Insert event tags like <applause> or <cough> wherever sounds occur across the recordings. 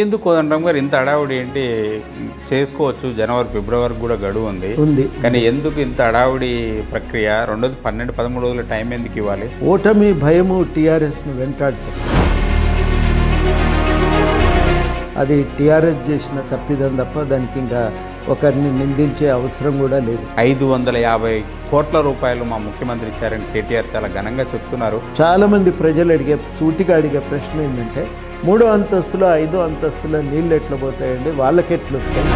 ఎందుకు కోదండం గారు ఇంత హడావుడి ఏంటి? చేసుకోవచ్చు. జనవరి ఫిబ్రవరి కూడా గడువు ఉంది. ఉంది. కానీ ఎందుకు ఇంత హడావుడి ప్రక్రియ? రెండోది పన్నెండు పదమూడు రోజుల టైం ఎందుకు ఇవ్వాలి? ఓటమి భయము టీఆర్ఎస్ను వెంటాడుతుంది. అది టీఆర్ఎస్ చేసిన తప్పిదం తప్ప దానికి ఇంకా ఒకరిని నిందించే అవసరం కూడా లేదు. ఐదు వందల యాభై కోట్ల రూపాయలు మా ముఖ్యమంత్రి ఇచ్చారని కేటీఆర్ చాలా ఘనంగా చెప్తున్నారు. చాలామంది ప్రజలు అడిగే సూటిగా అడిగే ప్రశ్న ఏంటంటే మూడో అంతస్తులో ఐదో అంతస్తులో నీళ్ళు ఎట్లా పోతాయండి? వాళ్ళకి ఎట్లా వస్తాయి?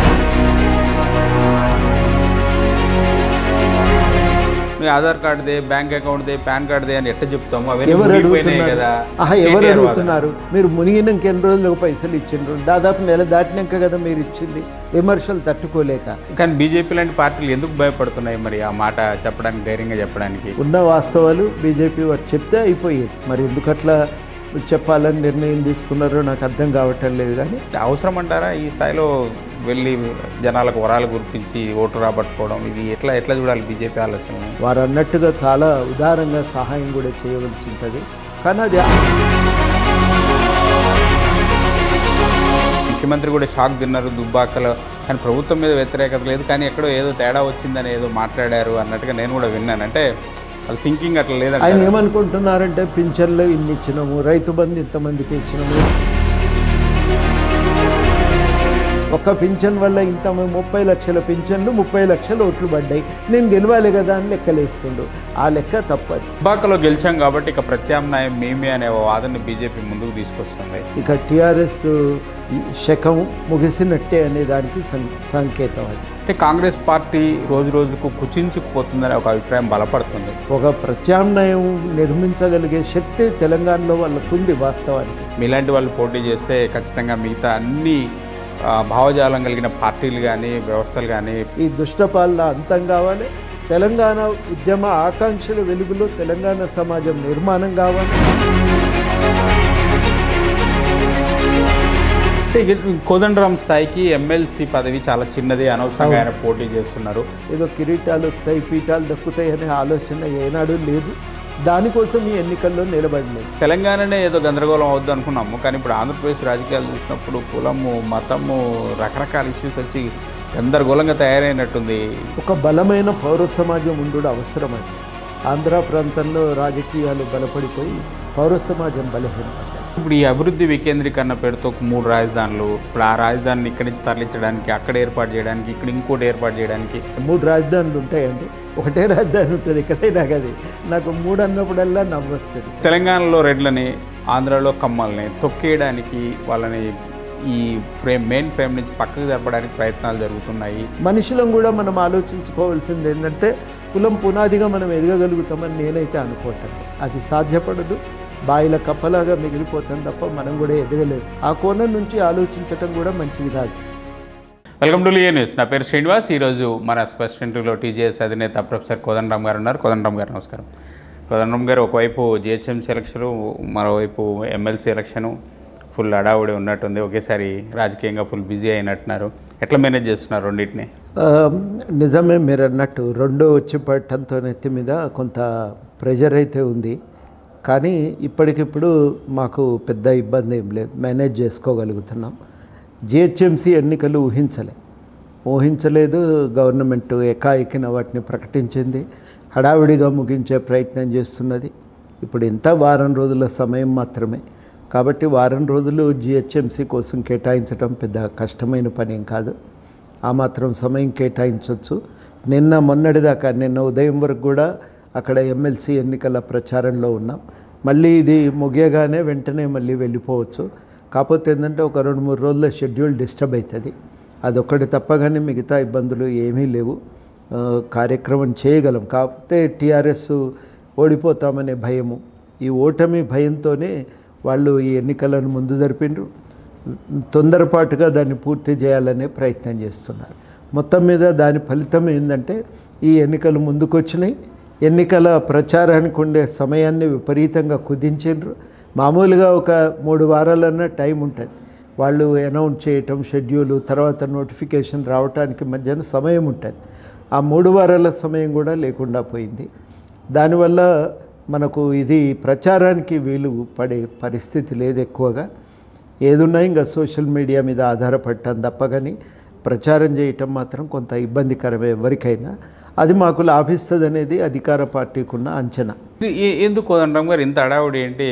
మీ ఆధార్ కార్డుదే బ్యాంక్ అకౌంట్దే పాన్ కార్డుదే అని ఎట్ట చెప్తాము? అవన్నీ ఎవరు అడుగుతున్నారు? కదా. ఆహా ఎవరు. అడుగుతున్నారు? మీరు మునిగినాక ఎన్ని రోజులకు పైసలు ఇచ్చిండ్రు? దాదాపు నెల దాటినాక కదా మీరు ఇచ్చింది. విమర్శలు తట్టుకోలేక. కానీ బీజేపీ లాంటి పార్టీలు ఎందుకు భయపడుతున్నాయి మరి ఆ మాట చెప్పడానికి ధైర్యంగా చెప్పడానికి? ఉన్న వాస్తవాలు బీజేపీ వారు చెప్తే అయిపోయేది. మరి ఎందుకు అట్లా చెప్పాలని నిర్ణయం తీసుకున్నారో నాకు అర్థం కావటం లేదు కానీ అవసరం అంటారా ఈ స్థాయిలో వెళ్ళి జనాలకు వరాలు గుర్తించి ఓటు రాబట్టుకోవడం? ఇది ఎట్లా ఎట్లా చూడాలి బీజేపీ ఆలోచన? వారు అన్నట్టుగా చాలా ఉదారంగా సహాయం కూడా చేయవలసి ఉంటుంది. కానీ అది ముఖ్యమంత్రి కూడా షాక్ తిన్నారు దుబ్బాకలో. కానీ ప్రభుత్వం మీద వ్యతిరేకత లేదు. కానీ ఎక్కడో ఏదో తేడా వచ్చిందని ఏదో మాట్లాడారు అన్నట్టుగా నేను కూడా విన్నాను. అంటే వాళ్ళ థింకింగ్ అట్లా లేదంటే ఆయన ఏమనుకుంటున్నారంటే పింఛన్లు ఇన్ని ఇచ్చినాము రైతు బంధు ఇంతమందికి ఇచ్చినాము. ఒక్క పింఛన్ వల్ల ఇంత ముప్పై లక్షల పింఛన్లు ముప్పై లక్షల ఓట్లు పడ్డాయి. నేను గెలవాలి కదా అని లెక్కలేస్తుండు. ఆ లెక్క తప్పదు. దుబ్బాకలో గెలిచాం కాబట్టి ఇక ప్రత్యామ్నాయం మేమే అనే వాదన బీజేపీ ముందుకు తీసుకొస్తుంది. ఇక టీఆర్ఎస్ శకం ముగిసినట్టే అనే దానికి సం- సంకేతం అది. అంటే కాంగ్రెస్ పార్టీ రోజు రోజుకు కుచించుకుపోతుందనే ఒక అభిప్రాయం బలపడుతుంది. ఒక ప్రత్యామ్నాయం నిర్మించగలిగే శక్తి తెలంగాణలో వాళ్ళకుంది వాస్తవానికి. మీలాంటి వాళ్ళు పోటీ చేస్తే ఖచ్చితంగా మిగతా అన్ని భావజాలం కలిగిన పార్టీలు కానీ వ్యవస్థలు కానీ ఈ దుష్టపాలన అంతం కావాలి. తెలంగాణ ఉద్యమ ఆకాంక్షల వెలుగులో తెలంగాణ సమాజం నిర్మాణం కావాలి. అంటే ఇక కోదండరాం స్థాయికి ఎమ్మెల్సీ పదవి చాలా చిన్నది అనవసరంగా ఆయన పోటీ చేస్తున్నారు. ఏదో కిరీటాలు వస్తాయి పీఠాలు దక్కుతాయి అనే ఆలోచన ఏనాడు లేదు. దానికోసం ఈ ఎన్నికల్లో నిలబడలేదు తెలంగాణనే ఏదో గందరగోళం అవుద్ది అనుకున్నాము కానీ ఇప్పుడు ఆంధ్రప్రదేశ్ రాజకీయాలు చూసినప్పుడు కులము మతము రకరకాల ఇష్యూస్ వచ్చి గందరగోళంగా తయారైనట్టుంది. ఒక బలమైన పౌర సమాజం ఉండు అవసరమండి. ఆంధ్ర ప్రాంతంలో రాజకీయాలు బలపడిపోయి పౌర సమాజం బలహీనపడ్డాయి. ఇప్పుడు ఈ అభివృద్ధి వికేంద్రీకరణ పేరుతో ఒక మూడు రాజధానులు ఇప్పుడు ఆ రాజధానిని ఇక్కడి నుంచి తరలించడానికి అక్కడ ఏర్పాటు చేయడానికి ఇక్కడ ఇంకోటి ఏర్పాటు చేయడానికి. మూడు రాజధానులు ఉంటాయండి. ఒకటే రాజధాని ఉంటుంది ఎక్కడైనా కానీ. నాకు మూడు అన్నప్పుడల్లా నవ్వొస్తుంది. తెలంగాణలో రెడ్లని ఆంధ్రాలో కమ్మల్ని తొక్కేయడానికి వాళ్ళని ఈ ఫ్రేమ్ మెయిన్ ఫ్రేమ్ నుంచి పక్కకు జరపడానికి ప్రయత్నాలు జరుగుతున్నాయి. మనుషులం కూడా మనం ఆలోచించుకోవాల్సింది ఏంటంటే కులం పునాదిగా మనం ఎదగగలుగుతామని నేనైతే అనుకోవటం. అది సాధ్యపడదు. బాయిల కప్పలాగా మిగిలిపోతాం తప్ప మనం కూడా ఎదగలేము ఆ కోణం నుంచి ఆలోచించటం కూడా మంచిది కాదు. Welcome to Leo news. నా పేరు శ్రీనివాస్. ఈరోజు మన స్పెషల్ టీజీఎస్ అధినేత ప్రొఫెసర్ కోదండరామ్ గారు ఉన్నారు. కోదండరామ్ గారు నమస్కారం. కోదండరామ్ గారు ఒకవైపు జిహెచ్ఎంసీ ఎలక్షను మరోవైపు ఎమ్మెల్సీ ఎలక్షను ఫుల్ అడావుడి ఉన్నట్టుంది. ఒకేసారి రాజకీయంగా ఫుల్ బిజీ అయినట్టున్నారు. ఎట్లా మేనేజ్ చేస్తున్నారు రెండింటిని? నిజమే మీరు అన్నట్టు రెండో వచ్చి పట్టడంతో నెత్తి మీద కొంత ప్రెషర్ అయితే ఉంది. కానీ ఇప్పటికిప్పుడు మాకు పెద్ద ఇబ్బంది ఏం లేదు. మేనేజ్ చేసుకోగలుగుతున్నాం. జిహెచ్ఎంసీ ఎన్నికలు ఊహించలే. ఊహించలేదు. గవర్నమెంట్ ఎకాఎకిన వాటిని ప్రకటించింది. హడావిడిగా ముగించే ప్రయత్నం చేస్తున్నది. ఇప్పుడు ఇంత వారం రోజుల సమయం మాత్రమే. కాబట్టి వారం రోజులు జిహెచ్ఎంసీ కోసం కేటాయించడం పెద్ద కష్టమైన పని ఏం కాదు. ఆ మాత్రం సమయం కేటాయించవచ్చు నిన్న మొన్నటిదాకా నిన్న ఉదయం వరకు కూడా అక్కడ ఎమ్మెల్సీ ఎన్నికల ప్రచారంలో ఉన్నాం. మళ్ళీ ఇది ముగియగానే వెంటనే మళ్ళీ వెళ్ళిపోవచ్చు. కాకపోతే ఏంటంటే ఒక రెండు మూడు రోజుల షెడ్యూల్ డిస్టర్బ్ అవుతుంది. అదొక్కటి తప్పగానే మిగతా ఇబ్బందులు ఏమీ లేవు. కార్యక్రమం చేయగలం. కాకపోతే టీఆర్ఎస్ ఓడిపోతామనే భయము. ఈ ఓటమి భయంతోనే వాళ్ళు ఈ ఎన్నికలను ముందు జరిపిండ్రు. తొందరపాటుగా దాన్ని పూర్తి చేయాలనే ప్రయత్నం చేస్తున్నారు. మొత్తం మీద దాని ఫలితం ఏంటంటే ఈ ఎన్నికలు ముందుకొచ్చినాయి. ఎన్నికల ప్రచారానికి ఉండే సమయాన్ని విపరీతంగా కుదించిండ్రు మామూలుగా ఒక మూడు వారాలన్నా టైం ఉంటుంది. వాళ్ళు అనౌన్స్ చేయటం షెడ్యూల్ తర్వాత నోటిఫికేషన్ రావడానికి మధ్యన సమయం ఉంటుంది. ఆ మూడు వారాల సమయం కూడా లేకుండా పోయింది. దానివల్ల మనకు ఇది ప్రచారానికి వీలు పడే పరిస్థితి లేదు ఎక్కువగా. ఏదున్నా ఇంకా సోషల్ మీడియా మీద ఆధారపడటం తప్ప కానీ ప్రచారం చేయటం మాత్రం కొంత ఇబ్బందికరమే ఎవరికైనా. అది మాకు లాభిస్తుంది అనేది అధికార పార్టీకి ఉన్న అంచనా ఎందుకు కోదండరామ్ గారు ఇంత అడావుడి ఏంటి?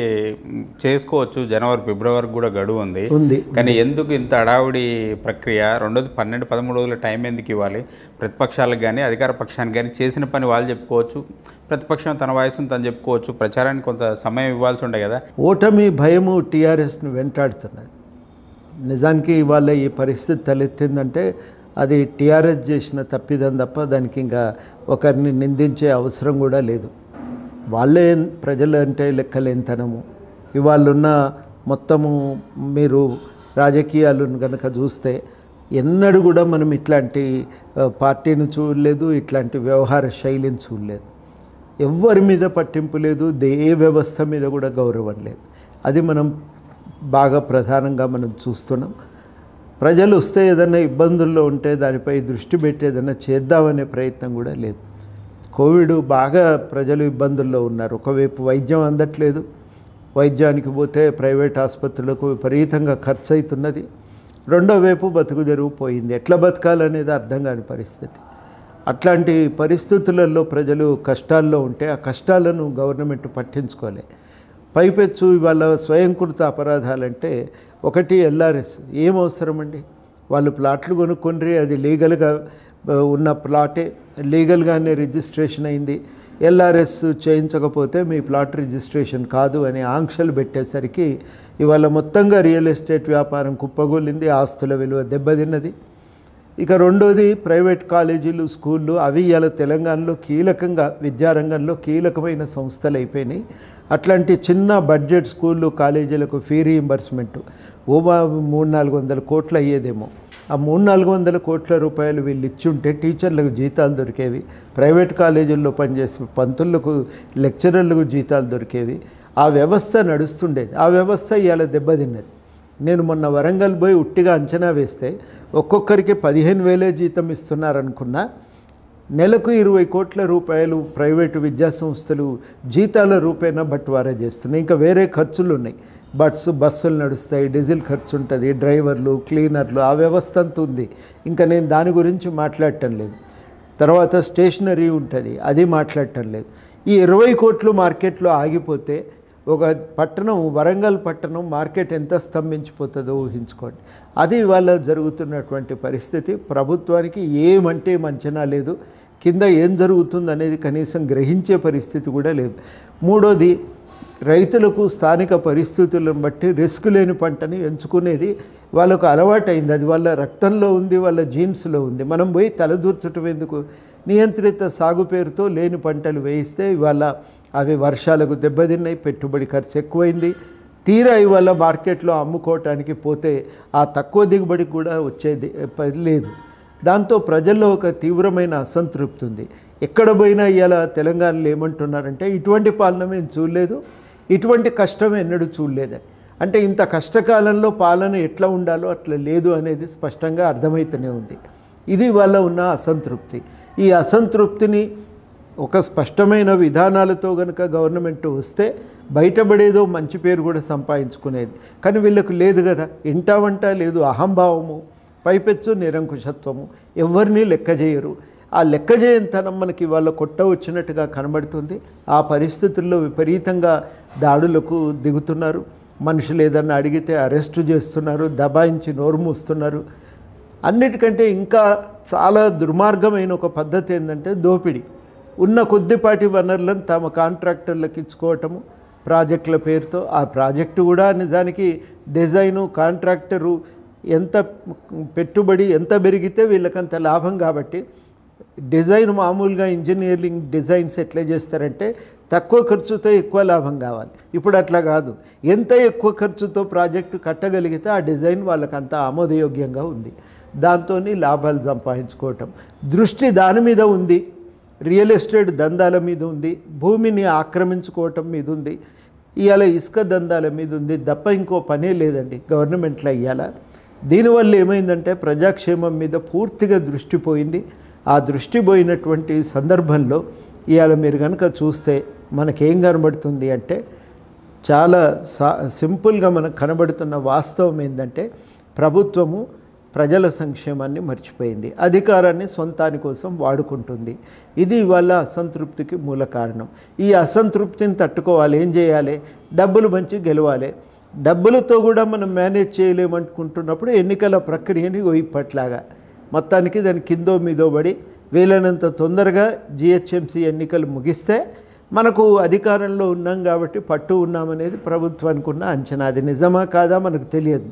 చేసుకోవచ్చు జనవరి ఫిబ్రవరికి కూడా గడువు ఉంది. ఉంది. కానీ ఎందుకు ఇంత అడావుడి ప్రక్రియ? రెండోది పన్నెండు పదమూడు రోజుల టైం ఎందుకు ఇవ్వాలి? ప్రతిపక్షాలకు కానీ అధికార పక్షానికి కానీ చేసిన పని వాళ్ళు చెప్పుకోవచ్చు. ప్రతిపక్షం తన వయసును తను చెప్పుకోవచ్చు. ప్రచారానికి కొంత సమయం ఇవ్వాల్సి ఉండే కదా. ఓటమి భయము టీఆర్ఎస్ను వెంటాడుతున్నది. నిజానికి ఇవాళ ఈ పరిస్థితి తలెత్తిందంటే అది టీఆర్ఎస్ చేసిన తప్పిదం తప్ప దానికి ఇంకా ఒకరిని నిందించే అవసరం కూడా లేదు. వాళ్ళే ప్రజలు అంటే లెక్కలేనితనము. ఇవాళున్న మొత్తము మీరు రాజకీయాలను కనుక చూస్తే ఎన్నడూ కూడా మనం ఇట్లాంటి పార్టీని చూడలేదు ఇట్లాంటి వ్యవహార శైలిని చూడలేదు. ఎవ్వరి మీద పట్టింపు లేదు దే ఏ వ్యవస్థ మీద కూడా గౌరవం లేదు. అది మనం బాగా ప్రధానంగా మనం చూస్తున్నాం. ప్రజలు వస్తే ఏదైనా ఇబ్బందుల్లో ఉంటే దానిపై దృష్టి పెట్టి ఏదైనా చేద్దామనే ప్రయత్నం కూడా లేదు. కోవిడ్ బాగా ప్రజలు ఇబ్బందుల్లో ఉన్నారు. ఒకవైపు వైద్యం అందట్లేదు. వైద్యానికి పోతే ప్రైవేట్ ఆసుపత్రులకు విపరీతంగా ఖర్చు అవుతున్నది రెండో వైపు బతుకు తెరువు పోయింది. ఎట్లా బతకాలనేది అర్థం కాని పరిస్థితి. అట్లాంటి పరిస్థితులలో ప్రజలు కష్టాల్లో ఉంటే ఆ కష్టాలను గవర్నమెంట్ పట్టించుకోలే. పైపెచ్చు ఇవాళ స్వయంకృత అపరాధాలంటే ఒకటి ఎల్ఆర్ఎస్. ఏం అవసరం అండి? వాళ్ళు ప్లాట్లు కొనుక్కొని అది లీగల్గా ఉన్న ప్లాటే లీగల్గానే రిజిస్ట్రేషన్ అయింది. ఎల్ఆర్ఎస్ చేయించకపోతే మీ ప్లాట్ రిజిస్ట్రేషన్ కాదు అని ఆంక్షలు పెట్టేసరికి ఇవాళ మొత్తంగా రియల్ ఎస్టేట్ వ్యాపారం కుప్పగొల్లింది ఆస్తుల విలువ దెబ్బతిన్నది. ఇక రెండోది ప్రైవేట్ కాలేజీలు స్కూళ్ళు అవి ఇవాళ తెలంగాణలో కీలకంగా విద్యారంగంలో కీలకమైన సంస్థలు అయిపోయినాయి అట్లాంటి చిన్న బడ్జెట్ స్కూళ్ళు కాలేజీలకు ఫీ రీయింబర్స్మెంట్. ఓబా మూడు నాలుగు వందల కోట్లు అయ్యేదేమో. ఆ మూడు నాలుగు వందల కోట్ల రూపాయలు వీళ్ళు ఇచ్చుంటే టీచర్లకు జీతాలు దొరికేవి ప్రైవేట్ కాలేజీల్లో పనిచేసే పంతులకు లెక్చరర్లకు జీతాలు దొరికేవి. ఆ వ్యవస్థ నడుస్తుండేది. ఆ వ్యవస్థ ఇవాళ దెబ్బతిన్నది. నేను మొన్న వరంగల్ పోయి ఉట్టిగా అంచనా వేస్తే ఒక్కొక్కరికి పదిహేను వేలే జీతం ఇస్తున్నారనుకున్నా నెలకు ఇరవై కోట్ల రూపాయలు ప్రైవేటు విద్యాసంస్థలు జీతాల రూపేణా బట్వారా చేస్తున్నాయి. ఇంకా వేరే ఖర్చులు ఉన్నాయి బట్స్ బస్సులు నడుస్తాయి డీజిల్ ఖర్చు ఉంటుంది డ్రైవర్లు క్లీనర్లు ఆ వ్యవస్థ అంతా ఉంది. ఇంకా నేను దాని గురించి మాట్లాడటం లేదు. తర్వాత స్టేషనరీ ఉంటుంది అది మాట్లాడటం లేదు. ఈ ఇరవై కోట్లు మార్కెట్లో ఆగిపోతే ఒక పట్టణం వరంగల్ పట్టణం మార్కెట్ ఎంత స్తంభించిపోతుందో ఊహించుకోండి. అది ఇవాళ జరుగుతున్నటువంటి పరిస్థితి. ప్రభుత్వానికి ఏమంటే మంచనా లేదు. కింద ఏం జరుగుతుంది అనేది కనీసం గ్రహించే పరిస్థితి కూడా లేదు. మూడోది రైతులకు స్థానిక పరిస్థితులను బట్టి రిస్క్ లేని పంటని ఎంచుకునేది వాళ్ళకు అలవాటైంది. అది వాళ్ళ రక్తంలో ఉంది వాళ్ళ జీన్స్లో ఉంది. మనం పోయి తలదూర్చటం ఎందుకు? నియంత్రిత సాగు పేరుతో లేని పంటలు వేయిస్తే ఇవాళ అవి వర్షాలకు దెబ్బతిన్నాయి పెట్టుబడి ఖర్చు ఎక్కువైంది. తీరా ఇవాళ మార్కెట్లో అమ్ముకోవటానికి పోతే ఆ తక్కువ దిగుబడి కూడా వచ్చేది లేదు. దాంతో ప్రజల్లో ఒక తీవ్రమైన అసంతృప్తి ఉంది. ఎక్కడ పోయినా ఇవాళ తెలంగాణలో ఏమంటున్నారంటే ఇటువంటి పాలన మేము చూడలేదు. ఇటువంటి కష్టం ఎన్నడూ చూడలేదని. అంటే ఇంత కష్టకాలంలో పాలన ఎట్లా ఉండాలో అట్లా లేదు అనేది స్పష్టంగా అర్థమవుతూనే ఉంది. ఇది వాళ్ళ ఉన్న అసంతృప్తి. ఈ అసంతృప్తిని ఒక స్పష్టమైన విధానాలతో కనుక గవర్నమెంట్ వస్తే బయటపడేదో మంచి పేరు కూడా సంపాదించుకునేది. కానీ వీళ్ళకు లేదు కదా. ఇంటా వంట లేదు అహంభావము పైపెచ్చు నిరంకుశత్వము. ఎవరిని లెక్క చేయరు ఆ లెక్క చేయనితనం మనకి వాళ్ళ కొట్ట వచ్చినట్టుగా కనబడుతుంది. ఆ పరిస్థితుల్లో విపరీతంగా దాడులకు దిగుతున్నారు. మనుషులు ఏదన్నా అడిగితే అరెస్టు చేస్తున్నారు. దబాయించి నోరు మూస్తున్నారు. అన్నిటికంటే ఇంకా చాలా దుర్మార్గమైన ఒక పద్ధతి ఏంటంటే దోపిడీ. ఉన్న కొద్దిపాటి వనరులను తమ కాంట్రాక్టర్లకు ఇచ్చుకోవటము ప్రాజెక్టుల పేరుతో. ఆ ప్రాజెక్టు కూడా నిజానికి డిజైను కాంట్రాక్టరు ఎంత పెట్టుబడి ఎంత పెరిగితే వీళ్ళకంత లాభం కాబట్టి డిజైన్ మామూలుగా ఇంజనీరింగ్ డిజైన్స్ ఎట్లా చేస్తారంటే తక్కువ ఖర్చుతో ఎక్కువ లాభం కావాలి. ఇప్పుడు అట్లా కాదు. ఎంత ఎక్కువ ఖర్చుతో ప్రాజెక్టు కట్టగలిగితే ఆ డిజైన్ వాళ్ళకంత ఆమోదయోగ్యంగా ఉంది. దాంతో లాభాలు సంపాదించుకోవటం. దృష్టి దాని మీద ఉంది. రియల్ ఎస్టేట్ దందాల మీద ఉంది. భూమిని ఆక్రమించుకోవటం మీద ఉంది. ఇవాళ ఇసుక దందాల మీద ఉంది. తప్ప ఇంకో పనే లేదండి. గవర్నమెంట్లో ఇవాళ దీనివల్ల ఏమైందంటే ప్రజాక్షేమం మీద పూర్తిగా దృష్టి పోయింది. ఆ దృష్టి పోయినటువంటి సందర్భంలో ఇవాళ మీరు కనుక చూస్తే మనకేం కనబడుతుంది అంటే చాలా సా సింపుల్గా మనకు కనబడుతున్న వాస్తవం ఏంటంటే ప్రభుత్వము ప్రజల సంక్షేమాన్ని మర్చిపోయింది. అధికారాన్ని సొంతాని కోసం వాడుకుంటుంది. ఇది ఇవాళ అసంతృప్తికి మూల కారణం. ఈ అసంతృప్తిని తట్టుకోవాలి ఏం చేయాలి? డబ్బులు మంచి గెలవాలి. డబ్బులతో కూడా మనం మేనేజ్ చేయలేమనుకుంటున్నప్పుడు ఎన్నికల ప్రక్రియని ఇప్పట్లాగా. మొత్తానికి దాని కిందో మీదో పడి వీలైనంత తొందరగా జిహెచ్ఎంసీ ఎన్నికలు ముగిస్తే మనకు అధికారంలో ఉన్నాం కాబట్టి పట్టు ఉన్నామనేది ప్రభుత్వానికి ఉన్న అంచనా. అది నిజమా కాదా మనకు తెలియదు.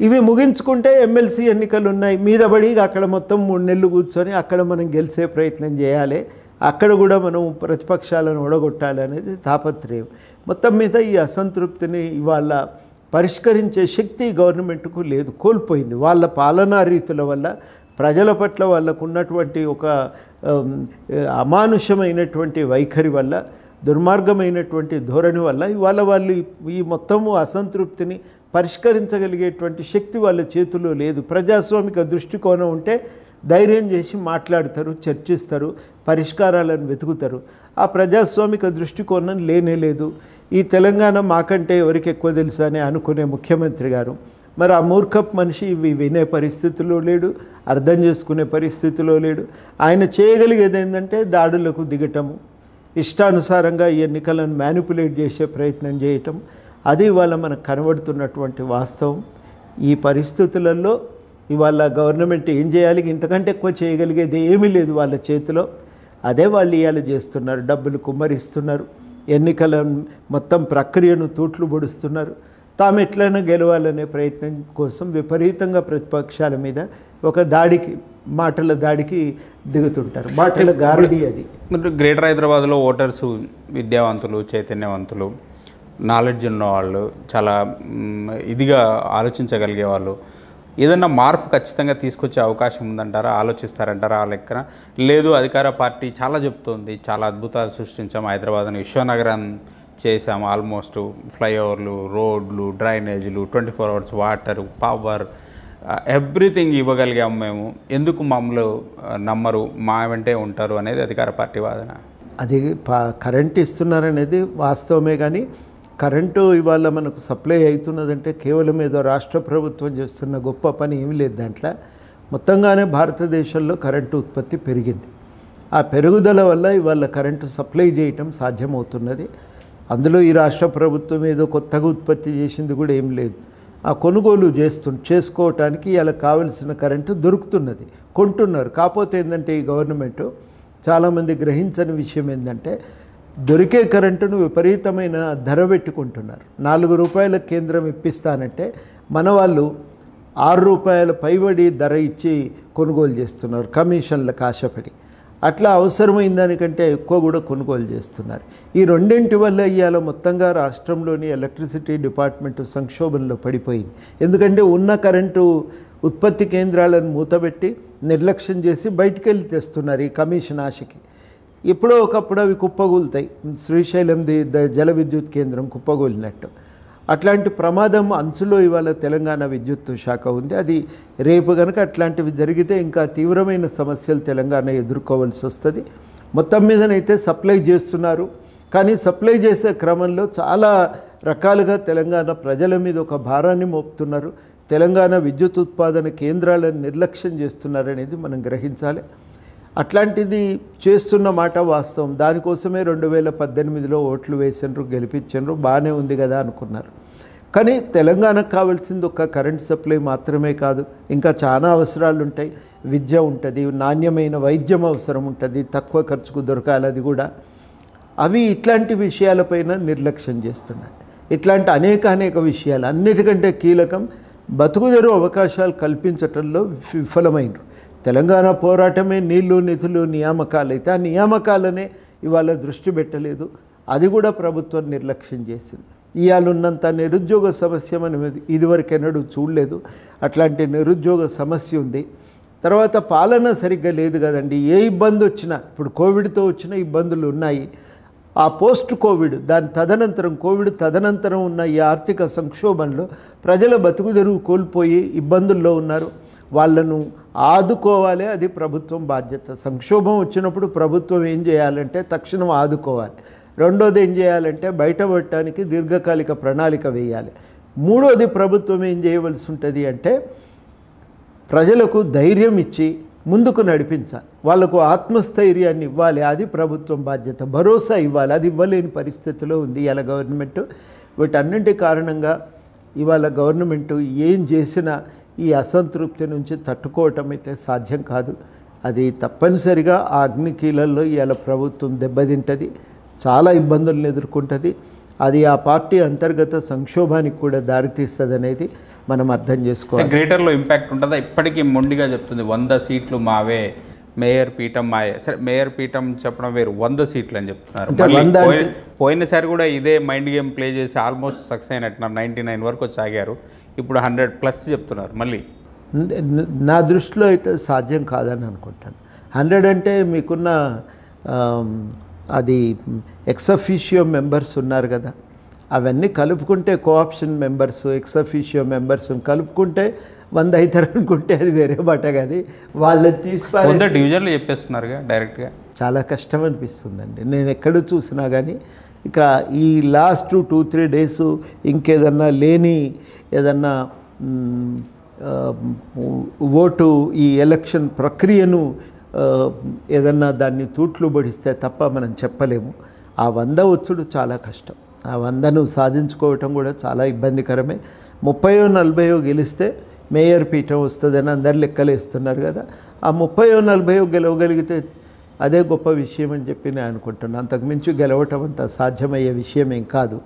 ఇవి ముగించుకుంటే ఎమ్మెల్సీ ఎన్నికలు ఉన్నాయి. మీద పడి అక్కడ మొత్తం మూడు నెలలు కూర్చొని అక్కడ మనం గెలిచే ప్రయత్నం చేయాలి. అక్కడ కూడా మనం ప్రతిపక్షాలను ఓడగొట్టాలి అనేది తాపత్రయం. మొత్తం మీద ఈ అసంతృప్తిని ఇవాళ పరిష్కరించే శక్తి గవర్నమెంట్కు లేదు కోల్పోయింది. వాళ్ళ పాలనా రీతుల వల్ల ప్రజల పట్ల వాళ్ళకు ఉన్నటువంటి ఒక అమానుష్యమైనటువంటి అమానుషమైనటువంటి వైఖరి వల్ల దుర్మార్గమైనటువంటి ధోరణి వల్ల ఇవాళ వాళ్ళు ఈ- ఈ మొత్తము అసంతృప్తిని పరిష్కరించగలిగేటువంటి శక్తి వాళ్ళ చేతిలో లేదు. ప్రజాస్వామిక దృష్టికోణం ఉంటే ధైర్యం చేసి మాట్లాడతారు చర్చిస్తారు పరిష్కారాలను వెతుకుతారు. ఆ ప్రజాస్వామిక దృష్టికోణం లేనే లేదు. ఈ తెలంగాణ మాకంటే ఎవరికి ఎక్కువ తెలుసు అని అనుకునే ముఖ్యమంత్రి గారు. మరి ఆ మూర్ఖప్ మనిషి ఇవి వినే పరిస్థితిలో లేడు అర్థం చేసుకునే పరిస్థితిలో లేడు. ఆయన చేయగలిగేది ఏంటంటే దాడులకు దిగటము ఇష్టానుసారంగా ఈ ఎన్నికలను మ్యానిపులేట్ చేసే ప్రయత్నం చేయటం. అది ఇవాళ మనకు కనబడుతున్నటువంటి వాస్తవం. ఈ పరిస్థితులలో ఇవాళ గవర్నమెంట్ ఏం చేయాలి? ఇంతకంటే ఎక్కువ చేయగలిగేది ఏమీ లేదు వాళ్ళ చేతిలో. అదే వాళ్ళు ఇవాళ చేస్తున్నారు డబ్బులు కుమ్మరిస్తున్నారు. ఎన్నికల మొత్తం ప్రక్రియను తూట్లు పొడుస్తున్నారు. తాము ఎట్లయినా గెలవాలనే ప్రయత్నం కోసం విపరీతంగా ప్రతిపక్షాల మీద ఒక దాడికి మాటల దాడికి దిగుతుంటారు. మాటల గారడి అది. గ్రేటర్ హైదరాబాద్లో ఓటర్స్ విద్యావంతులు చైతన్యవంతులు నాలెడ్జ్ ఉన్నవాళ్ళు చాలా ఇదిగా ఆలోచించగలిగే వాళ్ళు ఏదన్నా మార్పు ఖచ్చితంగా తీసుకొచ్చే అవకాశం ఉందంటారా? ఆలోచిస్తారంటారా ఆ లెక్కన? లేదు అధికార పార్టీ చాలా చెప్తోంది. చాలా అద్భుతాలు సృష్టించాం. హైదరాబాద్ని విశ్వనగరం చేసాము ఆల్మోస్ట్ ఫ్లైఓవర్లు రోడ్లు డ్రైనేజీలు twenty four hours water power everything ఇవ్వగలిగాము మేము. ఎందుకు మమ్మల్ని నమ్మరు? మా వెంటే ఉంటారు అనేది అధికార పార్టీ వాదన. అది ప- కరెంట్ ఇస్తున్నారనేది వాస్తవమే కానీ కరెంటు ఇవాళ మనకు సప్లై అవుతున్నదంటే కేవలం ఏదో రాష్ట్ర ప్రభుత్వం చేస్తున్న గొప్ప పని ఏమీ లేదు దాంట్లో. మొత్తంగానే భారతదేశంలో కరెంటు ఉత్పత్తి పెరిగింది. ఆ పెరుగుదల వల్ల ఇవాళ కరెంటు సప్లై చేయటం సాధ్యమవుతున్నది. అందులో ఈ రాష్ట్ర ప్రభుత్వం ఏదో కొత్తగా ఉత్పత్తి చేసింది కూడా ఏం లేదు. ఆ కొనుగోలు చేస్తు చేసుకోవటానికి ఇలా కావలసిన కరెంటు దొరుకుతున్నది. కొంటున్నారు. కాకపోతే ఏంటంటే ఈ గవర్నమెంటు చాలామంది గ్రహించని విషయం ఏంటంటే దొరికే కరెంటును విపరీతమైన ధర పెట్టుకుంటున్నారు. నాలుగు రూపాయల కేంద్రం ఇప్పిస్తానంటే మన వాళ్ళు ఆరు రూపాయల పైబడి ధర ఇచ్చి కొనుగోలు చేస్తున్నారు కమిషన్లకు ఆశపడి అట్లా అవసరమైన దానికంటే ఎక్కువ కూడా కొనుగోలు చేస్తున్నారు. ఈ రెండింటి వల్ల ఇవాళ మొత్తంగా రాష్ట్రంలోని ఎలక్ట్రిసిటీ డిపార్ట్మెంట్ సంక్షోభంలో పడిపోయింది. ఎందుకంటే ఉన్న కరెంటు ఉత్పత్తి కేంద్రాలను మూతబెట్టి నిర్లక్ష్యం చేసి బయటికి వెళ్ళి తెస్తున్నారు ఈ కమిషన్ ఆశకి. ఎప్పుడో ఒకప్పుడు అవి కుప్పగూలుతాయి. శ్రీశైలంది ద జల విద్యుత్ కేంద్రం కుప్పగూలినట్టు. అట్లాంటి ప్రమాదం అంచులో ఇవాళ తెలంగాణ విద్యుత్ శాఖ ఉంది. అది రేపు కనుక అట్లాంటివి జరిగితే ఇంకా తీవ్రమైన సమస్యలు తెలంగాణ ఎదుర్కోవాల్సి వస్తుంది. మొత్తం మీదనైతే సప్లై చేస్తున్నారు. కానీ సప్లై చేసే క్రమంలో చాలా రకాలుగా తెలంగాణ ప్రజల మీద ఒక భారాన్ని మోపుతున్నారు. తెలంగాణ విద్యుత్ ఉత్పాదన కేంద్రాలను నిర్లక్ష్యం చేస్తున్నారనేది మనం గ్రహించాలి. అట్లాంటిది చేస్తున్న మాట వాస్తవం. దానికోసమే రెండు వేల పద్దెనిమిదిలో ఓట్లు వేసినారు గెలిపించారు బాగానే ఉంది కదా అనుకున్నారు. కానీ తెలంగాణకు కావాల్సింది ఒక కరెంట్ సప్లై మాత్రమే కాదు. ఇంకా చాలా అవసరాలు ఉంటాయి. విద్య ఉంటుంది నాణ్యమైన వైద్యం అవసరం ఉంటుంది తక్కువ ఖర్చుకు దొరకాలి అది కూడా. అవి ఇట్లాంటి విషయాలపైన నిర్లక్ష్యం చేస్తున్నాయి. ఇట్లాంటి అనేక అనేక విషయాలు అన్నిటికంటే కీలకం బతుకుదెరు అవకాశాలు కల్పించటంలో విఫలమైనరు. తెలంగాణ పోరాటమే నీళ్ళు నిధులు నియామకాలు అయితే ఆ నియామకాలనే ఇవాళ దృష్టి పెట్టలేదు. అది కూడా ప్రభుత్వం నిర్లక్ష్యం చేసింది. ఇవాళ ఉన్నంత నిరుద్యోగ సమస్య మనం ఇదివరకెన్నడూ చూడలేదు. అట్లాంటి నిరుద్యోగ సమస్య ఉంది. తర్వాత పాలన సరిగ్గా లేదు కదండి. ఏ ఇబ్బంది వచ్చినా ఇప్పుడు కోవిడ్తో వచ్చిన ఇబ్బందులు ఉన్నాయి. ఆ పోస్ట్ కోవిడ్ దాని తదనంతరం కోవిడ్ తదనంతరం ఉన్న ఈ ఆర్థిక సంక్షోభంలో ప్రజల బతుకుదెరువు కోల్పోయి ఇబ్బందుల్లో ఉన్నారు. వాళ్ళను ఆదుకోవాలి అది ప్రభుత్వం బాధ్యత. సంక్షోభం వచ్చినప్పుడు ప్రభుత్వం ఏం చేయాలంటే తక్షణం ఆదుకోవాలి. రెండోది ఏం చేయాలంటే బయటపడటానికి దీర్ఘకాలిక ప్రణాళిక వేయాలి. మూడోది ప్రభుత్వం ఏం చేయవలసి ఉంటుంది అంటే ప్రజలకు ధైర్యం ఇచ్చి ముందుకు నడిపించాలి. వాళ్ళకు ఆత్మస్థైర్యాన్ని ఇవ్వాలి అది ప్రభుత్వం బాధ్యత. భరోసా ఇవ్వాలి అది ఇవ్వలేని పరిస్థితిలో ఉంది ఇలా గవర్నమెంట్. వీటన్నింటి కారణంగా ఇవాళ గవర్నమెంట్ ఏం చేసినా ఈ అసంతృప్తి నుంచి తట్టుకోవటం అయితే సాధ్యం కాదు. అది తప్పనిసరిగా ఆ అగ్నికీలల్లో ఇవాళ ప్రభుత్వం దెబ్బతింటుంది చాలా ఇబ్బందులను ఎదుర్కొంటుంది. అది ఆ పార్టీ అంతర్గత సంక్షోభానికి కూడా దారితీస్తుంది అనేది మనం అర్థం చేసుకోవాలి. గ్రేటర్లో ఇంపాక్ట్ ఉంటుందా? ఇప్పటికీ మొండిగా చెప్తుంది వంద సీట్లు మావే మేయర్ పీఠం మాయే. సరే మేయర్ పీఠం చెప్పడం వేరు వంద సీట్లు అని చెప్తున్నారు. పోయినసారి కూడా ఇదే మైండ్ గేమ్ ప్లే చేసి ఆల్మోస్ట్ సక్సెస్ అయినట్టున్నారు. నైంటీ నైన్ వరకు వచ్చి ఆగారు ఇప్పుడు హండ్రెడ్ ప్లస్ చెప్తున్నారు మళ్ళీ. న- దృష్టిలో అయితే సాధ్యం కాదని అనుకుంటాను. హండ్రెడ్ అంటే మీకున్న అది ఎక్సఫిషియో మెంబర్స్ ఉన్నారు కదా. అవన్నీ కలుపుకుంటే కోఆప్షన్ మెంబర్స్ ఎక్సఫిషియో మెంబర్స్ కలుపుకుంటే వంద అవుతారు అనుకుంటే అది వేరే మాట కానీ వాళ్ళని తీసిపారే వంద డివిజన్లు చెప్పేస్తున్నారుగా డైరెక్ట్గా. చాలా కష్టం అనిపిస్తుందండి. నేను ఎక్కడ చూసినా కానీ ఇక ఈ లాస్ట్ టూ త్రీ డేస్ ఇంకేదన్నా లేని ఏదన్నా ఓటు ఈ ఎలక్షన్ ప్రక్రియను ఏదన్నా దాన్ని తూట్లు పడిస్తే తప్ప మనం చెప్పలేము. ఆ వంద వచ్చుడు చాలా కష్టం. ఆ వందను సాధించుకోవటం కూడా చాలా ఇబ్బందికరమే. ముప్పయో నలభయో గెలిస్తే మేయర్ పీఠం వస్తుందని అందరు లెక్కలేస్తున్నారు కదా. ఆ ముప్పయో నలభయో గెలవగలిగితే అదే గొప్ప విషయం అని చెప్పి నేను అనుకుంటున్నాను అంతకుమించి గెలవటం అంత సాధ్యమయ్యే విషయం ఏం కాదు.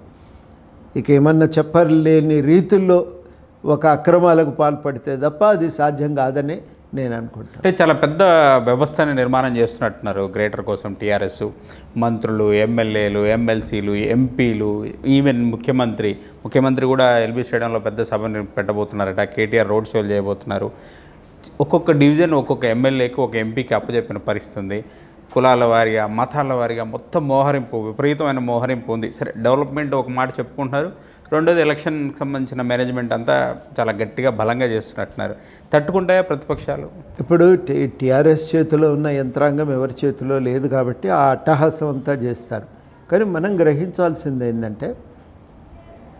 ఇక ఏమన్నా చెప్పలేని రీతుల్లో ఒక అక్రమాలకు పాల్పడితే తప్ప అది సాధ్యం కాదని నేను అనుకుంటాను అంటే చాలా పెద్ద వ్యవస్థని నిర్మాణం చేస్తున్నట్టున్నారు గ్రేటర్ కోసం టీఆర్ఎస్ మంత్రులు ఎమ్మెల్యేలు ఎమ్మెల్సీలు ఎంపీలు ఈవెన్ ముఖ్యమంత్రి. ముఖ్యమంత్రి కూడా ఎల్బీ స్టేడియంలో పెద్ద సభను పెట్టబోతున్నారట కేటీఆర్ రోడ్ షోలు చేయబోతున్నారు. ఒక్కొక్క డివిజన్ ఒక్కొక్క ఎమ్మెల్యేకి ఒక ఎంపీకి అప్పచెప్పిన పరిస్థితి ఉంది కులాల వారిగా మతాల వారిగా మొత్తం మోహరింపు విపరీతమైన మోహరింపు ఉంది. సరే డెవలప్మెంట్ ఒక మాట చెప్పుకుంటున్నారు. రెండోది ఎలక్షన్కి సంబంధించిన మేనేజ్మెంట్ అంతా చాలా గట్టిగా బలంగా చేస్తున్నట్టున్నారు. తట్టుకుంటాయా ప్రతిపక్షాలు? ఇప్పుడు టీఆర్ఎస్ చేతిలో ఉన్న యంత్రాంగం ఎవరి చేతిలో లేదు కాబట్టి ఆ అట్టహాసం అంతా చేస్తారు. కానీ మనం గ్రహించాల్సింది ఏంటంటే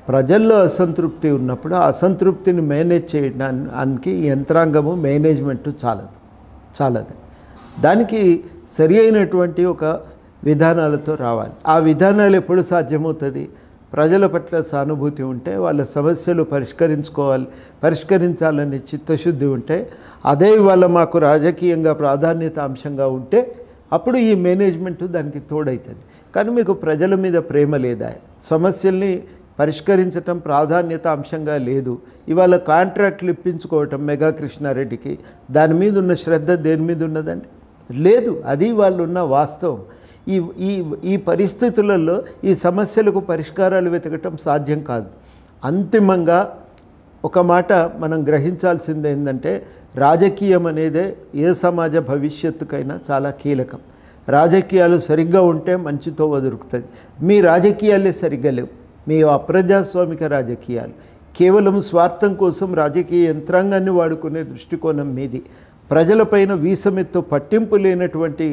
ప్రజల్లో అసంతృప్తి ఉన్నప్పుడు ఆ అసంతృప్తిని మేనేజ్ చేయడానికి యంత్రాంగము మేనేజ్మెంట్ చాలదు. చాలదు. దానికి సరి అయినటువంటి ఒక విధానాలతో రావాలి. ఆ విధానాలు ఎప్పుడు సాధ్యమవుతుంది? ప్రజల పట్ల సానుభూతి ఉంటే వాళ్ళ సమస్యలు పరిష్కరించుకోవాలి పరిష్కరించాలనే చిత్తశుద్ధి ఉంటే అదే ఇవాళ మాకు రాజకీయంగా ప్రాధాన్యత అంశంగా ఉంటే అప్పుడు ఈ మేనేజ్మెంట్ దానికి తోడవుతుంది కానీ మీకు ప్రజల మీద ప్రేమ లేదా? సమస్యల్ని పరిష్కరించటం ప్రాధాన్యత అంశంగా లేదు. ఇవాళ కాంట్రాక్ట్లు ఇప్పించుకోవటం మెగా కృష్ణారెడ్డికి దాని మీద ఉన్న శ్రద్ధ దేని మీద ఉన్నదండి? లేదు అది వాళ్ళు ఉన్న వాస్తవం. ఈ ఈ ఈ పరిస్థితులలో ఈ సమస్యలకు పరిష్కారాలు వెతకటం సాధ్యం కాదు. అంతిమంగా ఒక మాట మనం గ్రహించాల్సింది ఏంటంటే రాజకీయం అనేదే ఏ సమాజ భవిష్యత్తుకైనా చాలా కీలకం. రాజకీయాలు సరిగ్గా ఉంటే మంచితో వదురుకుతుంది మీ రాజకీయాలే సరిగ్గా లేవు. మీ అప్రజాస్వామిక రాజకీయాలు. కేవలం స్వార్థం కోసం రాజకీయ యంత్రాంగాన్ని వాడుకునే దృష్టికోణం మీది. ప్రజలపైన వీసమెత్తు పట్టింపు లేనటువంటి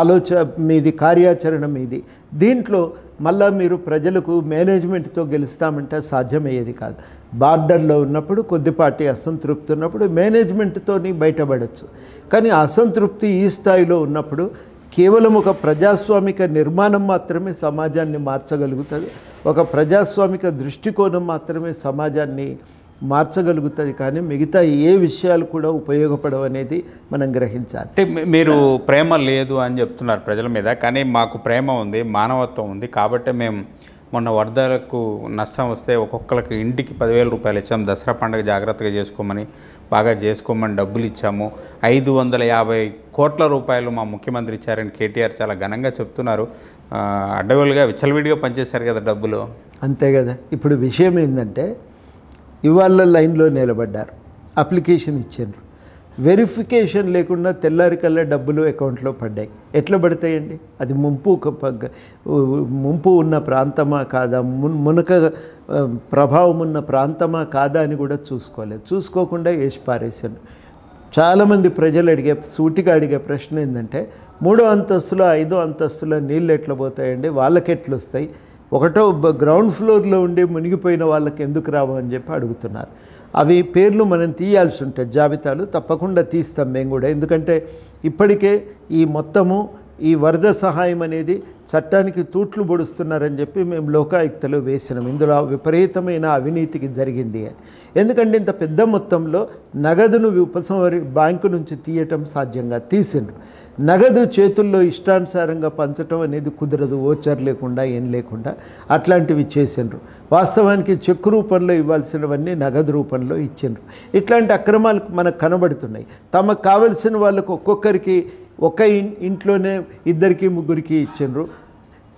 ఆలోచ ఆలోచన మీది కార్యాచరణ మీది. దీంట్లో మళ్ళా మీరు ప్రజలకు మేనేజ్మెంట్తో గెలుస్తామంటే సాధ్యమయ్యేది కాదు. బార్డర్లో ఉన్నప్పుడు కొద్దిపాటి అసంతృప్తి ఉన్నప్పుడు మేనేజ్మెంట్తోని బయటపడచ్చు. కానీ అసంతృప్తి ఈ స్థాయిలో ఉన్నప్పుడు కేవలం ఒక ప్రజాస్వామిక నిర్మాణం మాత్రమే సమాజాన్ని మార్చగలుగుతుంది. ఒక ప్రజాస్వామిక దృష్టికోణం మాత్రమే సమాజాన్ని మార్చగలుగుతుంది కానీ మిగతా ఏ విషయాలు కూడా ఉపయోగపడవు అనేది మనం గ్రహించాలి. అంటే మీరు ప్రేమ లేదు అని చెప్తున్నారు ప్రజల మీద కానీ మాకు ప్రేమ ఉంది మానవత్వం ఉంది. కాబట్టి మేము మొన్న వరదలకు నష్టం వస్తే ఒక్కొక్కరికి ఇంటికి పదివేల రూపాయలు ఇచ్చాము. దసరా పండుగ జాగ్రత్తగా చేసుకోమని బాగా చేసుకోమని డబ్బులు ఇచ్చాము. ఐదు వందల యాభై కోట్ల రూపాయలు మా ముఖ్యమంత్రి ఇచ్చారని కేటీఆర్ చాలా ఘనంగా చెప్తున్నారు. ఆ, అడ్డగోలుగా విచ్చలవిడిగా పనిచేశారు కదా డబ్బులు. అంతే కదా. ఇప్పుడు విషయం ఏంటంటే ఇవాళ లైన్లో నిలబడ్డారు. అప్లికేషన్ ఇచ్చారు. వెరిఫికేషన్ లేకుండా తెల్లారికల్లా డబ్బులు అకౌంట్లో పడ్డాయి. ఎట్లా పడతాయండి? అది ముంపు ముంపు ఉన్న ప్రాంతమా కాదా? మున్ మునక ప్రభావం ఉన్న ప్రాంతమా కాదా అని కూడా చూసుకోలేదు. చూసుకోకుండా వేసి పారేశాను చాలామంది ప్రజలు అడిగే సూటిగా అడిగే ప్రశ్న ఏంటంటే మూడో అంతస్తులో ఐదో అంతస్తులో నీళ్ళు ఎట్లా పోతాయండి? వాళ్ళకి ఎట్లా వస్తాయి? ఒకటో గ్రౌండ్ ఫ్లోర్లో ఉండి మునిగిపోయిన వాళ్ళకి ఎందుకు రావు అని చెప్పి అడుగుతున్నారు. అవి పేర్లు మనం తీయాల్సి ఉంటుంది జాబితాలు తప్పకుండా తీస్తాం మేము కూడా. ఎందుకంటే ఇప్పటికే ఈ మొత్తము ఈ వరద సహాయం అనేది చట్టానికి తూట్లు పొడుస్తున్నారని చెప్పి మేము లోకాయుక్తలో వేసినాం. ఇందులో విపరీతమైన అవినీతికి జరిగింది అని. ఎందుకంటే ఇంత పెద్ద మొత్తంలో నగదును ఉపసంహరి బ్యాంకు నుంచి తీయటం సాధ్యంగా తీసిండ్రు. నగదు చేతుల్లో ఇష్టానుసారంగా పంచటం అనేది కుదరదు ఓచర్ లేకుండా ఏం లేకుండా అట్లాంటివి చేసిండ్రు. వాస్తవానికి చెక్కు రూపంలో ఇవ్వాల్సినవన్నీ నగదు రూపంలో ఇచ్చిండ్రు. ఇట్లాంటి అక్రమాలు మనకు కనబడుతున్నాయి. తమకు కావలసిన వాళ్ళకు ఒక్కొక్కరికి ఒక ఇంట్లోనే ఇద్దరికి ముగ్గురికి ఇచ్చిండ్రు.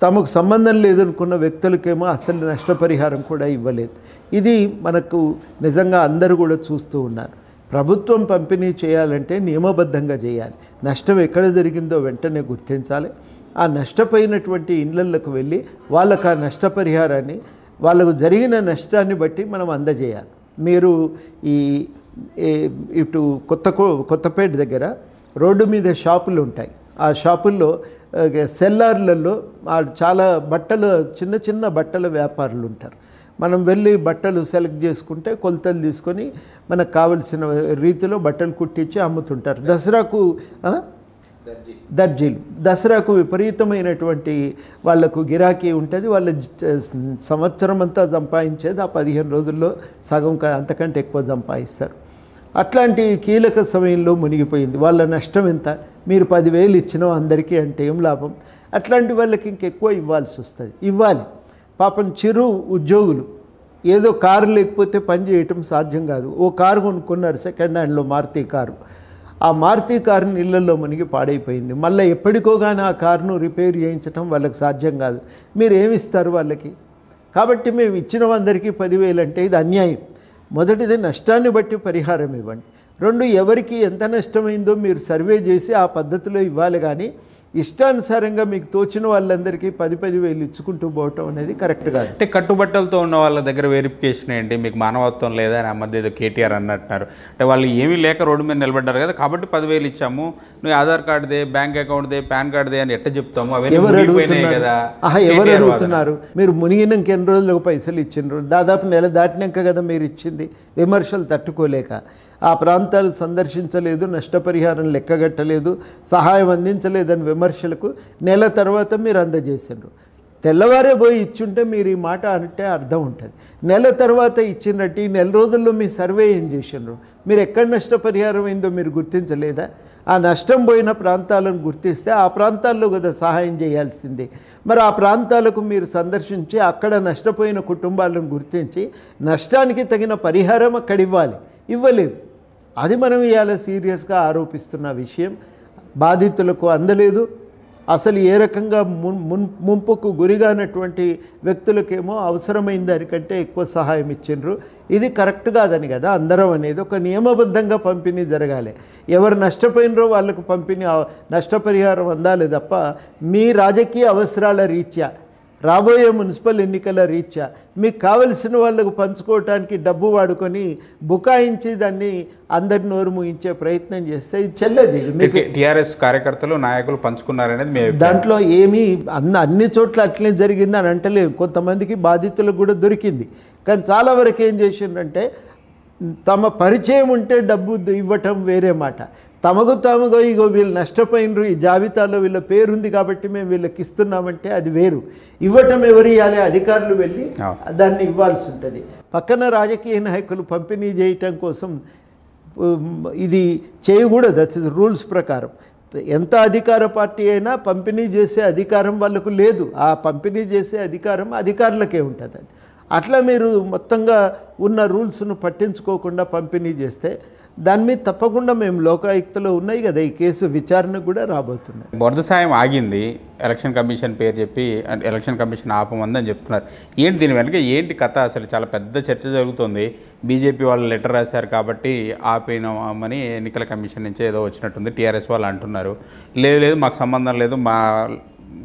తమకు సంబంధం లేదనుకున్న వ్యక్తులకేమో అసలు నష్టపరిహారం కూడా ఇవ్వలేదు. ఇది మనకు నిజంగా అందరూ కూడా చూస్తూ ఉన్నారు. ప్రభుత్వం పంపిణీ చేయాలంటే నియమబద్ధంగా చేయాలి. నష్టం ఎక్కడ జరిగిందో వెంటనే గుర్తించాలి. ఆ నష్టపోయినటువంటి ఇళ్ళకు వెళ్ళి వాళ్ళకు ఆ నష్టపరిహారాన్ని వాళ్ళకు జరిగిన నష్టాన్ని బట్టి మనం అందజేయాలి. మీరు ఈ ఇటు కొత్త కొత్తపేట దగ్గర రోడ్డు మీద షాపులు ఉంటాయి. ఆ షాపుల్లో సెల్లార్లలో చాలా బట్టలు చిన్న చిన్న బట్టల వ్యాపారులు ఉంటారు. మనం వెళ్ళి బట్టలు సెలెక్ట్ చేసుకుంటే కొలతలు తీసుకొని మనకు కావలసిన రీతిలో బట్టలు కుట్టించి అమ్ముతుంటారు. దసరాకు దర్జీలు. దసరాకు విపరీతమైనటువంటి వాళ్ళకు గిరాకీ ఉంటుంది. వాళ్ళ సంవత్సరం అంతా సంపాదించేది ఆ పదిహేను రోజుల్లో సగం అంతకంటే ఎక్కువ సంపాదిస్తారు. అట్లాంటి కీలక సమయంలో మునిగిపోయింది. వాళ్ళ నష్టం ఎంత? మీరు పదివేలు ఇచ్చినా అందరికీ అంటే ఏం లాభం? అట్లాంటి వాళ్ళకి ఇంకెక్కువ ఇవ్వాల్సి వస్తుంది. ఇవ్వాలి. పాపం చిరు ఉద్యోగులు. ఏదో కారు లేకపోతే పని చేయటం సాధ్యం కాదు. ఓ కారు కొనుక్కున్నారు సెకండ్ హ్యాండ్లో మారుతి కారు. ఆ మారుతి కారుని నీళ్ళల్లో మునిగి పాడైపోయింది. మళ్ళీ ఎప్పటికోగానే ఆ కారును రిపేర్ చేయించడం వాళ్ళకి సాధ్యం కాదు. మీరు ఏమిస్తారు వాళ్ళకి? కాబట్టి మేము ఇచ్చిన అందరికీ పదివేలు అంటే ఇది అన్యాయం. మొదటిది నష్టాన్ని బట్టి పరిహారం ఇవ్వండి. రెండు ఎవరికి ఎంత నష్టమైందో మీరు సర్వే చేసి ఆ పద్ధతిలో ఇవ్వాలి కానీ ఇష్టానుసారంగా మీకు తోచిన వాళ్ళందరికీ పది పది వేలు ఇచ్చుకుంటూ పోవటం అనేది కరెక్ట్ కాదు. అంటే కట్టుబట్టలతో ఉన్న వాళ్ళ దగ్గర వెరిఫికేషన్ ఏంటి? మీకు మానవత్వం లేదా? అని మధ్య ఏదో కేటీఆర్ అన్నట్టున్నారు. అంటే వాళ్ళు ఏమీ లేక రోడ్డు మీద నిలబడ్డారు కదా కాబట్టి పదివేలు ఇచ్చాము. నువ్వు ఆధార్ కార్డుదే బ్యాంక్ అకౌంట్దే పాన్ కార్డుదే అని ఎట్ట చెప్తాము? అవన్నీ ఎవరు అడుగుతున్నారు? కదా. ఎవరు. అడుగుతున్నారు? మీరు మునిగినాక ఎన్ని రోజులకు పైసలు ఇచ్చిండ్రు? దాదాపు నెల దాటినాక కదా మీరు ఇచ్చింది. విమర్శలు తట్టుకోలేక. ఆ ప్రాంతాలు సందర్శించలేదు నష్టపరిహారం లెక్కగట్టలేదు సహాయం అందించలేదని విమర్శలకు నెల తర్వాత మీరు అందజేసిండ్రు. తెల్లవారే పోయి ఇచ్చుంటే మీరు ఈ మాట అంటే అర్థం ఉంటుంది. నెల తర్వాత ఇచ్చినట్టు ఈ నెల రోజుల్లో మీ సర్వే ఏం చేసిండ్రు? మీరు ఎక్కడ నష్టపరిహారం అయిందో మీరు గుర్తించలేదా? ఆ నష్టం పోయిన ప్రాంతాలను గుర్తిస్తే ఆ ప్రాంతాల్లో కదా సహాయం చేయాల్సింది. మరి ఆ ప్రాంతాలకు మీరు సందర్శించి అక్కడ నష్టపోయిన కుటుంబాలను గుర్తించి నష్టానికి తగిన పరిహారం అక్కడ ఇవ్వాలి. ఇవ్వలేదు. అది మనం ఇవాళ సీరియస్గా ఆరోపిస్తున్న విషయం. బాధితులకు అందలేదు. అసలు ఏ రకంగా మున్ ముంపుకు గురిగానటువంటి వ్యక్తులకేమో అవసరమైన దానికంటే ఎక్కువ సహాయం ఇచ్చిండ్రు. ఇది కరెక్ట్ కాదని కదా? అందరం అనేది ఒక నియమబద్ధంగా పంపిణీ జరగాలి. ఎవరు నష్టపోయినరో వాళ్ళకు పంపిణీ నష్టపరిహారం అందాలి తప్ప మీ రాజకీయ అవసరాల రీత్యా రాబోయే మున్సిపల్ ఎన్నికల రీత్యా మీకు కావలసిన వాళ్ళకు పంచుకోవటానికి డబ్బు వాడుకొని బుకాయించి దాన్ని అందరి నోరు ముగించే ప్రయత్నం చేస్తే ఇది చెల్లది. మీకు టీఆర్ఎస్ కార్యకర్తలు నాయకులు పంచుకున్నారనేది. దాంట్లో ఏమీ అన్న అన్ని చోట్ల అట్లే జరిగింది అని అంటలేము కొంతమందికి బాధితులకు కూడా దొరికింది. కానీ చాలా వరకు ఏం చేసిండ్రంటే తమ పరిచయం ఉంటే డబ్బు ఇవ్వటం వేరే మాట. తమకు తాముగా ఇగో వీళ్ళు నష్టపోయినరు. ఈ జాబితాలో వీళ్ళ పేరుంది కాబట్టి మేము వీళ్ళకి ఇస్తున్నామంటే అది వేరు. ఇవ్వటం ఎవరు ఇవ్వాలి అధికారులు వెళ్ళి. దాన్ని ఇవ్వాల్సి ఉంటుంది. పక్కన రాజకీయ నాయకులు పంపిణీ చేయటం కోసం ఇది చేయకూడదు. దట్స్ ఇస్ రూల్స్ ప్రకారం. ఎంత అధికార పార్టీ అయినా పంపిణీ చేసే అధికారం వాళ్ళకు లేదు. ఆ పంపిణీ చేసే అధికారం అధికారులకే ఉంటుంది. అది. అట్లా మీరు మొత్తంగా ఉన్న రూల్స్ను పట్టించుకోకుండా పంపిణీ చేస్తే దాని మీద తప్పకుండా మేము లోకాయుక్తలో ఉన్నాయి కదా ఈ కేసు విచారణ కూడా రాబోతున్నది వరద సాయం ఆగింది ఎలక్షన్ కమిషన్ పేరు చెప్పి ఎలక్షన్ కమిషన్ ఆపమందని చెప్తున్నారు. ఏంటి దీని వెనక ఏంటి కథ? అసలు చాలా పెద్ద చర్చ జరుగుతుంది. బీజేపీ వాళ్ళు లెటర్ రాశారు కాబట్టి ఆపినామని ఎన్నికల కమిషన్ నుంచి ఏదో వచ్చినట్టుంది టీఆర్ఎస్ వాళ్ళు అంటున్నారు. లేదు లేదు మాకు సంబంధం లేదు మా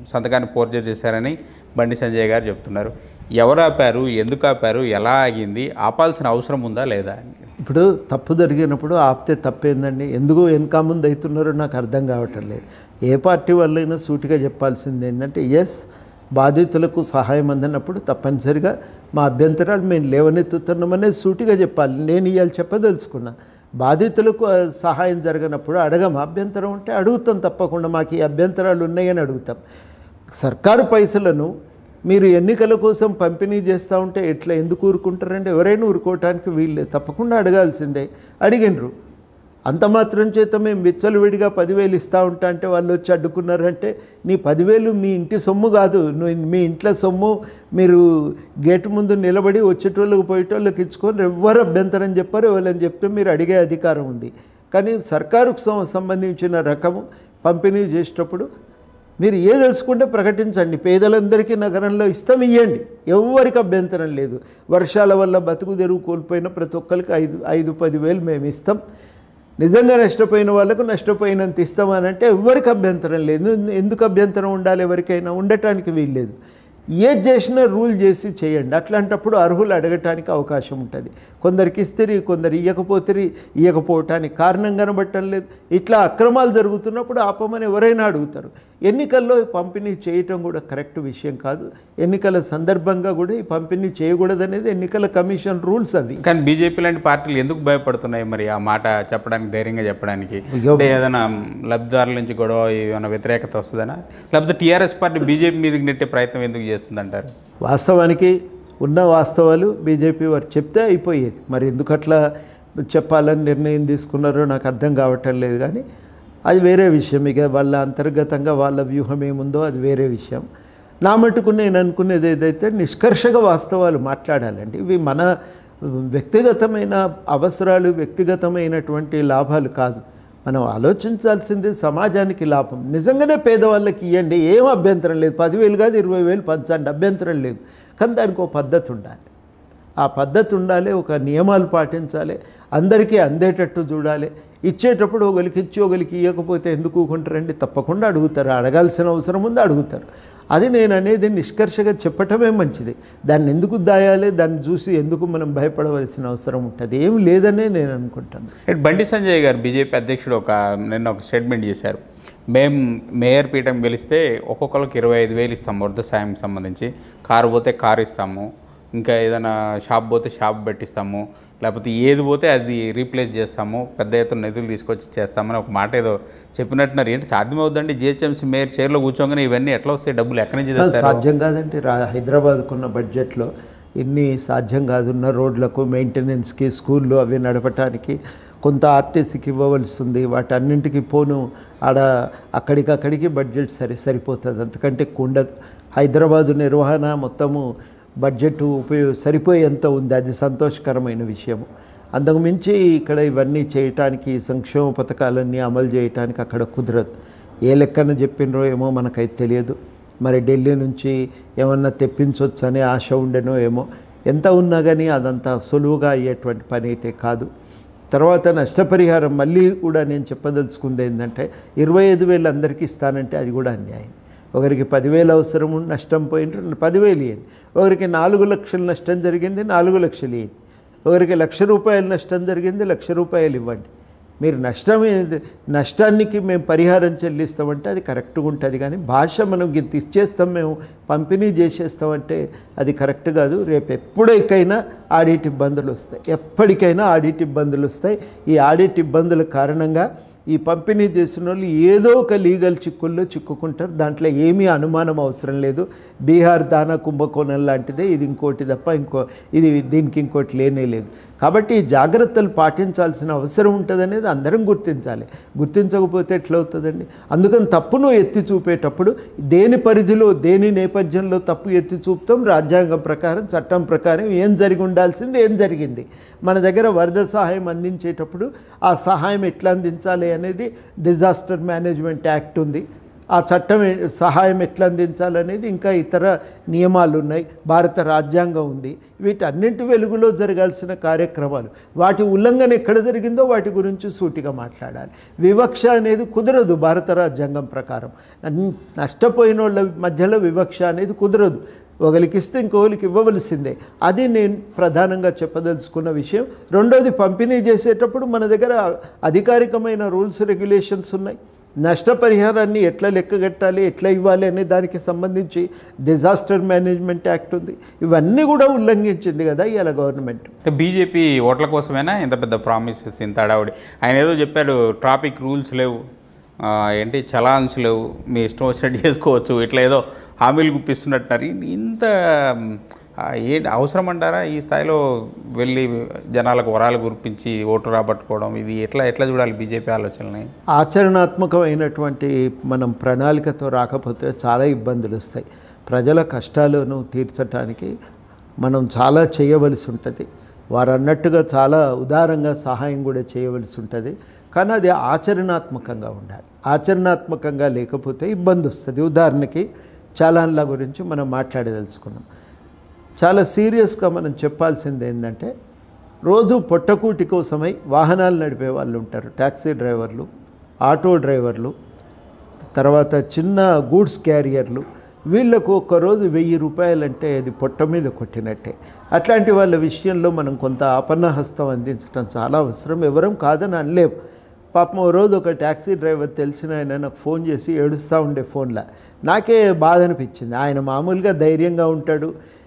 సంతకాన్ని ఫోర్జర్ చేశారని బండి సంజయ్ గారు చెప్తున్నారు. ఎవరు ఆపారు? ఎందుకు ఆపారు? ఎలా ఆగింది? ఆపాల్సిన అవసరం ఉందా లేదా? అని ఇప్పుడు తప్పు జరిగినప్పుడు ఆపితే తప్పేందండి? ఎందుకు వెనక ముందు అవుతున్నారో నాకు అర్థం కావటం లేదు. ఏ పార్టీ వాళ్ళైనా సూటిగా చెప్పాల్సింది ఏంటంటే ఎస్ బాధితులకు సహాయం అందినప్పుడు తప్పనిసరిగా మా అభ్యంతరాలు మేము లేవనెత్తుతున్నామనే సూటిగా చెప్పాలి. నేను ఇవాళ చెప్పదలుచుకున్నా. బాధితులకు సహాయం జరగనప్పుడు అడగం. అభ్యంతరం ఉంటే అడుగుతాం తప్పకుండా మాకు ఈ అభ్యంతరాలు ఉన్నాయని అడుగుతాం. సర్కారు పైసలను మీరు ఎన్నికల కోసం పంపిణీ చేస్తూ ఉంటే ఎట్లా ఎందుకు ఊరుకుంటారంటే ఎవరైనా ఊరుకోవటానికి వీళ్ళే తప్పకుండా అడగాల్సిందే. అడిగినరు. అంత మాత్రం చేత మేము విచ్చలవిడిగా పదివేలు ఇస్తూ ఉంటా అంటే వాళ్ళు వచ్చి అడ్డుకున్నారంటే నీ పదివేలు మీ ఇంటి సొమ్ము కాదు. మీ ఇంట్లో సొమ్ము మీరు గేటు ముందు నిలబడి వచ్చేటోళ్ళకి పోయేటోళ్ళకి ఇచ్చుకొని ఎవ్వరు అభ్యంతరం చెప్పారు ఎవరని చెప్తే మీరు అడిగే అధికారం ఉంది. కానీ సర్కారుకు సంబంధించిన రకము పంపిణీ చేసేటప్పుడు మీరు ఏ తెలుసుకుంటే ప్రకటించండి. పేదలందరికీ నగరంలో ఇష్టం ఇవ్వండి ఎవరికి అభ్యంతరం లేదు. వర్షాల వల్ల బతుకు తెరువు కోల్పోయిన ప్రతి ఒక్కరికి ఐదు ఐదు పదివేలు మేము ఇస్తాం నిజంగా నష్టపోయిన వాళ్ళకు నష్టపోయినంత ఇస్తామనంటే ఎవరికి అభ్యంతరం లేదు. ఎందుకు అభ్యంతరం ఉండాలి ఎవరికైనా? ఉండటానికి వీల్లేదు ఏది చేసినా రూల్ చేసి చేయండి. అట్లాంటప్పుడు అర్హులు అడగటానికి అవకాశం ఉంటుంది. కొందరికి ఇస్తారు కొందరు ఇవ్వకపోతే ఇవ్వకపోవటానికి కారణం కనబట్టం లేదు. ఇట్లా అక్రమాలు జరుగుతున్నప్పుడు ఆపమని ఎవరైనా అడుగుతారు. ఎన్నికల్లో ఈ పంపిణీ చేయటం కూడా కరెక్ట్ విషయం కాదు. ఎన్నికల సందర్భంగా కూడా ఈ పంపిణీ చేయకూడదనేది ఎన్నికల కమిషన్ రూల్స్ అవి. కానీ బీజేపీ లాంటి పార్టీలు ఎందుకు భయపడుతున్నాయి మరి ఆ మాట చెప్పడానికి ధైర్యంగా చెప్పడానికి? ఏదైనా లబ్ధిదారుల నుంచి గొడవ ఏమైనా వ్యతిరేకత వస్తుందనా? లేకపోతే టీఆర్ఎస్ పార్టీ బీజేపీ మీదకి నెట్టే ప్రయత్నం ఎందుకు చేస్తుందంటారు? వాస్తవానికి ఉన్న వాస్తవాలు బీజేపీ వారు చెప్తే అయిపోయేది. మరి ఎందుకు అట్లా చెప్పాలని నిర్ణయం తీసుకున్నారో నాకు అర్థం కావటం లేదు కానీ అది వేరే విషయం. ఇక వాళ్ళ అంతర్గతంగా వాళ్ళ వ్యూహం ఏముందో అది వేరే విషయం. నా మటుకు నేను అనుకునేది ఏదైతే నిష్కర్షగా వాస్తవాలు మాట్లాడాలండి ఇవి మన వ్యక్తిగతమైన అవసరాలు వ్యక్తిగతమైనటువంటి లాభాలు కాదు. మనం ఆలోచించాల్సింది సమాజానికి లాభం. నిజంగానే పేదవాళ్ళకి ఇవ్వండి ఏం అభ్యంతరం లేదు. పదివేలు కాదు ఇరవై వేలు పంచండి అభ్యంతరం లేదు. కానీ దానికి ఒక పద్ధతి ఉండాలి. ఆ పద్ధతి ఉండాలి ఒక నియమాలు పాటించాలి అందరికీ అందేటట్టు చూడాలి. ఇచ్చేటప్పుడు ఒకరికి ఇచ్చి ఒకరికి ఇవ్వకపోతే ఎందుకు ఊకుంటారండి? తప్పకుండా అడుగుతారు అడగాల్సిన అవసరం ఉంది అడుగుతారు. అది నేను అనేది నిష్కర్షగా చెప్పటమే మంచిది. దాన్ని ఎందుకు దాయాలి? దాన్ని చూసి ఎందుకు మనం భయపడవలసిన అవసరం ఉంటుంది? ఏం లేదనే నేను అనుకుంటాను. బండి సంజయ్ గారు బీజేపీ అధ్యక్షుడు ఒక నిన్న ఒక స్టేట్మెంట్ చేశారు. మేము మేయర్ పీఠం గెలిస్తే ఒక్కొక్కరికి ఇరవై ఐదు వేలు ఇస్తాము వృద్ధ సాయం సంబంధించి. కారు పోతే కారు ఇస్తాము. ఇంకా ఏదైనా షాప్ పోతే షాప్ పెట్టిస్తాము. లేకపోతే ఏది పోతే అది రీప్లేస్ చేస్తాము. పెద్ద ఎత్తున నిధులు తీసుకొచ్చి చేస్తామని ఒక మాట ఏదో చెప్పినట్టున్నారు. ఏంటి సాధ్యమవుతుందండి? జిహెచ్ఎంసీ మేయర్ చైర్లో కూర్చోగానే ఇవన్నీ ఎట్లా వస్తాయి? డబ్బులు ఎక్కడి నుంచి సాధ్యం కాదండి. హైదరాబాద్కున్న బడ్జెట్లో ఇన్ని సాధ్యం కాదున్న రోడ్లకు మెయింటెనెన్స్కి స్కూళ్ళు అవి నడపటానికి కొంత ఆర్టీసీకి ఇవ్వవలసి ఉంది వాటన్నింటికి పోను ఆడ అక్కడికక్కడికి బడ్జెట్ సరి సరిపోతుంది. అంతకంటే కుండ హైదరాబాదు నిర్వహణ మొత్తము బడ్జెట్ ఉపయోగ సరిపోయేంత ఉంది. అది సంతోషకరమైన విషయం అంతకుమించి ఇక్కడ ఇవన్నీ చేయటానికి సంక్షేమ పథకాలన్నీ అమలు చేయటానికి అక్కడ కుదరదు. ఏ లెక్కన చెప్పినరో ఏమో మనకైతే తెలియదు. మరి ఢిల్లీ నుంచి ఏమన్నా తెప్పించవచ్చు అనే ఆశ ఉండెనో ఏమో. ఎంత ఉన్నా కానీ అదంతా సులువుగా అయ్యేటువంటి పని అయితే కాదు. తర్వాత నష్టపరిహారం మళ్ళీ కూడా నేను చెప్పదలుచుకుంది ఏంటంటే ఇరవై ఐదు వేలు అందరికీ ఇస్తానంటే అది కూడా అన్యాయం. ఒకరికి పదివేలు అవసరం నష్టం పోయింటే పదివేలు ఇవ్వండి ఒకరికి నాలుగు లక్షల నష్టం జరిగింది నాలుగు లక్షలు ఇవ్వండి ఒకరికి లక్ష రూపాయల నష్టం జరిగింది లక్ష రూపాయలు ఇవ్వండి. మీరు నష్టం నష్టానికి మేము పరిహారం చెల్లిస్తామంటే అది కరెక్ట్గా ఉంటుంది. కానీ భాష మనం గిత్త ఇచ్చేస్తాం మేము పంపిణీ చేసేస్తామంటే అది కరెక్ట్ కాదు. రేపు ఎప్పుడైకైనా ఆడిట్ ఇబ్బందులు వస్తాయి. ఎప్పటికైనా ఆడిట్ ఇబ్బందులు వస్తాయి. ఈ ఆడిట్ ఇబ్బందుల కారణంగా ఈ పంపిణీ చేసిన వాళ్ళు ఏదో ఒక లీగల్ చిక్కుల్లో చిక్కుకుంటారు. దాంట్లో ఏమీ అనుమానం అవసరం లేదు. బీహార్ దానా కుంభకోణం లాంటిదే. ఇది ఇంకోటి తప్ప ఇంకో ఇది దీనికి ఇంకోటి లేనే లేదు. కాబట్టి జాగ్రత్తలు పాటించాల్సిన అవసరం ఉంటుందనేది అందరం గుర్తించాలి. గుర్తించకపోతే ఎట్లవుతుందండి? అందుకని తప్పును ఎత్తి చూపేటప్పుడు దేని పరిధిలో దేని నేపథ్యంలో తప్పు ఎత్తి చూపుతాం రాజ్యాంగం ప్రకారం చట్టం ప్రకారం ఏం జరిగి ఉండాల్సింది ఏం జరిగింది? మన దగ్గర వరద సహాయం అందించేటప్పుడు ఆ సహాయం ఎట్లా అందించాలి అనేది డిజాస్టర్ మేనేజ్మెంట్ యాక్ట్ ఉంది. ఆ చట్టం సహాయం ఎట్లా అందించాలనేది ఇంకా ఇతర నియమాలు ఉన్నాయి భారత రాజ్యాంగం ఉంది. వీటన్నింటి వెలుగులో జరగాల్సిన కార్యక్రమాలు వాటి ఉల్లంఘన ఎక్కడ జరిగిందో వాటి గురించి సూటిగా మాట్లాడాలి. వివక్ష అనేది కుదరదు భారత రాజ్యాంగం ప్రకారం. నష్టపోయిన వాళ్ళ మధ్యలో వివక్ష అనేది కుదరదు. ఒకరికి ఇస్తే ఇంకొకరికి ఇవ్వవలసిందే. అది నేను ప్రధానంగా చెప్పదలుచుకున్న విషయం. రెండోది పంపిణీ చేసేటప్పుడు మన దగ్గర అధికారికమైన రూల్స్ రెగ్యులేషన్స్ ఉన్నాయి. నష్టపరిహారాన్ని ఎట్లా లెక్కగట్టాలి ఎట్లా ఇవ్వాలి అనే దానికి సంబంధించి డిజాస్టర్ మేనేజ్మెంట్ యాక్ట్ ఉంది. ఇవన్నీ కూడా ఉల్లంఘించింది కదా ఇవాళ గవర్నమెంట్. అంటే బీజేపీ ఓట్ల కోసమేనా? ఇంత పెద్ద ప్రామిసెస్ ఇంత అడావుడి ఆయన ఏదో చెప్పాడు ట్రాఫిక్ రూల్స్ లేవు. ఏంటి? చలాన్స్ లేవు. మీ ఇష్టం వచ్చినట్టు చేసుకోవచ్చు. ఇట్లా ఏదో హామీలు గుప్పిస్తున్నట్టున్నారు ఇంత ఏంటి అవసరం అంటారా ఈ స్థాయిలో వెళ్ళి జనాలకు వరాలు గుర్పించి ఓటు రాబట్టుకోవడం ఇది ఎట్లా ఎట్లా చూడాలి బీజేపీ ఆలోచనని ఆచరణాత్మకమైనటువంటి మనం ప్రణాళికతో రాకపోతే చాలా ఇబ్బందులు వస్తాయి. ప్రజల కష్టాలను తీర్చడానికి మనం చాలా చేయవలసి ఉంటుంది. వారు అన్నట్టుగా చాలా ఉదారంగా సహాయం కూడా చేయవలసి ఉంటుంది. కానీ అది ఆచరణాత్మకంగా ఉండాలి. ఆచరణాత్మకంగా లేకపోతే ఇబ్బంది వస్తుంది. ఉదాహరణకి చలాన్ల గురించి మనం మాట్లాడదలుచుకున్నాం. చాలా సీరియస్గా మనం చెప్పాల్సింది ఏంటంటే రోజు పొట్టకూటి కోసమై వాహనాలు నడిపే వాళ్ళు ఉంటారు. ట్యాక్సీ డ్రైవర్లు ఆటో డ్రైవర్లు తర్వాత చిన్న గూడ్స్ క్యారియర్లు. వీళ్ళకు ఒక్కరోజు వెయ్యి రూపాయలంటే అది పొట్ట మీద కొట్టినట్టే. అట్లాంటి వాళ్ళ విషయంలో మనం కొంత ఆపన్నహస్తం అందించడం చాలా అవసరం. ఎవరం కాదని అనలేము పాపం ఓ రోజు ఒక ట్యాక్సీ డ్రైవర్ తెలిసిన ఆయన నాకు ఫోన్ చేసి ఏడుస్తూ ఉండే ఫోన్లో. నాకే బాధ అనిపించింది. ఆయన మామూలుగా ధైర్యంగా ఉంటాడు.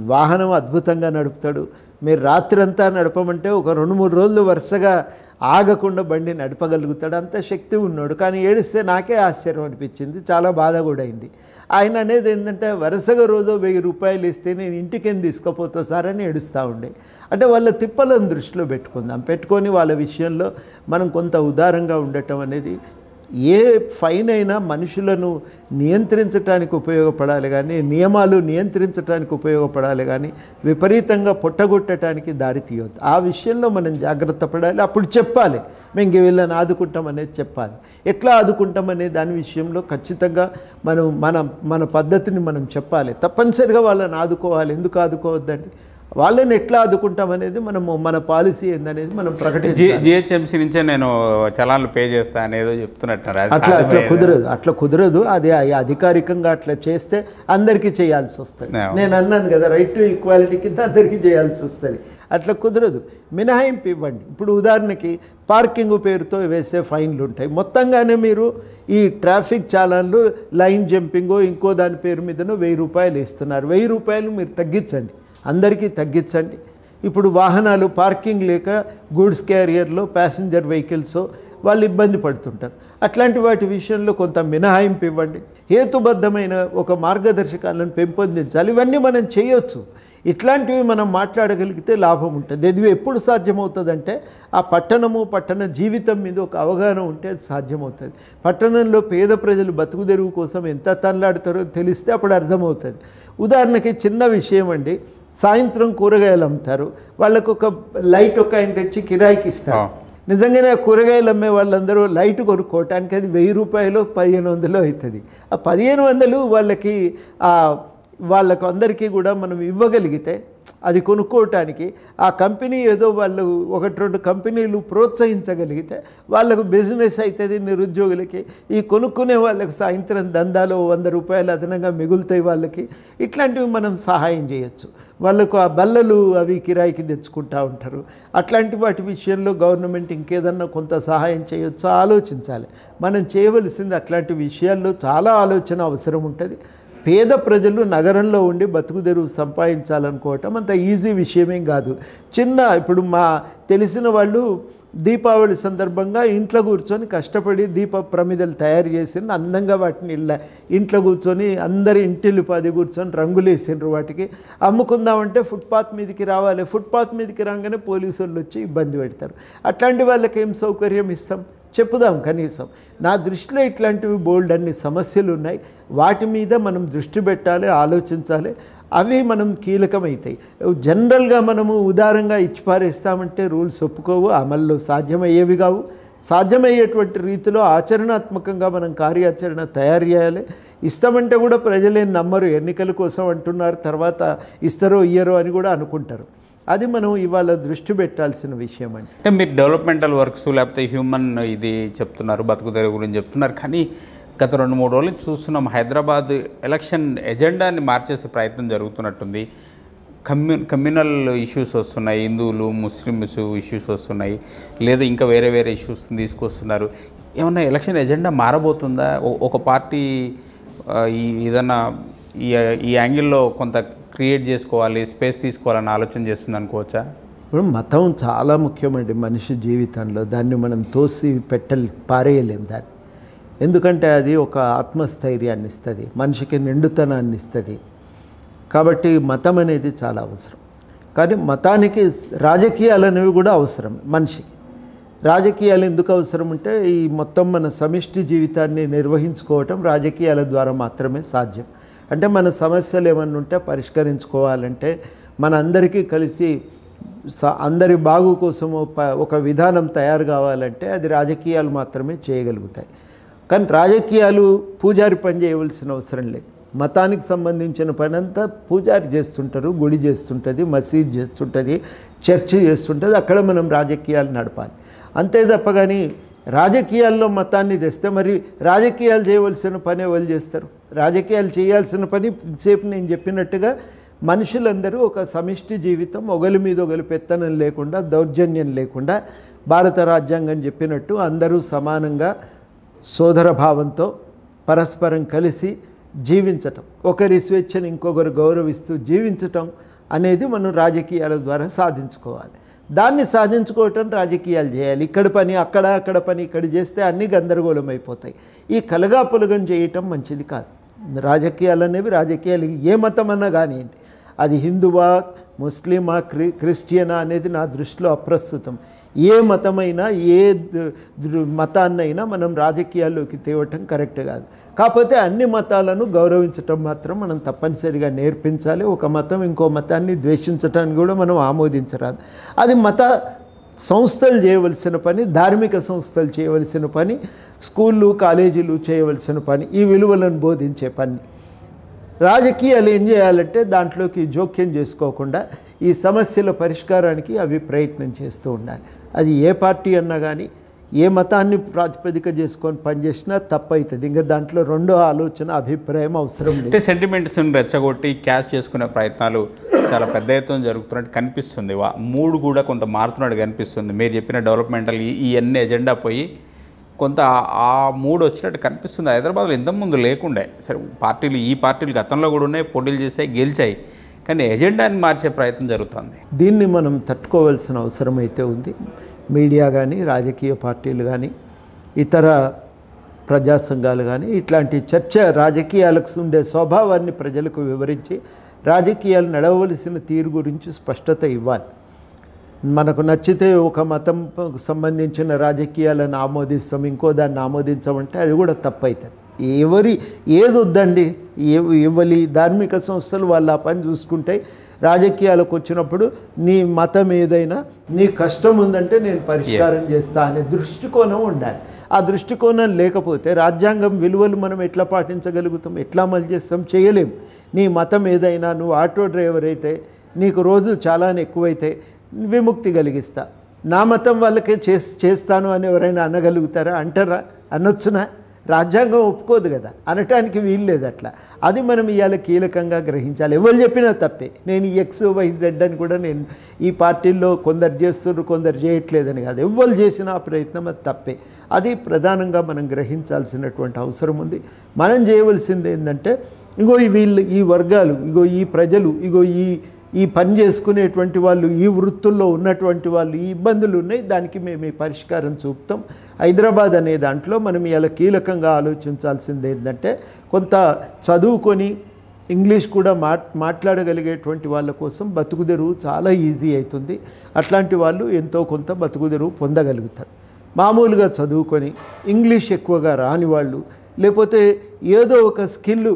వాహనం అద్భుతంగా నడుపుతాడు. మీరు రాత్రంతా నడపమంటే ఒక రెండు మూడు రోజులు వరుసగా ఆగకుండా బండి నడపగలుగుతాడు. అంత శక్తి ఉన్నాడు. కానీ ఏడిస్తే నాకే ఆశ్చర్యం అనిపించింది. చాలా బాధ కూడా అయింది. ఆయన అనేది ఏంటంటే వరుసగా రోజు వెయ్యి రూపాయలు ఇస్తే నేను ఇంటికేం తీసుకుపోతా సార్ అని ఏడుస్తూ ఉండే. అంటే వాళ్ళ తిప్పలను దృష్టిలో పెట్టుకుందాం. పెట్టుకొని వాళ్ళ విషయంలో మనం కొంత ఉదారంగా ఉండటం అనేది ఏ ఫైన్ అయినా మనుషులను నియంత్రించడానికి ఉపయోగపడాలి కానీ నియమాలు నియంత్రించడానికి ఉపయోగపడాలి కానీ విపరీతంగా పొట్టగొట్టడానికి దారి తీయొద్దు. ఆ విషయంలో మనం జాగ్రత్త పడాలి. అప్పుడు చెప్పాలి. మేము వీళ్ళని ఆదుకుంటాం అనేది చెప్పాలి. ఎట్లా ఆదుకుంటాం అనే దాని విషయంలో ఖచ్చితంగా మనం మన మన పద్ధతిని మనం చెప్పాలి. తప్పనిసరిగా వాళ్ళని ఆదుకోవాలి. ఎందుకు ఆదుకోవద్దండి? వాళ్ళని ఎట్లా ఆదుకుంటాం అనేది మనము మన పాలసీ ఏందనేది మనం ప్రకటించాలి జి జిహెచ్ఎంసీ నుంచే నేను చలాన్లు పే చేస్తా అనేదో చెప్తున్నట్టున్నారు అది అట్లా అట్లా? కుదరదు అట్లా కుదరదు. అది అధికారికంగా అట్లా చేస్తే అందరికీ చేయాల్సి వస్తుంది. నేను అన్నాను కదా రైట్ టు ఈక్వాలిటీ కింద అందరికీ చేయాల్సి వస్తుంది. అట్లా కుదరదు. మినహాయింపు ఇవ్వండి. ఇప్పుడు ఉదాహరణకి పార్కింగ్ పేరుతో వేసే ఫైన్లు ఉంటాయి. మొత్తంగానే మీరు ఈ ట్రాఫిక్ చాలాన్లు లైన్ జంపింగో ఇంకో దాని పేరు మీదనో వెయ్యి రూపాయలు ఇస్తున్నారు వెయ్యి రూపాయలు మీరు తగ్గించండి. అందరికీ తగ్గించండి. ఇప్పుడు వాహనాలు పార్కింగ్ లేక గూడ్స్ క్యారియర్లో ప్యాసింజర్ వెహికల్స్ వాళ్ళు ఇబ్బంది పడుతుంటారు. అట్లాంటి వాటి విషయంలో కొంత మినహాయింపు ఇవ్వండి. హేతుబద్ధమైన ఒక మార్గదర్శకాలను పెంపొందించాలి. ఇవన్నీ మనం చేయొచ్చు. ఇట్లాంటివి మనం మాట్లాడగలిగితే లాభం ఉంటుంది. ఇది ఎప్పుడు సాధ్యమవుతుందంటే ఆ పట్టణము పట్టణ జీవితం మీద ఒక అవగాహన ఉంటే అది సాధ్యమవుతుంది. పట్టణంలో పేద ప్రజలు బతుకుదెరువు కోసం ఎంత తనలాడతారో తెలిస్తే అప్పుడు అర్థమవుతుంది. ఉదాహరణకి చిన్న విషయం అండి. సాయంత్రం కూరగాయలు అమ్ముతారు. వాళ్ళకు ఒక లైట్ ఒక ఆయన తెచ్చి కిరాయికి ఇస్తారు. నిజంగానే కూరగాయలు అమ్మే వాళ్ళందరూ లైట్ కొనుక్కోవటానికి అది వెయ్యి రూపాయలు పదిహేను వందలు అవుతుంది. ఆ పదిహేను వందలు వాళ్ళకి వాళ్ళకు అందరికీ కూడా మనం ఇవ్వగలిగితే అది కొనుక్కోవటానికి ఆ కంపెనీ ఏదో వాళ్ళు ఒకటి రెండు కంపెనీలు ప్రోత్సహించగలిగితే వాళ్ళకు బిజినెస్ అవుతుంది నిరుద్యోగులకి. ఈ కొనుక్కునే వాళ్ళకి సాయంత్రం దందాలో వంద రూపాయలు అదనంగా మిగులుతాయి వాళ్ళకి. ఇట్లాంటివి మనం సహాయం చేయొచ్చు. వాళ్ళకు ఆ బల్లలు అవి కిరాయికి తెచ్చుకుంటా ఉంటారు. అట్లాంటి వాటి విషయంలో గవర్నమెంట్ ఇంకేదన్నా కొంత సహాయం చేయొచ్చు ఆలోచించాలి. మనం చేయవలసింది అట్లాంటి విషయాల్లో చాలా ఆలోచన అవసరం ఉంటుంది. పేద ప్రజలు నగరంలో ఉండి బతుకు తెరువు సంపాదించాలనుకోవటం అంత ఈజీ విషయమేం కాదు. చిన్న ఇప్పుడు మా తెలిసిన వాళ్ళు దీపావళి సందర్భంగా ఇంట్లో కూర్చొని కష్టపడి దీప ప్రమిదలు తయారు చేసి అందంగా వాటిని ఇళ్ళ ఇంట్లో కూర్చొని అందరి ఇంటిల్లి పది కూర్చొని రంగులు వేసిండ్రు వాటికి. అమ్ముకుందామంటే ఫుట్పాత్ మీదకి రావాలి. ఫుట్పాత్ మీదకి రాగానే పోలీసు వాళ్ళు వచ్చి ఇబ్బంది పెడతారు. అట్లాంటి వాళ్ళకి ఏం సౌకర్యం ఇస్తాం? చెప్పుదాం కనీసం. నా దృష్టిలో ఇట్లాంటివి బోల్డ్ అన్ని సమస్యలు ఉన్నాయి వాటి మీద మనం దృష్టి పెట్టాలి ఆలోచించాలి. అవి మనం కీలకమవుతాయి జనరల్గా మనము ఉదారంగా ఇచ్చి పారేస్తామంటే రూల్స్ ఒప్పుకోవు అమల్లో సాధ్యమయ్యేవి కావు. సాధ్యమయ్యేటువంటి రీతిలో ఆచరణాత్మకంగా మనం కార్యాచరణ తయారు చేయాలి. ఇస్తామంటే కూడా ప్రజలేం నమ్మరు ఎన్నికల కోసం అంటున్నారు తర్వాత ఇస్తారో ఇయ్యరో అని కూడా అనుకుంటారు. అది మనం ఇవాళ దృష్టి పెట్టాల్సిన విషయం అంటే మీరు డెవలప్మెంటల్ వర్క్స్ లేకపోతే హ్యూమన్ ఇది చెప్తున్నారు బతుకు గురించి చెప్తున్నారు. కానీ గత రెండు మూడు రోజులు చూస్తున్నాం హైదరాబాద్ ఎలక్షన్ ఎజెండాని మార్చేసే ప్రయత్నం జరుగుతున్నట్టుంది. కమ్యూ కమ్యూనల్ ఇష్యూస్ వస్తున్నాయి హిందువులు ముస్లిమ్స్ ఇష్యూస్ వస్తున్నాయి లేదా ఇంకా వేరే వేరే ఇష్యూస్ తీసుకొస్తున్నారు. ఏమన్నా ఎలక్షన్ ఎజెండా మారబోతుందా? ఒక పార్టీ ఈ ఏదన్నా ఈ ఈ యాంగిల్లో కొంత క్రియేట్ చేసుకోవాలి స్పేస్ తీసుకోవాలని ఆలోచన చేస్తుంది అనుకోవచ్చా? ఇప్పుడు మతం చాలా ముఖ్యమండి మనిషి జీవితంలో. దాన్ని మనం తోసి పెట్ట పారేయలేం దాన్ని. ఎందుకంటే అది ఒక ఆత్మస్థైర్యాన్ని ఇస్తుంది మనిషికి నిండుతనాన్ని ఇస్తుంది. కాబట్టి మతం అనేది చాలా అవసరం. కానీ మతానికి రాజకీయాలు అనేవి కూడా అవసరం మనిషికి. రాజకీయాలు ఎందుకు అవసరం అంటే ఈ మొత్తం మన సమిష్టి జీవితాన్ని నిర్వహించుకోవటం రాజకీయాల ద్వారా మాత్రమే సాధ్యం. అంటే మన సమస్యలు ఏమన్నా ఉంటే పరిష్కరించుకోవాలంటే మన అందరికీ కలిసి స- అందరి బాగు కోసం ప- ఒక విధానం తయారు కావాలంటే అది రాజకీయాలు మాత్రమే చేయగలుగుతాయి. కానీ రాజకీయాలు పూజారి పని చేయవలసిన అవసరం లేదు. మతానికి సంబంధించిన పని అంతా పూజారి చేస్తుంటారు గుడి చేస్తుంటుంది మసీద్ చేస్తుంటుంది చర్చ్ చేస్తుంటుంది అక్కడ మనం రాజకీయాలు నడపాలి. అంతే తప్ప కానీ రాజకీయాల్లో మతాన్ని తెస్తే మరి రాజకీయాలు చేయవలసిన పని ఎవరు చేస్తారు? రాజకీయాలు చేయాల్సిన పని ఇంతసేపు నేను చెప్పినట్టుగా మనుషులందరూ ఒక సమిష్టి జీవితం ఒకరి మీద ఒకరు పెత్తనం లేకుండా దౌర్జన్యం లేకుండా భారత రాజ్యాంగం చెప్పినట్టు అందరూ సమానంగా సోదర భావంతో పరస్పరం కలిసి జీవించటం ఒకరి స్వేచ్ఛను ఇంకొకరు గౌరవిస్తూ జీవించటం అనేది మనం రాజకీయాల ద్వారా సాధించుకోవాలి. దాన్ని సాధించుకోవటం రాజకీయాలు చేయాలి. ఇక్కడ పని అక్కడ అక్కడ పని ఇక్కడ చేస్తే అన్నీ గందరగోళం అయిపోతాయి. ఈ కలగాపులగం చేయటం మంచిది కాదు. రాజకీయాలు అనేవి రాజకీయాలు. ఏ మతం అన్నా కానివ్వండి. అది హిందువా ముస్లిమా క్రి క్రిస్టియనా అనేది నా దృష్టిలో అప్రస్తుతం. ఏ మతమైనా ఏ దృ- మతాన్నైనా మనం రాజకీయాల్లోకి తేవటం కరెక్ట్ కాదు. కాకపోతే అన్ని మతాలను గౌరవించటం మాత్రం మనం తప్పనిసరిగా నేర్పించాలి. ఒక మతం ఇంకో మతాన్ని ద్వేషించటాన్ని కూడా మనం ఆమోదించరాదు. అది మత సంస్థలు చేయవలసిన పని ధార్మిక సంస్థలు చేయవలసిన పని స్కూళ్ళు కాలేజీలు చేయవలసిన పని ఈ విలువలను బోధించే పని. రాజకీయాలు ఏం చేయాలంటే దాంట్లోకి జోక్యం చేసుకోకుండా ఈ సమస్యల పరిష్కారానికి అవి ప్రయత్నం చేస్తూ ఉండాలి. అది ఏ పార్టీ అన్నా కానీ ఏ మతాన్ని ప్రాతిపదిక చేసుకొని పనిచేసినా తప్పవుతుంది ఇంకా దాంట్లో రెండో ఆలోచన అభిప్రాయం అవసరం లేదు. సెంటిమెంట్స్ సెంటిమెంట్స్ని రెచ్చగొట్టి క్యాష్ చేసుకునే ప్రయత్నాలు చాలా పెద్ద ఎత్తున జరుగుతున్నట్టు కనిపిస్తుంది. వా- మూడు కూడా కొంత మారుతున్నట్టు కనిపిస్తుంది. మీరు చెప్పిన డెవలప్మెంటల్ ఈ అన్ని ఎజెండా పోయి కొంత ఆ- మూడు వచ్చినట్టు కనిపిస్తుంది. హైదరాబాద్లో ఇంతకుముందు లేకుండే. సరే పార్టీలు ఈ పార్టీలు గతంలో కూడా ఉన్నాయి పోటీలు చేసాయి గెలిచాయి. కానీ ఎజెండాని మార్చే ప్రయత్నం జరుగుతుంది. దీన్ని మనం తట్టుకోవాల్సిన అవసరం అయితే ఉంది. మీడియా కానీ రాజకీయ పార్టీలు కానీ ఇతర ప్రజా సంఘాలు కానీ ఇట్లాంటి చర్చ రాజకీయాలకు ఉండే స్వభావాన్ని ప్రజలకు వివరించి రాజకీయాలు నడవలసిన తీరు గురించి స్పష్టత ఇవ్వాలి. మనకు నచ్చితే ఒక మతం సంబంధించిన రాజకీయాలను ఆమోదిస్తాం ఇంకో దాన్ని ఆమోదించమంటే అది కూడా తప్పవుతుంది ఎవరి ఏది వద్దండి? ఎవ- ఇవ్వలి ధార్మిక సంస్థలు వాళ్ళ ఆ పని చూసుకుంటాయి రాజకీయాలకు వచ్చినప్పుడు నీ మతం ఏదైనా నీ కష్టం ఉందంటే నేను పరిష్కారం చేస్తా అనే దృష్టికోణం ఉండాలి. ఆ దృష్టికోణం లేకపోతే రాజ్యాంగం విలువలు మనం ఎట్లా పాటించగలుగుతాం ఎట్లా అమలు చేస్తాం చేయలేం. నీ మతం ఏదైనా నువ్వు ఆటో డ్రైవర్ అయితే నీకు రోజు చాలానే ఎక్కువైతే విముక్తి కలిగిస్తా. నా మతం వాళ్ళకే చేస్ చేస్తాను అని ఎవరైనా అనగలుగుతారా? అంటారా? అనొచ్చునా? రాజ్యాంగం ఒప్పుకోదు కదా. అనటానికి వీలు లేదు అట్లా. అది మనం ఇవాళ కీలకంగా గ్రహించాలి. ఎవరు చెప్పినా తప్పే. నేను ఎక్స్ వై జెడ్ అని కూడా నేను ఈ పార్టీల్లో కొందరు చేస్తున్నారు కొందరు చేయట్లేదని కాదు. ఎవరు చేసిన ఆ ప్రయత్నం అది తప్పే. అది ప్రధానంగా మనం గ్రహించాల్సినటువంటి అవసరం ఉంది. మనం చేయవలసింది ఏంటంటే ఇగో ఈ వీళ్ళు ఈ వర్గాలు ఇగో ఈ ప్రజలు ఇగో ఈ ఈ పని చేసుకునేటువంటి వాళ్ళు ఈ వృత్తుల్లో ఉన్నటువంటి వాళ్ళు ఈ ఇబ్బందులు ఉన్నాయి దానికి మేము ఈ పరిష్కారం చూపుతాం. హైదరాబాద్ అనే దాంట్లో మనం ఇలా కీలకంగా ఆలోచించాల్సింది ఏంటంటే కొంత చదువుకొని ఇంగ్లీష్ కూడా మాట్ మాట్లాడగలిగేటువంటి వాళ్ళ కోసం బతుకుదెరువు చాలా ఈజీ అవుతుంది. అట్లాంటి వాళ్ళు ఎంతో కొంత బతుకుదెరువు పొందగలుగుతారు. మామూలుగా చదువుకొని ఇంగ్లీష్ ఎక్కువగా రాని వాళ్ళు లేకపోతే ఏదో ఒక స్కిల్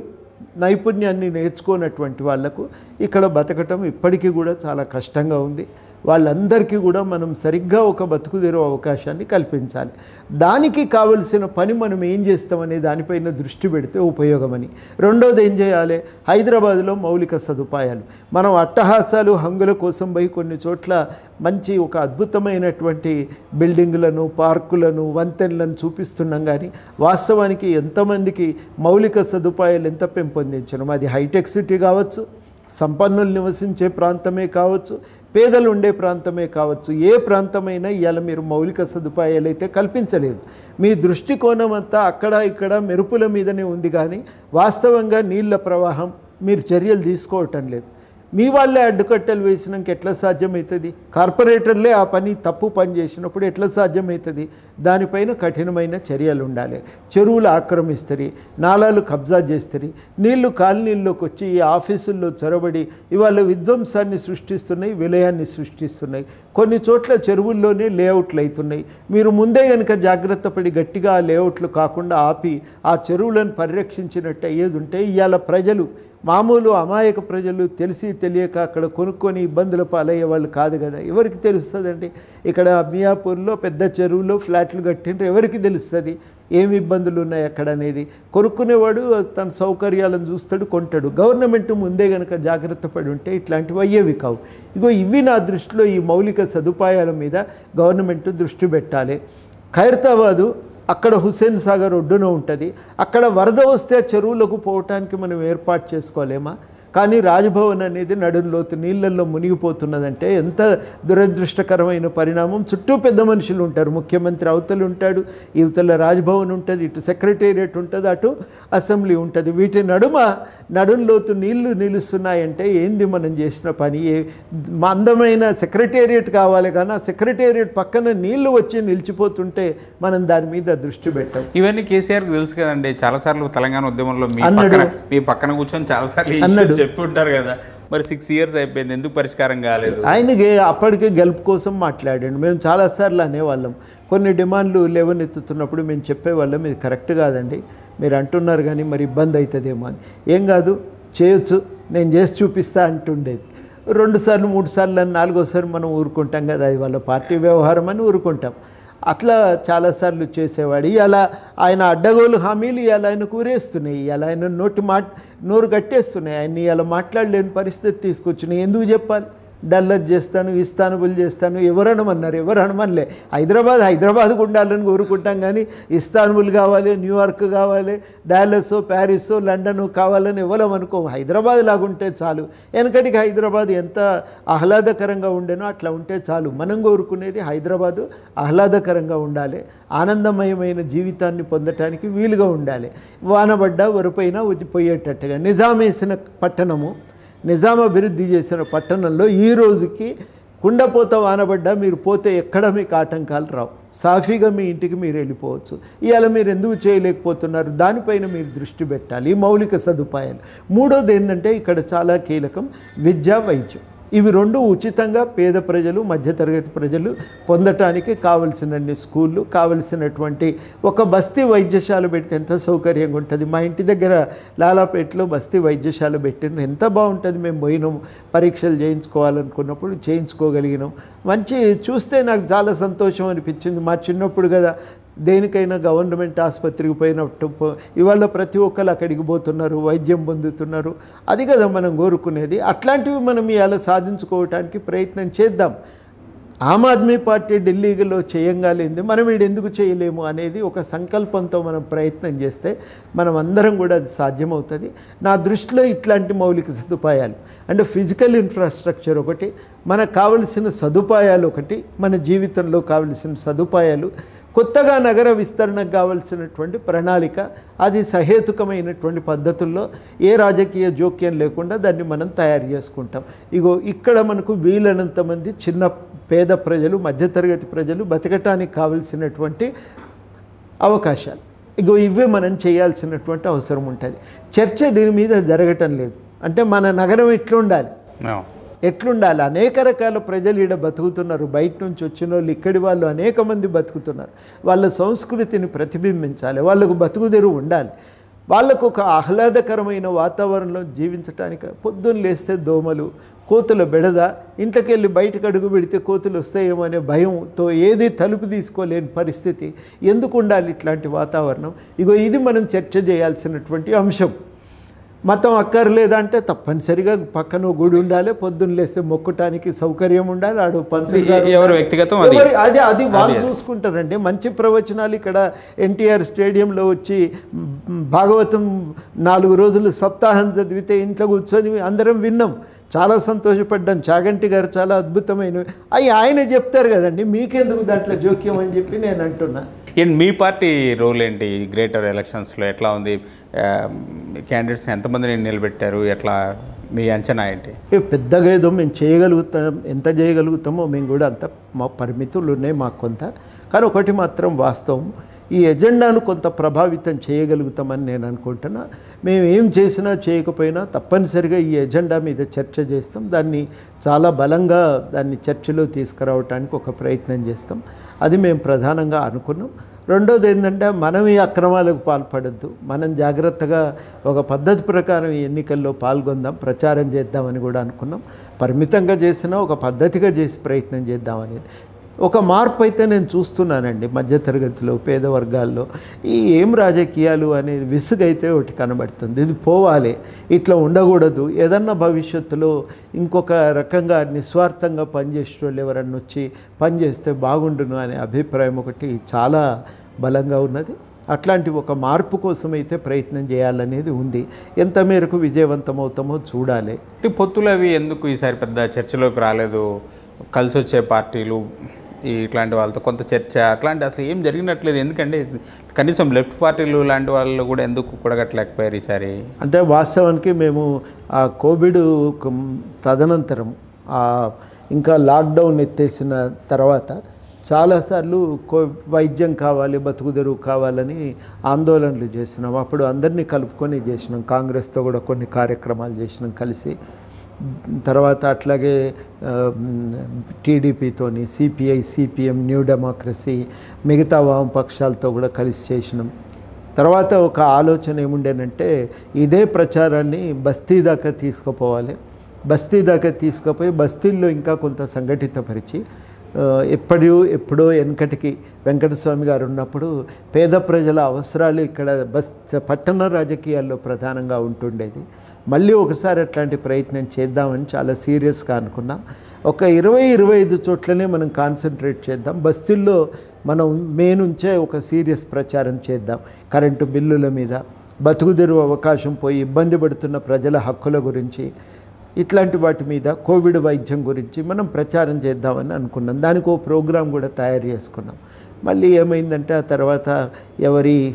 నైపుణ్యాన్ని నేర్చుకోనటువంటి వాళ్ళకు ఇక్కడ బతకటం ఇప్పటికీ కూడా చాలా కష్టంగా ఉంది. వాళ్ళందరికీ కూడా మనం సరిగ్గా ఒక బతుకుదెరువు అవకాశాన్ని కల్పించాలి. దానికి కావలసిన పని మనం ఏం చేస్తామనే దానిపైన దృష్టి పెడితే ఉపయోగమని. రెండోది ఏం చేయాలి? హైదరాబాద్లో మౌలిక సదుపాయాలు. మనం అట్టహాసాలు హంగుల కోసం పోయి కొన్ని చోట్ల మంచి ఒక అద్భుతమైనటువంటి బిల్డింగులను పార్కులను వంతెనలను చూపిస్తున్నాం కానీ వాస్తవానికి ఎంతమందికి మౌలిక సదుపాయాలు ఎంత పెంపొందించడం? అది హైటెక్ సిటీ కావచ్చు సంపన్నులు నివసించే ప్రాంతమే కావచ్చు పేదలు ఉండే ప్రాంతమే కావచ్చు ఏ ప్రాంతమైనా ఇవాళ మీరు మౌలిక సదుపాయాలు అయితే కల్పించలేదు. మీ దృష్టికోణం అంతా అక్కడ ఇక్కడ మెరుపుల మీదనే ఉంది కానీ వాస్తవంగా నీళ్ళ ప్రవాహం మీరు చర్యలు తీసుకోవటం లేదు. మీ వాళ్ళే అడ్డుకట్టలు వేసినాక ఎట్లా సాధ్యమవుతుంది? కార్పొరేటర్లే ఆ పని తప్పు పని చేసినప్పుడు ఎట్లా సాధ్యమవుతుంది? దానిపైన కఠినమైన చర్యలు ఉండాలి. చెరువులు ఆక్రమిస్తారు నాలాలు కబ్జా చేస్తారు నీళ్ళు కాలనీల్లోకి వచ్చి ఈ ఆఫీసుల్లో చొరబడి ఇవాళ విధ్వంసాన్ని సృష్టిస్తున్నాయి విలయాన్ని సృష్టిస్తున్నాయి. కొన్ని చోట్ల చెరువుల్లోనే లేఅవుట్లు అవుతున్నాయి మీరు ముందే కనుక జాగ్రత్త పడి గట్టిగా ఆ లేఅవుట్లు కాకుండా ఆపి ఆ చెరువులను పరిరక్షించినట్టు అయ్యేది ఉంటే ఇవాళ ప్రజలు మామూలు అమాయక ప్రజలు తెలిసి తెలియక అక్కడ కొనుక్కొని ఇబ్బందుల పాలయ్యే వాళ్ళు కాదు కదా. ఎవరికి తెలుస్తుందండి? ఇక్కడ మియాపూర్లో పెద్ద చెరువులో ఫ్లాట్లు కట్టిండ్రు ఎవరికి తెలుస్తుంది? ఏమి ఇబ్బందులు ఉన్నాయి అక్కడ అనేది? కొనుక్కునేవాడు తన సౌకర్యాలను చూస్తాడు కొంటాడు. గవర్నమెంట్ ముందే కనుక జాగ్రత్త పడి ఉంటే ఇట్లాంటివి అయ్యేవి కావు. ఇగో ఇవి నా దృష్టిలో ఈ మౌలిక సదుపాయాల మీద గవర్నమెంట్ దృష్టి పెట్టాలి. ఖైరతాబాదు అక్కడ హుస్సేన్ సాగర్ ఒడ్డున ఉంటుంది. అక్కడ వరద వస్తే ఆ చెరువులకు పోవటానికి మనం ఏర్పాటు చేసుకోలేమా? కానీ రాజ్భవన్ అనేది నడుంలోతు నీళ్ళల్లో మునిగిపోతున్నదంటే ఎంత దురదృష్టకరమైన పరిణామం. చుట్టూ పెద్ద మనుషులు ఉంటారు. ముఖ్యమంత్రి అవతలు ఉంటాడు ఇవతల రాజ్భవన్ ఉంటుంది ఇటు సెక్రటేరియట్ ఉంటుంది అటు అసెంబ్లీ ఉంటుంది. వీటి నడుమ నడుంలోతు నీళ్ళు నిలుస్తున్నాయంటే ఏంది మనం చేసిన పని? ఏ అందమైన సెక్రటేరియట్ కావాలి కానీ ఆ సెక్రటేరియట్ పక్కన నీళ్ళు వచ్చి నిలిచిపోతుంటే మనం దాని మీద దృష్టి పెట్టాం. ఇవన్నీ కేసీఆర్కి తెలుసు కదండి. చాలాసార్లు తెలంగాణ ఉద్యమంలో మీ. పక్కన మీ పక్కన కూర్చొని చాలాసార్లు అన్నాడు. చెప్పి ఉంటారు కదా. మరి సిక్స్ ఇయర్స్ అయిపోయింది ఎందుకు పరిష్కారం కాలేదు? ఆయనకి అప్పటికే గెలుపు కోసం మాట్లాడాడు. మేము చాలాసార్లు అనేవాళ్ళం. కొన్ని డిమాండ్లు లేవనెత్తుతున్నప్పుడు మేము చెప్పేవాళ్ళం ఇది కరెక్ట్ కాదండి. మీరు అంటున్నారు కానీ మరి ఇబ్బంది అవుతుందేమో అని. ఏం కాదు చేయొచ్చు నేను చేసి చూపిస్తా అంటుండేది. రెండు సార్లు మూడు సార్లు అని నాలుగోసారి మనం ఊరుకుంటాం కదా అది వాళ్ళ పార్టీ వ్యవహారం అని ఊరుకుంటాం. అట్లా చాలాసార్లు చేసేవాడు. ఇలా ఆయన అడ్డగోలు హామీలు ఇలా ఆయన కూరేస్తున్నాయి. ఇలా ఆయన నోటి మాట నోరు కట్టేస్తున్నాయి. ఆయన ఇలా మాట్లాడలేని పరిస్థితి తీసుకొచ్చినాయి. ఎందుకు చెప్పాలి? డల్లర్ చేస్తాను ఇస్తానుబుల్ చేస్తాను. ఎవరు అనమన్నారు ఎవరు అనమనిలే హైదరాబాద్ హైదరాబాద్ ఉండాలని కోరుకుంటాం కానీ ఇస్తాన్బుల్ కావాలి న్యూయార్క్ కావాలి డాలస్ ప్యారిస్ లండన్ కావాలని ఎవరం హైదరాబాద్ లాగుంటే చాలు. వెనకటికి హైదరాబాద్ ఎంత ఆహ్లాదకరంగా ఉండేనో అట్లా ఉంటే చాలు. మనం కోరుకునేది హైదరాబాదు ఆహ్లాదకరంగా ఉండాలి. ఆనందమయమైన జీవితాన్ని పొందటానికి వీలుగా ఉండాలి. వానబడ్డ వరపైన వచ్చి పోయేటట్టుగా. నిజామేసిన పట్టణము నిజాం అభివృద్ధి చేసిన పట్టణంలో ఈ రోజుకి కుండపోత వానబడ్డా మీరు పోతే ఎక్కడ మీకు ఆటంకాలు రావు. సాఫీగా మీ ఇంటికి మీరు వెళ్ళిపోవచ్చు. ఇవాళ మీరు ఎందుకు చేయలేకపోతున్నారు? దానిపైన మీరు దృష్టి పెట్టాలి. మౌలిక సదుపాయాలు. మూడోది ఏంటంటే ఇక్కడ చాలా కీలకం విద్యా వైద్యం. ఇవి రెండు ఉచితంగా పేద ప్రజలు మధ్యతరగతి ప్రజలు పొందటానికి కావలసినన్ని స్కూళ్ళు కావలసినటువంటి ఒక బస్తీ వైద్యశాల పెడితే ఎంత సౌకర్యంగా ఉంటుంది? మా ఇంటి దగ్గర లాలాపేటలో బస్తీ వైద్యశాల పెట్టిన ఎంత బాగుంటుంది? మేము పోయినాం పరీక్షలు చేయించుకోవాలనుకున్నప్పుడు చేయించుకోగలిగినాం. మంచి చూస్తే నాకు చాలా సంతోషం అనిపించింది. మా చిన్నప్పుడు కదా దేనికైనా గవర్నమెంట్ ఆసుపత్రికి పోయినప్పుడు ఇవాళ ప్రతి ఒక్కరు అక్కడికి పోతున్నారు వైద్యం పొందుతున్నారు. అది కదా మనం కోరుకునేది. అట్లాంటివి మనం ఇవాళ సాధించుకోవటానికి ప్రయత్నం చేద్దాం. ఆమ్ ఆద్మీ పార్టీ ఢిల్లీలో చేయంగా మనం వీడు ఎందుకు చేయలేము అనేది ఒక సంకల్పంతో మనం ప్రయత్నం చేస్తే మనం అందరం కూడా అది సాధ్యమవుతుంది. నా దృష్టిలో ఇట్లాంటి మౌలిక సదుపాయాలు అంటే ఫిజికల్ ఇన్ఫ్రాస్ట్రక్చర్ ఒకటి మనకు కావలసిన సదుపాయాలు ఒకటి మన జీవితంలో కావలసిన సదుపాయాలు కొత్తగా నగర విస్తరణకు కావలసినటువంటి ప్రణాళిక అది సహేతుకమైనటువంటి పద్ధతుల్లో ఏ రాజకీయ జోక్యం లేకుండా దాన్ని మనం తయారు చేసుకుంటాం. ఇగో ఇక్కడ మనకు వీలైనంత మంది చిన్న పేద ప్రజలు మధ్యతరగతి ప్రజలు బతకటానికి కావలసినటువంటి అవకాశాలు. ఇగో ఇవే మనం చేయాల్సినటువంటి అవసరం ఉంటుంది. చర్చ దీని మీద జరగటం లేదు. అంటే మన నగరం ఎట్లుండాలి ఎట్లుండాలి? అనేక రకాల ప్రజలు ఈడ బతుకుతున్నారు. బయట నుంచి వచ్చిన వాళ్ళు ఇక్కడి వాళ్ళు అనేక మంది బతుకుతున్నారు. వాళ్ళ సంస్కృతిని ప్రతిబింబించాలి. వాళ్ళకు బతుకుదెరువు ఉండాలి. వాళ్ళకు ఒక ఆహ్లాదకరమైన వాతావరణంలో జీవించడానికి పొద్దున్న లేస్తే దోమలు కోతుల బెడద ఇంట్లోకి వెళ్ళి బయటకు అడుగు పెడితే కోతులు వస్తాయేమో అనే భయంతో ఏది తలుపు తీసుకోలేని పరిస్థితి. ఎందుకు ఉండాలి ఇట్లాంటి వాతావరణం? ఇగో ఇది మనం చర్చ చేయాల్సినటువంటి అంశం. మతం అక్కర్లేదంటే తప్పనిసరిగా పక్కన గుడి ఉండాలి పొద్దున్న లేస్తే మొక్కటానికి సౌకర్యం ఉండాలి ఆడు పంతులు ఎవరి వ్యక్తిగతం అది. అదే వాళ్ళు చూసుకుంటారండి. మంచి ప్రవచనాలు ఇక్కడ ఎన్టీఆర్ స్టేడియంలో వచ్చి భాగవతం నాలుగు రోజులు సప్తాహం చదివితే ఇంట్లో కూర్చొని అందరం విన్నాం. చాలా సంతోషపడ్డాం. చాగంటి గారు చాలా అద్భుతమైనవి అవి ఆయన చెప్తారు కదండి మీకెందుకు దాంట్లో జోక్యం అని చెప్పి నేను అంటున్నా. అండ్ మీ పార్టీ రోల్ ఏంటి? గ్రేటర్ ఎలక్షన్స్లో ఎట్లా ఉంది? క్యాండిడేట్స్ ఎంతమందిని నిలబెట్టారు? ఎట్లా మీ అంచనా ఏంటి? పెద్దగా ఏదో మేము చేయగలుగుతాం. ఎంత చేయగలుగుతామో మేము కూడా అంత మా పరిమితులు ఉన్నాయి మాకు కొంత. కానీ ఒకటి మాత్రం వాస్తవం. ఈ ఎజెండాను కొంత ప్రభావితం చేయగలుగుతామని నేను అనుకుంటున్నా. మేము ఏం చేసినా చేయకపోయినా తప్పనిసరిగా ఈ ఎజెండా మీద చర్చ చేస్తాం. దాన్ని చాలా బలంగా దాన్ని చర్చలో తీసుకురావడానికి ఒక ప్రయత్నం చేస్తాం. అది మేము ప్రధానంగా అనుకున్నాం. రెండోది ఏంటంటే మనం ఈ అక్రమాలకు పాల్పడద్దు. మనం జాగ్రత్తగా ఒక పద్ధతి ప్రకారం ఈ ఎన్నికల్లో పాల్గొందాం ప్రచారం చేద్దామని కూడా అనుకున్నాం. పరిమితంగా చేసినా ఒక పద్ధతిగా చేసి ప్రయత్నం చేద్దామనేది. ఒక మార్పు అయితే నేను చూస్తున్నానండి మధ్యతరగతిలో పేద వర్గాల్లో ఈ ఏం రాజకీయాలు అనేది విసుగైతే ఒకటి కనబడుతుంది. ఇది పోవాలి ఇట్లా ఉండకూడదు. ఏదన్నా భవిష్యత్తులో ఇంకొక రకంగా నిస్వార్థంగా పనిచేసే వాళ్ళు ఎవరన్నా వచ్చి పనిచేస్తే బాగుండును అనే అభిప్రాయం ఒకటి చాలా బలంగా ఉన్నది. అట్లాంటి ఒక మార్పు కోసం అయితే ప్రయత్నం చేయాలనేది ఉంది. ఎంత మేరకు విజయవంతమవుతామో చూడాలి. పొత్తులు అవి ఎందుకు ఈసారి పెద్ద చర్చలోకి రాలేదు? కలిసి వచ్చే పార్టీలు ఇట్లాంటి వాళ్ళతో కొంత చర్చ అట్లాంటి అసలు ఏం జరిగినట్లేదు. ఎందుకంటే కనీసం లెఫ్ట్ పార్టీలు లాంటి వాళ్ళు కూడా ఎందుకు కూడగట్టలేకపోయారు ఈసారి? అంటే వాస్తవానికి మేము ఆ కోవిడ్ తదనంతరం ఇంకా లాక్డౌన్ ఎత్తేసిన తర్వాత చాలాసార్లు కో వైద్యం కావాలి బతుకుదెరువు కావాలని ఆందోళనలు చేసినాం. అప్పుడు అందరినీ కలుపుకొని చేసినాం. కాంగ్రెస్తో కూడా కొన్ని కార్యక్రమాలు చేసినాం కలిసి. తర్వాత అట్లాగే టీడీపీతోని సిపిఐ సిపిఎం న్యూ డెమోక్రసీ మిగతా వామపక్షాలతో కూడా కలిసి చేసినాం. తర్వాత ఒక ఆలోచన ఏముండేనంటే ఇదే ప్రచారాన్ని బస్తీ దాకా తీసుకుపోవాలి. బస్తీ దాకా తీసుకుపోయి బస్తీల్లో ఇంకా కొంత సంఘటితపరిచి ఆ, ఎప్పుడూ ఎప్పుడో వెనకటికి వెంకటస్వామి గారు ఉన్నప్పుడు పేద ప్రజల అవసరాలు ఇక్కడ బస్ పట్టణ రాజకీయాల్లో ప్రధానంగా ఉంటుండేది. మళ్ళీ ఒకసారి అట్లాంటి ప్రయత్నం చేద్దామని చాలా సీరియస్గా అనుకున్నాం. ఒక ఇరవై ఇరవై ఐదు చోట్లనే మనం కాన్సన్ట్రేట్ చేద్దాం. బస్తీల్లో మనం మే నుంచే ఒక సీరియస్ ప్రచారం చేద్దాం. కరెంటు బిల్లుల మీద బతుకుదెరువు అవకాశం పోయి ఇబ్బంది పడుతున్న ప్రజల హక్కుల గురించి ఇట్లాంటి వాటి మీద కోవిడ్ వైద్యం గురించి మనం ప్రచారం చేద్దామని అనుకున్నాం. దానికి ఓ ప్రోగ్రాం కూడా తయారు చేసుకున్నాం. మళ్ళీ ఏమైందంటే ఆ తర్వాత ఎవరి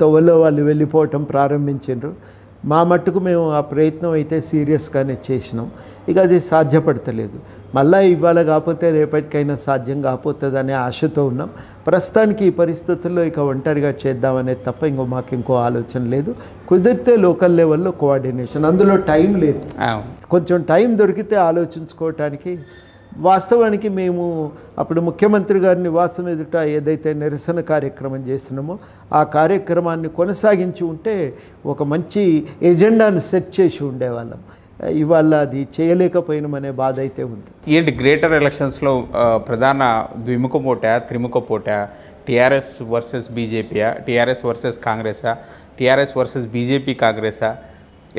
తొవలో వాళ్ళు వెళ్ళిపోవటం ప్రారంభించారు మా మట్టుకు మేము ఆ ప్రయత్నం అయితే సీరియస్గానే చేసినాం. ఇక అది సాధ్యపడతలేదు. మళ్ళా ఇవాళ కాకపోతే రేపటికైనా సాధ్యం కాకపోతుంది అనే ఆశతో ఉన్నాం. ప్రస్తుతానికి ఈ పరిస్థితుల్లో ఇక ఒంటరిగా చేద్దామనేది తప్ప ఇంకో మాకు ఇంకో ఆలోచన లేదు. కుదిరితే లోకల్ లెవెల్లో కోఆర్డినేషన్. అందులో టైం లేదు. కొంచెం టైం దొరికితే ఆలోచించుకోవటానికి వాస్తవానికి మేము అప్పుడు ముఖ్యమంత్రి గారి నివాసం ఎదుట ఏదైతే నిరసన కార్యక్రమం చేసినామో ఆ కార్యక్రమాన్ని కొనసాగించి ఉంటే ఒక మంచి ఎజెండాను సెట్ చేసి ఉండేవాళ్ళం. ఇవాళ అది చేయలేకపోయినామనే బాధ అయితే ఉంది. ఏంటి గ్రేటర్ ఎలక్షన్స్లో ప్రధాన ద్విముఖ పోట త్రిముఖ పోట టీఆర్ఎస్ వర్సెస్ బీజేపీయా టీఆర్ఎస్ వర్సెస్ కాంగ్రెసా టీఆర్ఎస్ వర్సెస్ బీజేపీ కాంగ్రెసా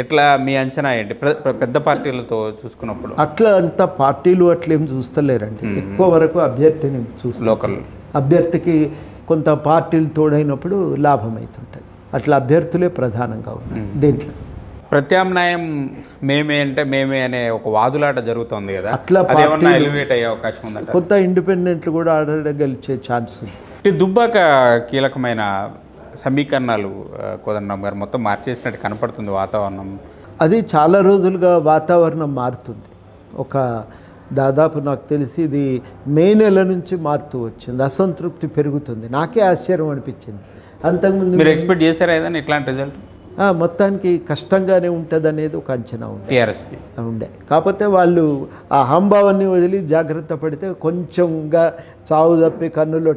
ఇట్లా మీ అంచనా ఏంటి? పెద్ద పార్టీలతో చూసుకున్నప్పుడు. అట్లా అంత పార్టీలు అట్లేం చూస్తలేరండి. ఎక్కువ వరకు అభ్యర్థిని చూస్తారు లోకల్. అభ్యర్థికి కొంత పార్టీలు తోడైనప్పుడు లాభం అవుతుంటుంది అట్లా అభ్యర్థులే ప్రధానంగా ఉన్నారు దీంట్లో. ప్రత్యామ్నాయం మేమే అంటే మేమే అనే ఒక వాదులాట జరుగుతోంది కదా. అట్లా ఎలివేట్ అయ్యే అవకాశం ఉందంట కొత్త ఇండిపెండెంట్లు కూడా ఆడ గెలిచే ఛాన్స్ ఉంది. దుబ్బాక కీలకమైన సమీకరణాలు ఆ, కోదండరామ్ గారు మొత్తం మార్చేసినట్టు కనపడుతుంది వాతావరణం. అది చాలా రోజులుగా వాతావరణం మారుతుంది. ఒక దాదాపు నాకు తెలిసి ఇది మే నెల నుంచి మారుతూ వచ్చింది. అసంతృప్తి పెరుగుతుంది. నాకే ఆశ్చర్యం అనిపించింది. అంతకుముందు మీరు ఎక్స్పెక్ట్ చేశారా ఏదైనా ఇట్లాంటి రిజల్ట్? మొత్తానికి కష్టంగానే ఉంటుంది అనేది ఒక అంచనా ఉంది టీఆర్ఎస్కి. ఉండే. కాకపోతే వాళ్ళు ఆ అహంభావాన్ని వదిలి జాగ్రత్త పడితే కొంచెంగా చావు తప్పి కన్నులో.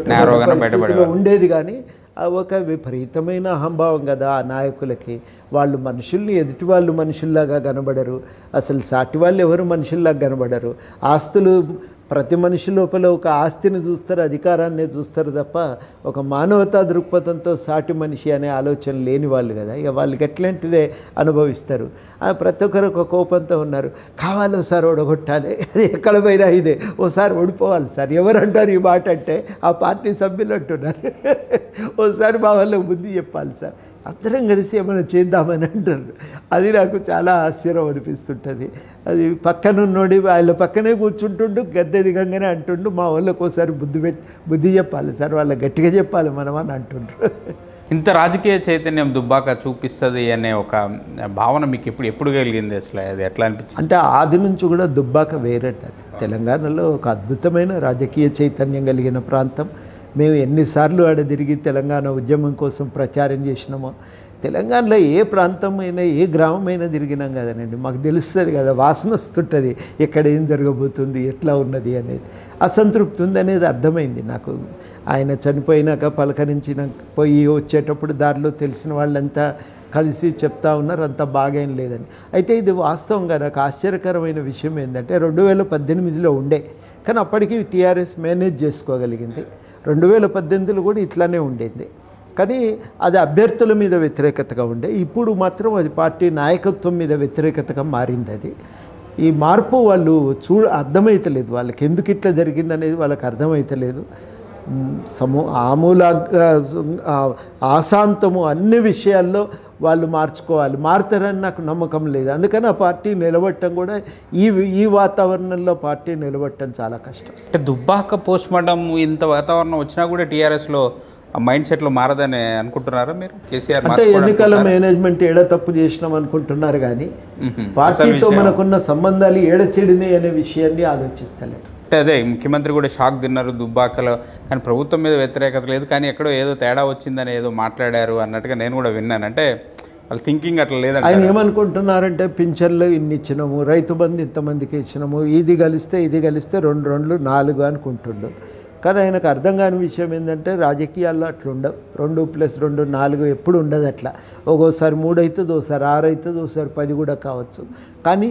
ఉండేది కానీ ఒక విపరీతమైన అహంభావం కదా ఆ నాయకులకి. వాళ్ళు మనుషుల్ని ఎదుటి వాళ్ళు మనుషుల్లాగా కనబడరు. అసలు సాటి వాళ్ళు ఎవరు మనుషుల్లాగా కనబడరు. ఆస్తులు ప్రతి మనిషి లోపల ఒక ఆస్తిని చూస్తారు అధికారాన్ని చూస్తారు తప్ప ఒక మానవతా దృక్పథంతో సాటి మనిషి అనే ఆలోచన లేని వాళ్ళు కదా. ఇక వాళ్ళకి ఎట్లాంటిదే అనుభవిస్తారు. ప్రతి ఒక్కరు ఒక కోపంతో ఉన్నారు. కావాలి ఒకసారి ఓడగొట్టాలి. అది ఎక్కడ పోయినా ఇదే. ఓసారి ఓడిపోవాలి సార్. ఎవరు అంటారు ఈ మాట అంటే? ఆ పార్టీ సభ్యులు అంటున్నారు. ఓసారి మా వాళ్ళకి బుద్ధి చెప్పాలి సార్. అందరం కలిసి ఏమైనా చేద్దామని అంటారు. అది నాకు చాలా ఆశ్చర్యం అనిపిస్తుంటుంది. అది పక్కనున్నోడి వాళ్ళ పక్కనే కూర్చుంటుండు గద్దె దిగంగానే అంటుండు మా వాళ్ళకి ఒకసారి బుద్ధి పెట్టి బుద్ధి చెప్పాలి సార్ వాళ్ళ గట్టిగా చెప్పాలి మనం అని అంటుండ్రు. ఇంత రాజకీయ చైతన్యం దుబ్బాక చూపిస్తుంది అనే ఒక భావన మీకు ఎప్పుడు ఎప్పుడు కలిగింది అసలు? అది ఎట్లా అనిపించింది? అంటే ఆది నుంచి కూడా దుబ్బాక వేరట. అది తెలంగాణలో ఒక అద్భుతమైన రాజకీయ చైతన్యం కలిగిన ప్రాంతం. మేము ఎన్నిసార్లు ఆడ తిరిగి తెలంగాణ ఉద్యమం కోసం ప్రచారం చేసినామో తెలంగాణలో ఏ ప్రాంతం అయినా ఏ గ్రామం అయినా తిరిగినాం కదనండి మాకు తెలుస్తుంది కదా వాసన వస్తుంటుంది. ఎక్కడ ఏం జరగబోతుంది ఎట్లా ఉన్నది అనేది. అసంతృప్తి ఉంది అనేది అర్థమైంది నాకు. ఆయన చనిపోయినాక పలకరించిన పోయి వచ్చేటప్పుడు దారిలో తెలిసిన వాళ్ళంతా కలిసి చెప్తా ఉన్నారు. అంత బాగేం లేదని. అయితే ఇది వాస్తవంగా నాకు ఆశ్చర్యకరమైన విషయం ఏంటంటే రెండు వేల పద్దెనిమిదిలో ఉండే. కానీ అప్పటికి టీఆర్ఎస్ మేనేజ్ చేసుకోగలిగింది. రెండు వేల పద్దెనిమిదిలో కూడా ఇట్లానే ఉండేది. కానీ అది అభ్యర్థుల మీద వ్యతిరేకతగా ఉండే ఇప్పుడు మాత్రం అది పార్టీ నాయకత్వం మీద వ్యతిరేకతగా మారింది అది. ఈ మార్పు వాళ్ళు చూ అర్థమైతలేదు వాళ్ళకి ఎందుకు ఇట్లా జరిగిందనేది వాళ్ళకి అర్థమైతలేదు. సమూ ఆమూలంగా ఆశాంతము అన్ని విషయాల్లో వాళ్ళు మార్చుకోవాలి. మారుతారని నాకు నమ్మకం లేదు. అందుకని ఆ పార్టీ నిలబడటం కూడా ఈ ఈ వాతావరణంలో పార్టీ నిలబడటం చాలా కష్టం. అంటే దుబ్బాక పోస్ట్ మార్టం ఇంత వాతావరణం వచ్చినా కూడా టీఆర్ఎస్లో ఆ మైండ్ సెట్లో మారదని అనుకుంటున్నారా మీరు? కేసీఆర్ అంటే ఎన్నికల మేనేజ్మెంట్ ఏడ తప్పు చేసినాం అనుకుంటున్నారు కానీ. పార్టీతో మనకున్న సంబంధాలు ఏడ చెడినాయి అనే విషయాన్ని ఆలోచిస్తలేరు. అంటే అదే ముఖ్యమంత్రి కూడా షాక్ తిన్నారు దుబ్బాకలో. కానీ ప్రభుత్వం మీద వ్యతిరేకత లేదు కానీ ఎక్కడో ఏదో తేడా వచ్చిందని ఏదో మాట్లాడారు అన్నట్టుగా నేను కూడా విన్నాను. అంటే వాళ్ళ థింకింగ్ అట్లా లేదు ఆయన ఏమనుకుంటున్నారంటే పింఛన్లు ఇన్ని ఇచ్చినాము రైతు బంధు ఇంతమందికి ఇచ్చినాము ఇది కలిస్తే ఇది కలిస్తే రెండు రెండు నాలుగు అనుకుంటుండు. కానీ ఆయనకు అర్థం కాని విషయం ఏంటంటే రాజకీయాల్లో అట్లా ఉండవు. రెండు ప్లస్ రెండు నాలుగు ఎప్పుడు ఉండదు అట్లా. ఒక్కోసారి మూడు అవుతుంది ఒకసారి ఆరు అవుతుంది ఒకసారి పది కూడా కావచ్చు. కానీ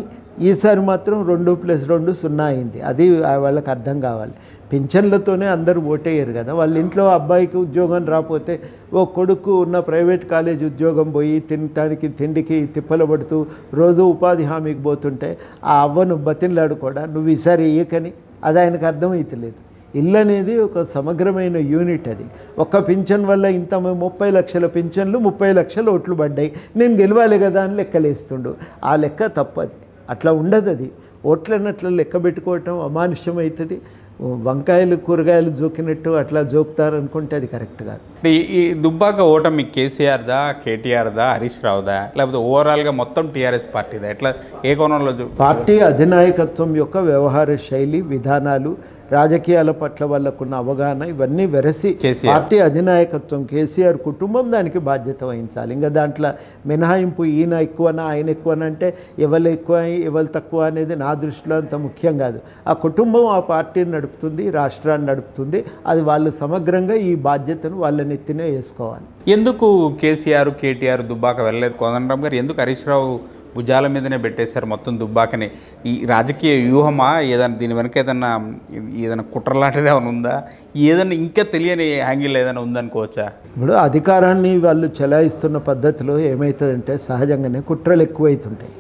ఈసారి మాత్రం రెండు ప్లస్ రెండు సున్నా అయింది. అది వాళ్ళకి అర్థం కావాలి. పింఛన్లతోనే అందరూ ఓటేయరు కదా. వాళ్ళ ఇంట్లో అబ్బాయికి ఉద్యోగం రాకపోతే ఓ కొడుకు ఉన్న ప్రైవేట్ కాలేజ్ ఉద్యోగం పోయి తినటానికి తిండికి తిప్పలు పడుతూ రోజు ఉపాధి హామీకి పోతుంటే ఆ అవ్వను బతిన్లాడుకోడా నువ్వు ఈసారి వేయకని. అది ఆయనకు అర్థమవుతలేదు ఇల్లు అనేది ఒక సమగ్రమైన యూనిట్ అది. ఒక్క పింఛన్ వల్ల ఇంత ముప్పై లక్షల పింఛన్లు ముప్పై లక్షల ఓట్లు పడ్డాయి. నేను గెలవాలి కదా అని లెక్కలేస్తుండు. ఆ లెక్క తప్పది అట్లా ఉండదు అది ఓట్లను అట్లా లెక్క పెట్టుకోవటం అమానుష్యం అవుతుంది వంకాయలు కూరగాయలు జోకినట్టు అట్లా జోకుతారు అనుకుంటే అది కరెక్ట్ కాదు. ఈ- దుబ్బాక ఓటమి కేసీఆర్దా కేటీఆర్దా హరీష్ రావుదా? లేకపోతే ఓవరాల్గా మొత్తం టీఆర్ఎస్ పార్టీదా? ఎట్లా ఏ కోణంలో పార్టీ అధినాయకత్వం యొక్క వ్యవహార శైలి విధానాలు రాజకీయాల పట్ల వాళ్ళకున్న అవగాహన ఇవన్నీ వెరసి. పార్టీ అధినాయకత్వం కేసీఆర్ కుటుంబం దానికి బాధ్యత వహించాలి. ఇంకా దాంట్లో మినహాయింపు ఈయన ఎక్కువనా ఆయన ఎక్కువనా అంటే ఎవరు ఎక్కువ ఎవరు తక్కువ అనేది నా దృష్టిలో అంత ముఖ్యం కాదు. ఆ కుటుంబం ఆ పార్టీని నడుపుతుంది రాష్ట్రాన్ని నడుపుతుంది. అది వాళ్ళు సమగ్రంగా ఈ బాధ్యతను వాళ్ళ నెత్తినే వేసుకోవాలి. ఎందుకు కేసీఆర్ కేటీఆర్ దుబ్బాక వెళ్ళలేదు? కోదండరామ్ గారు ఎందుకు హరీష్ రావు భుజాల మీదనే పెట్టేశారు మొత్తం దుబ్బాకని. ఈ రాజకీయ వ్యూహమా? ఏదైనా దీని వెనక ఏదన్నా ఏదైనా కుట్రలాంటిది ఏమైనా ఉందా? ఏదైనా ఇంకా తెలియని హ్యాంగిల్ ఏదైనా ఉందనుకోవచ్చా? ఇప్పుడు అధికారాన్ని వాళ్ళు చెలాయిస్తున్న పద్ధతిలో ఏమవుతుందంటే సహజంగానే కుట్రలు ఎక్కువైతుంటాయి.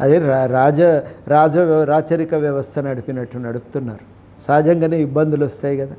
అదే రా- రాజ రాజ వ్యవ- రాచరిక వ్యవస్థ నడిపినట్టు నడుపుతున్నారు. సహజంగానే ఇబ్బందులు వస్తాయి కదా.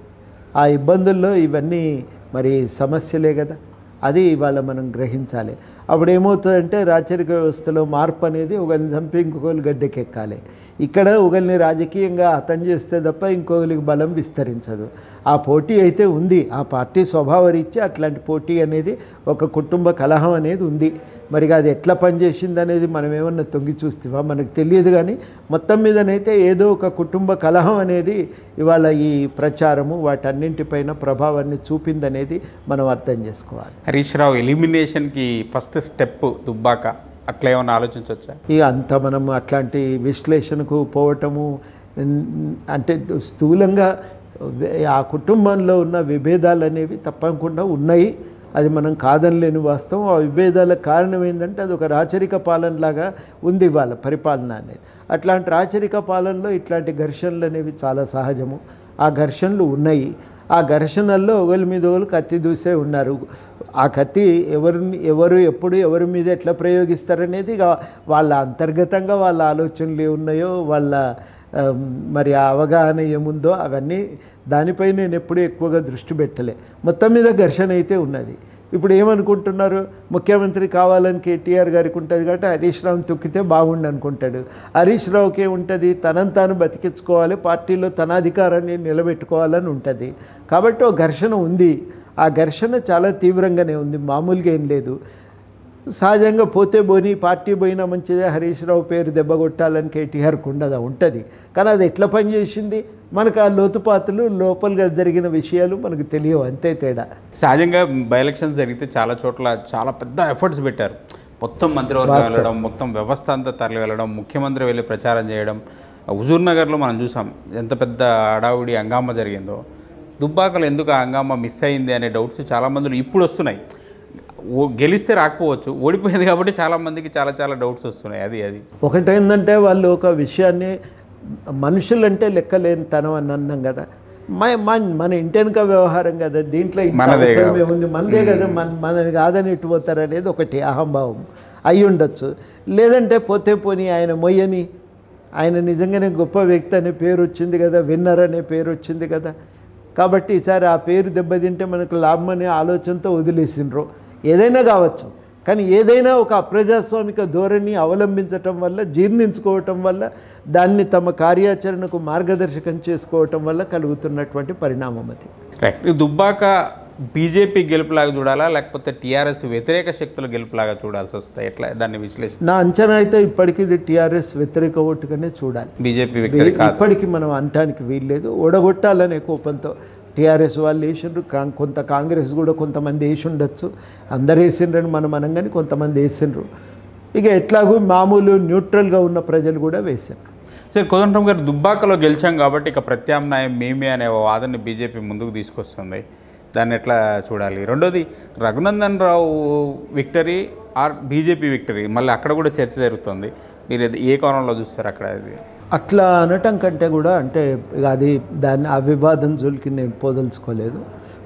ఆ ఇబ్బందుల్లో ఇవన్నీ మరి సమస్యలే కదా. అది ఇవాళ మనం గ్రహించాలి. అప్పుడు ఏమవుతుందంటే రాచరిక వ్యవస్థలో మార్పు అనేది ఒకరిని చంపి ఇంకొకరు గడ్డెకెక్కాలి. ఇక్కడ ఒకరిని రాజకీయంగా అతం చేస్తే తప్ప ఇంకొకరికి బలం విస్తరించదు. ఆ పోటీ అయితే ఉంది. ఆ పార్టీ స్వభావరీత్యా అట్లాంటి పోటీ అనేది ఒక కుటుంబ కలహం అనేది ఉంది. మరి అది ఎట్లా పనిచేసింది అనేది మనం ఏమన్నా తొంగి చూస్తావా మనకు తెలియదు కానీ మొత్తం మీదనైతే ఏదో ఒక కుటుంబ కలహం అనేది ఇవాళ ఈ ప్రచారము వాటన్నింటిపైన ప్రభావాన్ని చూపిందనేది మనం అర్థం చేసుకోవాలి. హరీష్ రావు ఎలిమినేషన్కి ఫస్ట్ స్టెప్ దుబ్బాక అట్లా ఏమైనా ఆలోచించవచ్చా ఇక అంత మనం అట్లాంటి విశ్లేషణకు పోవటము అంటే స్థూలంగా ఆ కుటుంబంలో ఉన్న విభేదాలు అనేవి తప్పకుండా ఉన్నాయి. అది మనం కాదనలేని వాస్తవం. ఆ విభేదాలకు కారణం ఏంటంటే అది ఒక రాచరిక పాలనలాగా ఉంది వాళ్ళ పరిపాలన అనేది. అట్లాంటి రాచరిక పాలనలో ఇట్లాంటి ఘర్షణలు అనేవి చాలా సహజము. ఆ ఘర్షణలు ఉన్నాయి. ఆ ఘర్షణల్లో ఒకరి మీద ఒకరు కత్తి దూసే ఉన్నారు. ఆ కత్తి ఎవరిని ఎవరు ఎప్పుడు ఎవరి మీద ఎట్లా ప్రయోగిస్తారనేది వాళ్ళ అంతర్గతంగా వాళ్ళ ఆలోచనలు ఉన్నాయో వాళ్ళ మరి ఆ అవగాహన ఏముందో అవన్నీ దానిపై నేను ఎప్పుడూ ఎక్కువగా దృష్టి పెట్టలే. మొత్తం మీద ఘర్షణ అయితే ఉన్నది. ఇప్పుడు ఏమనుకుంటున్నారు? ముఖ్యమంత్రి కావాలని కేటీఆర్ గారికి ఉంటుంది కాబట్టి హరీష్ రావు తొక్కితే బాగుండు అనుకుంటాడు. హరీష్ రావుకి ఏముంటుంది తనను తాను బతికించుకోవాలి పార్టీలో తన అధికారాన్ని నిలబెట్టుకోవాలని ఉంటుంది. కాబట్టి ఓ ఘర్షణ ఉంది. ఆ ఘర్షణ చాలా తీవ్రంగానే ఉంది మామూలుగా ఏం లేదు. సహజంగా పోతే పోని పార్టీ పోయినా మంచిదే హరీష్ రావు పేరు దెబ్బ కొట్టాలని కేటీఆర్కి ఉండదా ఉంటుంది. కానీ అది ఎట్లా పనిచేసింది? మనకు ఆ లోతుపాతులు లోపలగా జరిగిన విషయాలు మనకు తెలియవు అంతే తేడా. సహజంగా బై ఎలక్షన్స్ జరిగితే చాలా చోట్ల చాలా పెద్ద ఎఫర్ట్స్ పెట్టారు. మొత్తం మంత్రివర్గం వెళ్ళడం మొత్తం వ్యవస్థ అంతా తరలి వెళ్ళడం ముఖ్యమంత్రి వెళ్ళి ప్రచారం చేయడం. హుజూర్ నగర్లో మనం చూసాం ఎంత పెద్ద అడావుడి హంగామా జరిగిందో. దుబ్బాకలో ఎందుకు హంగామా మిస్ అయింది అనే డౌట్స్ చాలా మందిలో ఇప్పుడు వస్తున్నాయి. ఓ గెలిస్తే రాకపోవచ్చు ఓడిపోయింది కాబట్టి చాలా మందికి చాలా చాలా డౌట్స్ వస్తున్నాయి. అది అది. ఒకటేందంటే వాళ్ళు ఒక విషయాన్ని మనుషులంటే లెక్కలేని తనం అని అన్నాం కదా. మన మన మన ఇంటెనక వ్యవహారం కదా దీంట్లో ఇంత మనదే మనదే కదా మన మనని కాదని ఇటు పోతారు అనేది ఒకటి అహంభావం. అయి ఉండొచ్చు. లేదంటే పోతే పోని ఆయన మొయ్యని ఆయన నిజంగానే గొప్ప వ్యక్తి అనే పేరు వచ్చింది కదా విన్నర్ అనే పేరు వచ్చింది కదా. కాబట్టి ఈసారి ఆ పేరు దెబ్బతింటే మనకు లాభం అనే ఆలోచనతో వదిలేసిండ్రు. ఏదైనా కావచ్చు. కానీ ఏదైనా ఒక అప్రజాస్వామిక ధోరణి అవలంబించటం వల్ల జీర్ణించుకోవటం వల్ల దాన్ని తమ కార్యాచరణకు మార్గదర్శకం చేసుకోవటం వల్ల కలుగుతున్నటువంటి పరిణామం అది. దుబ్బాక బీజేపీ గెలుపులాగా చూడాలా? లేకపోతే టీఆర్ఎస్ వ్యతిరేక శక్తుల గెలుపులాగా చూడాల్సి వస్తాయి ఎట్లా? దాన్ని విశ్లేషణ. నా అంచనా అయితే ఇప్పటికీ ఇది టీఆర్ఎస్ వ్యతిరేక ఓటుగానే చూడాలి. బీజేపీ ఇప్పటికీ మనం అనటానికి వీల్లేదు. ఓడగొట్టాలనే కోపంతో టీఆర్ఎస్ వాళ్ళు వేసిండ్రు. కొంత కాంగ్రెస్ కూడా కొంతమంది వేసి ఉండొచ్చు. అందరు వేసిండ్రని మనం అనగానే కొంతమంది వేసిండ్రు. ఇక ఎట్లాగూ మామూలు న్యూట్రల్గా ఉన్న ప్రజలు కూడా వేసిండ్రు. సరే కోదండరామ్ గారు దుబ్బాకలో గెలిచాం కాబట్టి ఇక ప్రత్యామ్నాయం మేమే అనే వాదనని బీజేపీ ముందుకు తీసుకొస్తుంది. దాన్ని ఎట్లా చూడాలి? రెండోది Raghunandan Rao victory or BJP victory? మళ్ళీ అక్కడ కూడా చర్చ జరుగుతుంది. మీరు ఏ కోణంలో చూస్తారు అక్కడ అది? అట్లా అనటం కంటే కూడా అంటే అది దాన్ని ఆ వివాదం జోలికి నేను పోదలుచుకోలేదు.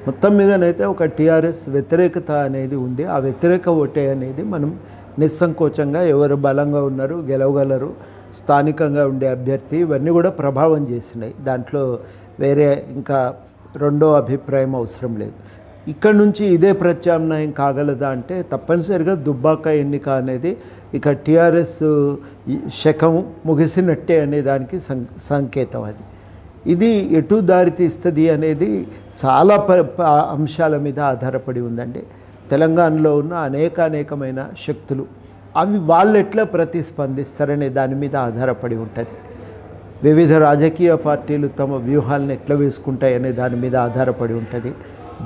మొత్తం మీదనైతే ఒక టీఆర్ఎస్ వ్యతిరేకత అనేది ఉంది. ఆ వ్యతిరేక ఓటే అనేది మనం నిస్సంకోచంగా ఎవరు బలంగా ఉన్నారు గెలవగలరు స్థానికంగా ఉండే అభ్యర్థి ఇవన్నీ కూడా ప్రభావం చేసినాయి. దాంట్లో వేరే ఇంకా రెండో అభిప్రాయం అవసరం లేదు. ఇక్కడ నుంచి ఇదే ప్రత్యామ్నాయం కాగలదా అంటే తప్పనిసరిగా దుబ్బాక ఎన్నిక అనేది ఇక టీఆర్ఎస్ శకం ముగిసినట్టే అనే దానికి సం సంకేతం అది. ఇది ఎటు దారి తీస్తుంది అనేది చాలా ప ప- అంశాల మీద ఆధారపడి ఉందండి. తెలంగాణలో ఉన్న అనేక అనేకమైన శక్తులు అవి వాళ్ళు ఎట్లా ప్రతిస్పందిస్తారనే దాని మీద ఆధారపడి ఉంటుంది. వివిధ రాజకీయ పార్టీలు తమ వ్యూహాలను ఎట్లా వేసుకుంటాయనే దాని మీద ఆధారపడి ఉంటుంది.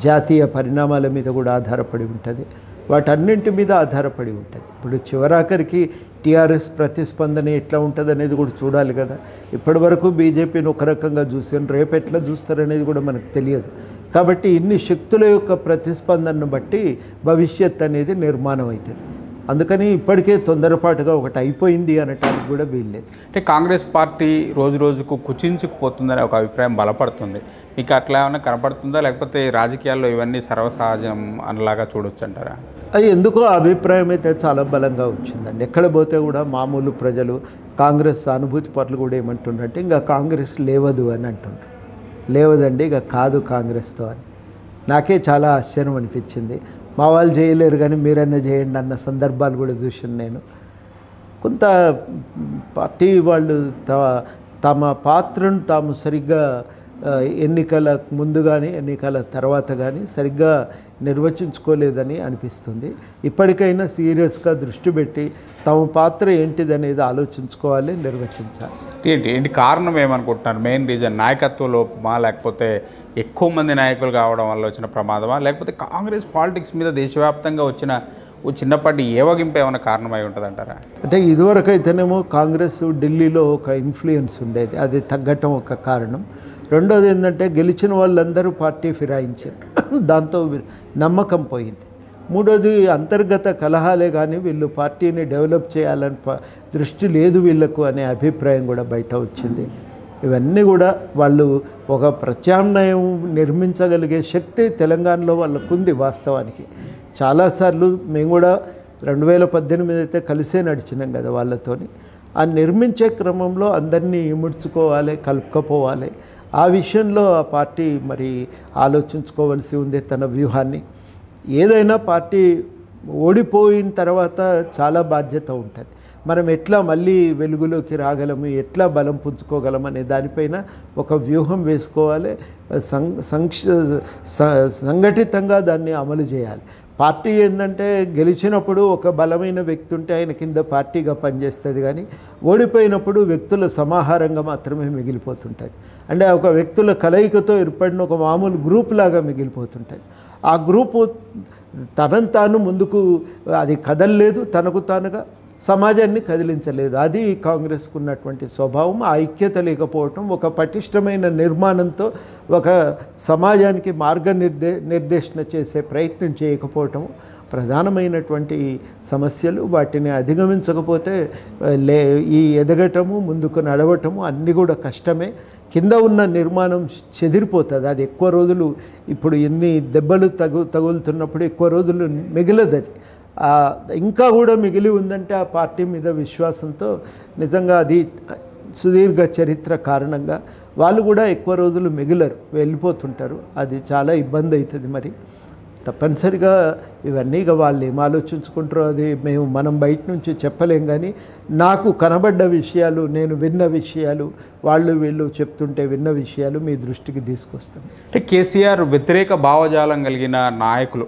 జాతీయ పరిణామాల మీద కూడా ఆధారపడి ఉంటుంది. వాటన్నింటి మీద ఆధారపడి ఉంటుంది. ఇప్పుడు చివరాఖరికి టీఆర్ఎస్ ప్రతిస్పందన ఎట్లా ఉంటుంది అనేది కూడా చూడాలి కదా. ఇప్పటివరకు బీజేపీని ఒక రకంగా చూసాను రేపు ఎట్లా చూస్తారనేది కూడా మనకు తెలియదు. కాబట్టి ఇన్ని శక్తుల యొక్క ప్రతిస్పందనను బట్టి భవిష్యత్ అనేది నిర్మాణం అవుతుంది. అందుకని ఇప్పటికే తొందరపాటుగా ఒకటి అయిపోయింది అనటానికి కూడా వీల్లేదు. అంటే కాంగ్రెస్ పార్టీ రోజు రోజుకు కుచించుకుపోతుందనే ఒక అభిప్రాయం బలపడుతుంది. మీకు అట్లా ఏమైనా కనపడుతుందా? లేకపోతే రాజకీయాల్లో ఇవన్నీ సర్వసహజం అనలాగా చూడొచ్చు అంటారా అది ఎందుకో అభిప్రాయం అయితే చాలా బలంగా వచ్చిందండి. ఎక్కడ పోతే కూడా మామూలు ప్రజలు కాంగ్రెస్ సానుభూతి పట్ల కూడా ఏమంటున్నారంటే ఇంకా కాంగ్రెస్ లేవదు అని అంటున్నారు లేవదండి ఇక కాదు కాంగ్రెస్తో అని. నాకే చాలా ఆశ్చర్యం అనిపించింది. మా వాళ్ళు చేయలేరు కానీ మీరన్నా చేయండి అన్న సందర్భాలు కూడా చూసాను నేను. కొంత పార్టీ వాళ్ళు త- తమ పాత్రను తాము సరిగ్గా ఎన్నికల ముందు కానీ ఎన్నికల తర్వాత కానీ సరిగ్గా నిర్వచించుకోలేదని అనిపిస్తుంది. ఇప్పటికైనా సీరియస్గా దృష్టి పెట్టి తమ పాత్ర ఏంటిదనేది ఆలోచించుకోవాలి నిర్వచించాలి. ఏంటి ఏంటి కారణం ఏమనుకుంటున్నారు? మెయిన్ రీజన్ నాయకత్వ లోపమా లేకపోతే ఎక్కువ మంది నాయకులు కావడం వల్ల వచ్చిన ప్రమాదమా లేకపోతే కాంగ్రెస్ పాలిటిక్స్ మీద దేశవ్యాప్తంగా వచ్చిన ఓ చిన్నపాటి ఏవగింపు ఏమైనా కారణమై ఉంటుందంటారా? అంటే ఇదివరకు అయితేనేమో కాంగ్రెస్ ఢిల్లీలో ఒక ఇన్ఫ్లుయెన్స్ ఉండేది. అది తగ్గటం ఒక కారణం. రెండోది ఏంటంటే గెలిచిన వాళ్ళందరూ పార్టీ ఫిరాయించారు. <clears throat> దాంతో నమ్మకం పోయింది. మూడోది అంతర్గత కలహాలే కానీ వీళ్ళు పార్టీని డెవలప్ చేయాలని దృష్టి లేదు వీళ్ళకు అనే అభిప్రాయం కూడా బయట వచ్చింది. ఇవన్నీ కూడా వాళ్ళు ఒక ప్రత్యామ్నాయం నిర్మించగలిగే శక్తి తెలంగాణలో వాళ్ళకుంది వాస్తవానికి. చాలాసార్లు మేము కూడా రెండు వేల పద్దెనిమిది అయితే కలిసే నడిచినాం కదా వాళ్ళతోని. ఆ నిర్మించే క్రమంలో అందరినీ ఇముడ్చుకోవాలి కలుపుకపోవాలి. ఆ విషయంలో ఆ పార్టీ మరి ఆలోచించుకోవలసి ఉంది తన వ్యూహాన్ని. ఏదైనా పార్టీ ఓడిపోయిన తర్వాత చాలా బాధ్యత ఉంటుంది. మనం ఎట్లా మళ్ళీ వెలుగులోకి రాగలము ఎట్లా బలం పుంజుకోగలం అనే దానిపైన ఒక వ్యూహం వేసుకోవాలి. సం సంక్ష స- సంఘటితంగా దాన్ని అమలు చేయాలి. పార్టీ ఏంటంటే గెలిచినప్పుడు ఒక బలమైన వ్యక్తి ఉంటే ఆయన కింద పార్టీగా పనిచేస్తుంది కానీ ఓడిపోయినప్పుడు వ్యక్తుల సమాహారంగా మాత్రమే మిగిలిపోతుంటుంది అంటే ఒక వ్యక్తుల కలయికతో ఏర్పడిన ఒక మామూలు గ్రూప్ లాగా మిగిలిపోతుంటుంది ఆ గ్రూపు తనను తాను ముందుకు అది కదలలేదు తనకు తానుగా సమాజాన్ని కదిలించలేదు. అది కాంగ్రెస్కు ఉన్నటువంటి స్వభావం ఆ ఐక్యత లేకపోవటం ఒక పటిష్టమైన నిర్మాణంతో ఒక సమాజానికి మార్గనిర్దే నిర్దేశన చేసే ప్రయత్నం చేయకపోవటం ప్రధానమైనటువంటి సమస్యలు. వాటిని అధిగమించకపోతే లే ఈ ఎదగటము ముందుకు నడవటము అన్నీ కూడా కష్టమే. కింద ఉన్న నిర్మాణం చెదిరిపోతుంది. అది ఎక్కువ రోజులు ఇప్పుడు ఎన్ని దెబ్బలు తగు తగులుతున్నప్పుడు ఎక్కువ రోజులు మిగిలదు అది ఇంకా కూడా మిగిలి ఉందంటే ఆ పార్టీ మీద విశ్వాసంతో నిజంగా అది సుదీర్ఘ చరిత్ర కారణంగా వాళ్ళు కూడా ఎక్కువ రోజులు మిగిలరు వెళ్ళిపోతుంటారు. అది చాలా ఇబ్బంది అవుతుంది మరి. తప్పనిసరిగా ఇవన్నీ ఇక వాళ్ళు ఏం ఆలోచించుకుంటారో అది మేము మనం బయట నుంచి చెప్పలేం కానీ నాకు కనబడ్డ విషయాలు నేను విన్న విషయాలు వాళ్ళు వీళ్ళు చెప్తుంటే విన్న విషయాలు మీ దృష్టికి తీసుకొస్తాను అంటే కేసీఆర్ వ్యతిరేక భావజాలం కలిగిన నాయకులు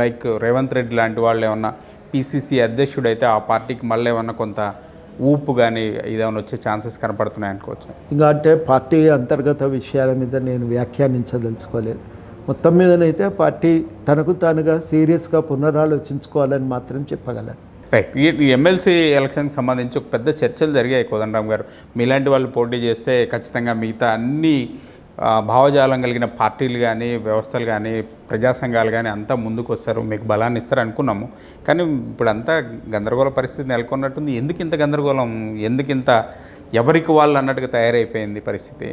లైక్ రేవంత్ రెడ్డి లాంటి వాళ్ళు ఏమన్నా పిసిసి అధ్యక్షుడు అయితే ఆ పార్టీకి మళ్ళీ ఏమన్నా కొంత ఊపు కానీ ఇదేమన్నా వచ్చే ఛాన్సెస్ కనపడుతున్నాయి అనుకోవచ్చు ఇంకా అంటే పార్టీ అంతర్గత విషయాల మీద నేను వ్యాఖ్యానించదలుచుకోలేదు. మొత్తం మీదనైతే పార్టీ తనకు తానుగా సీరియస్గా పునరాలోచించుకోవాలని మాత్రం చెప్పగలను. రైట్ ఈ ఎమ్మెల్సీ ఎలక్షన్కి సంబంధించి ఒక పెద్ద చర్చలు జరిగాయి కోదండరామ్ గారు. మీలాంటి వాళ్ళు పోటీ చేస్తే ఖచ్చితంగా మిగతా అన్ని భావజాలం కలిగిన పార్టీలు కానీ వ్యవస్థలు కానీ ప్రజా సంఘాలు కానీ అంతా ముందుకు వస్తారు మీకు బలాన్ని ఇస్తారు అనుకున్నాము. కానీ ఇప్పుడు అంతా గందరగోళ పరిస్థితి నెలకొన్నట్టుంది. ఎందుకు ఇంత గందరగోళం? ఎందుకు ఇంత ఎవరికి వాళ్ళు అన్నట్టుగా తయారైపోయింది పరిస్థితి?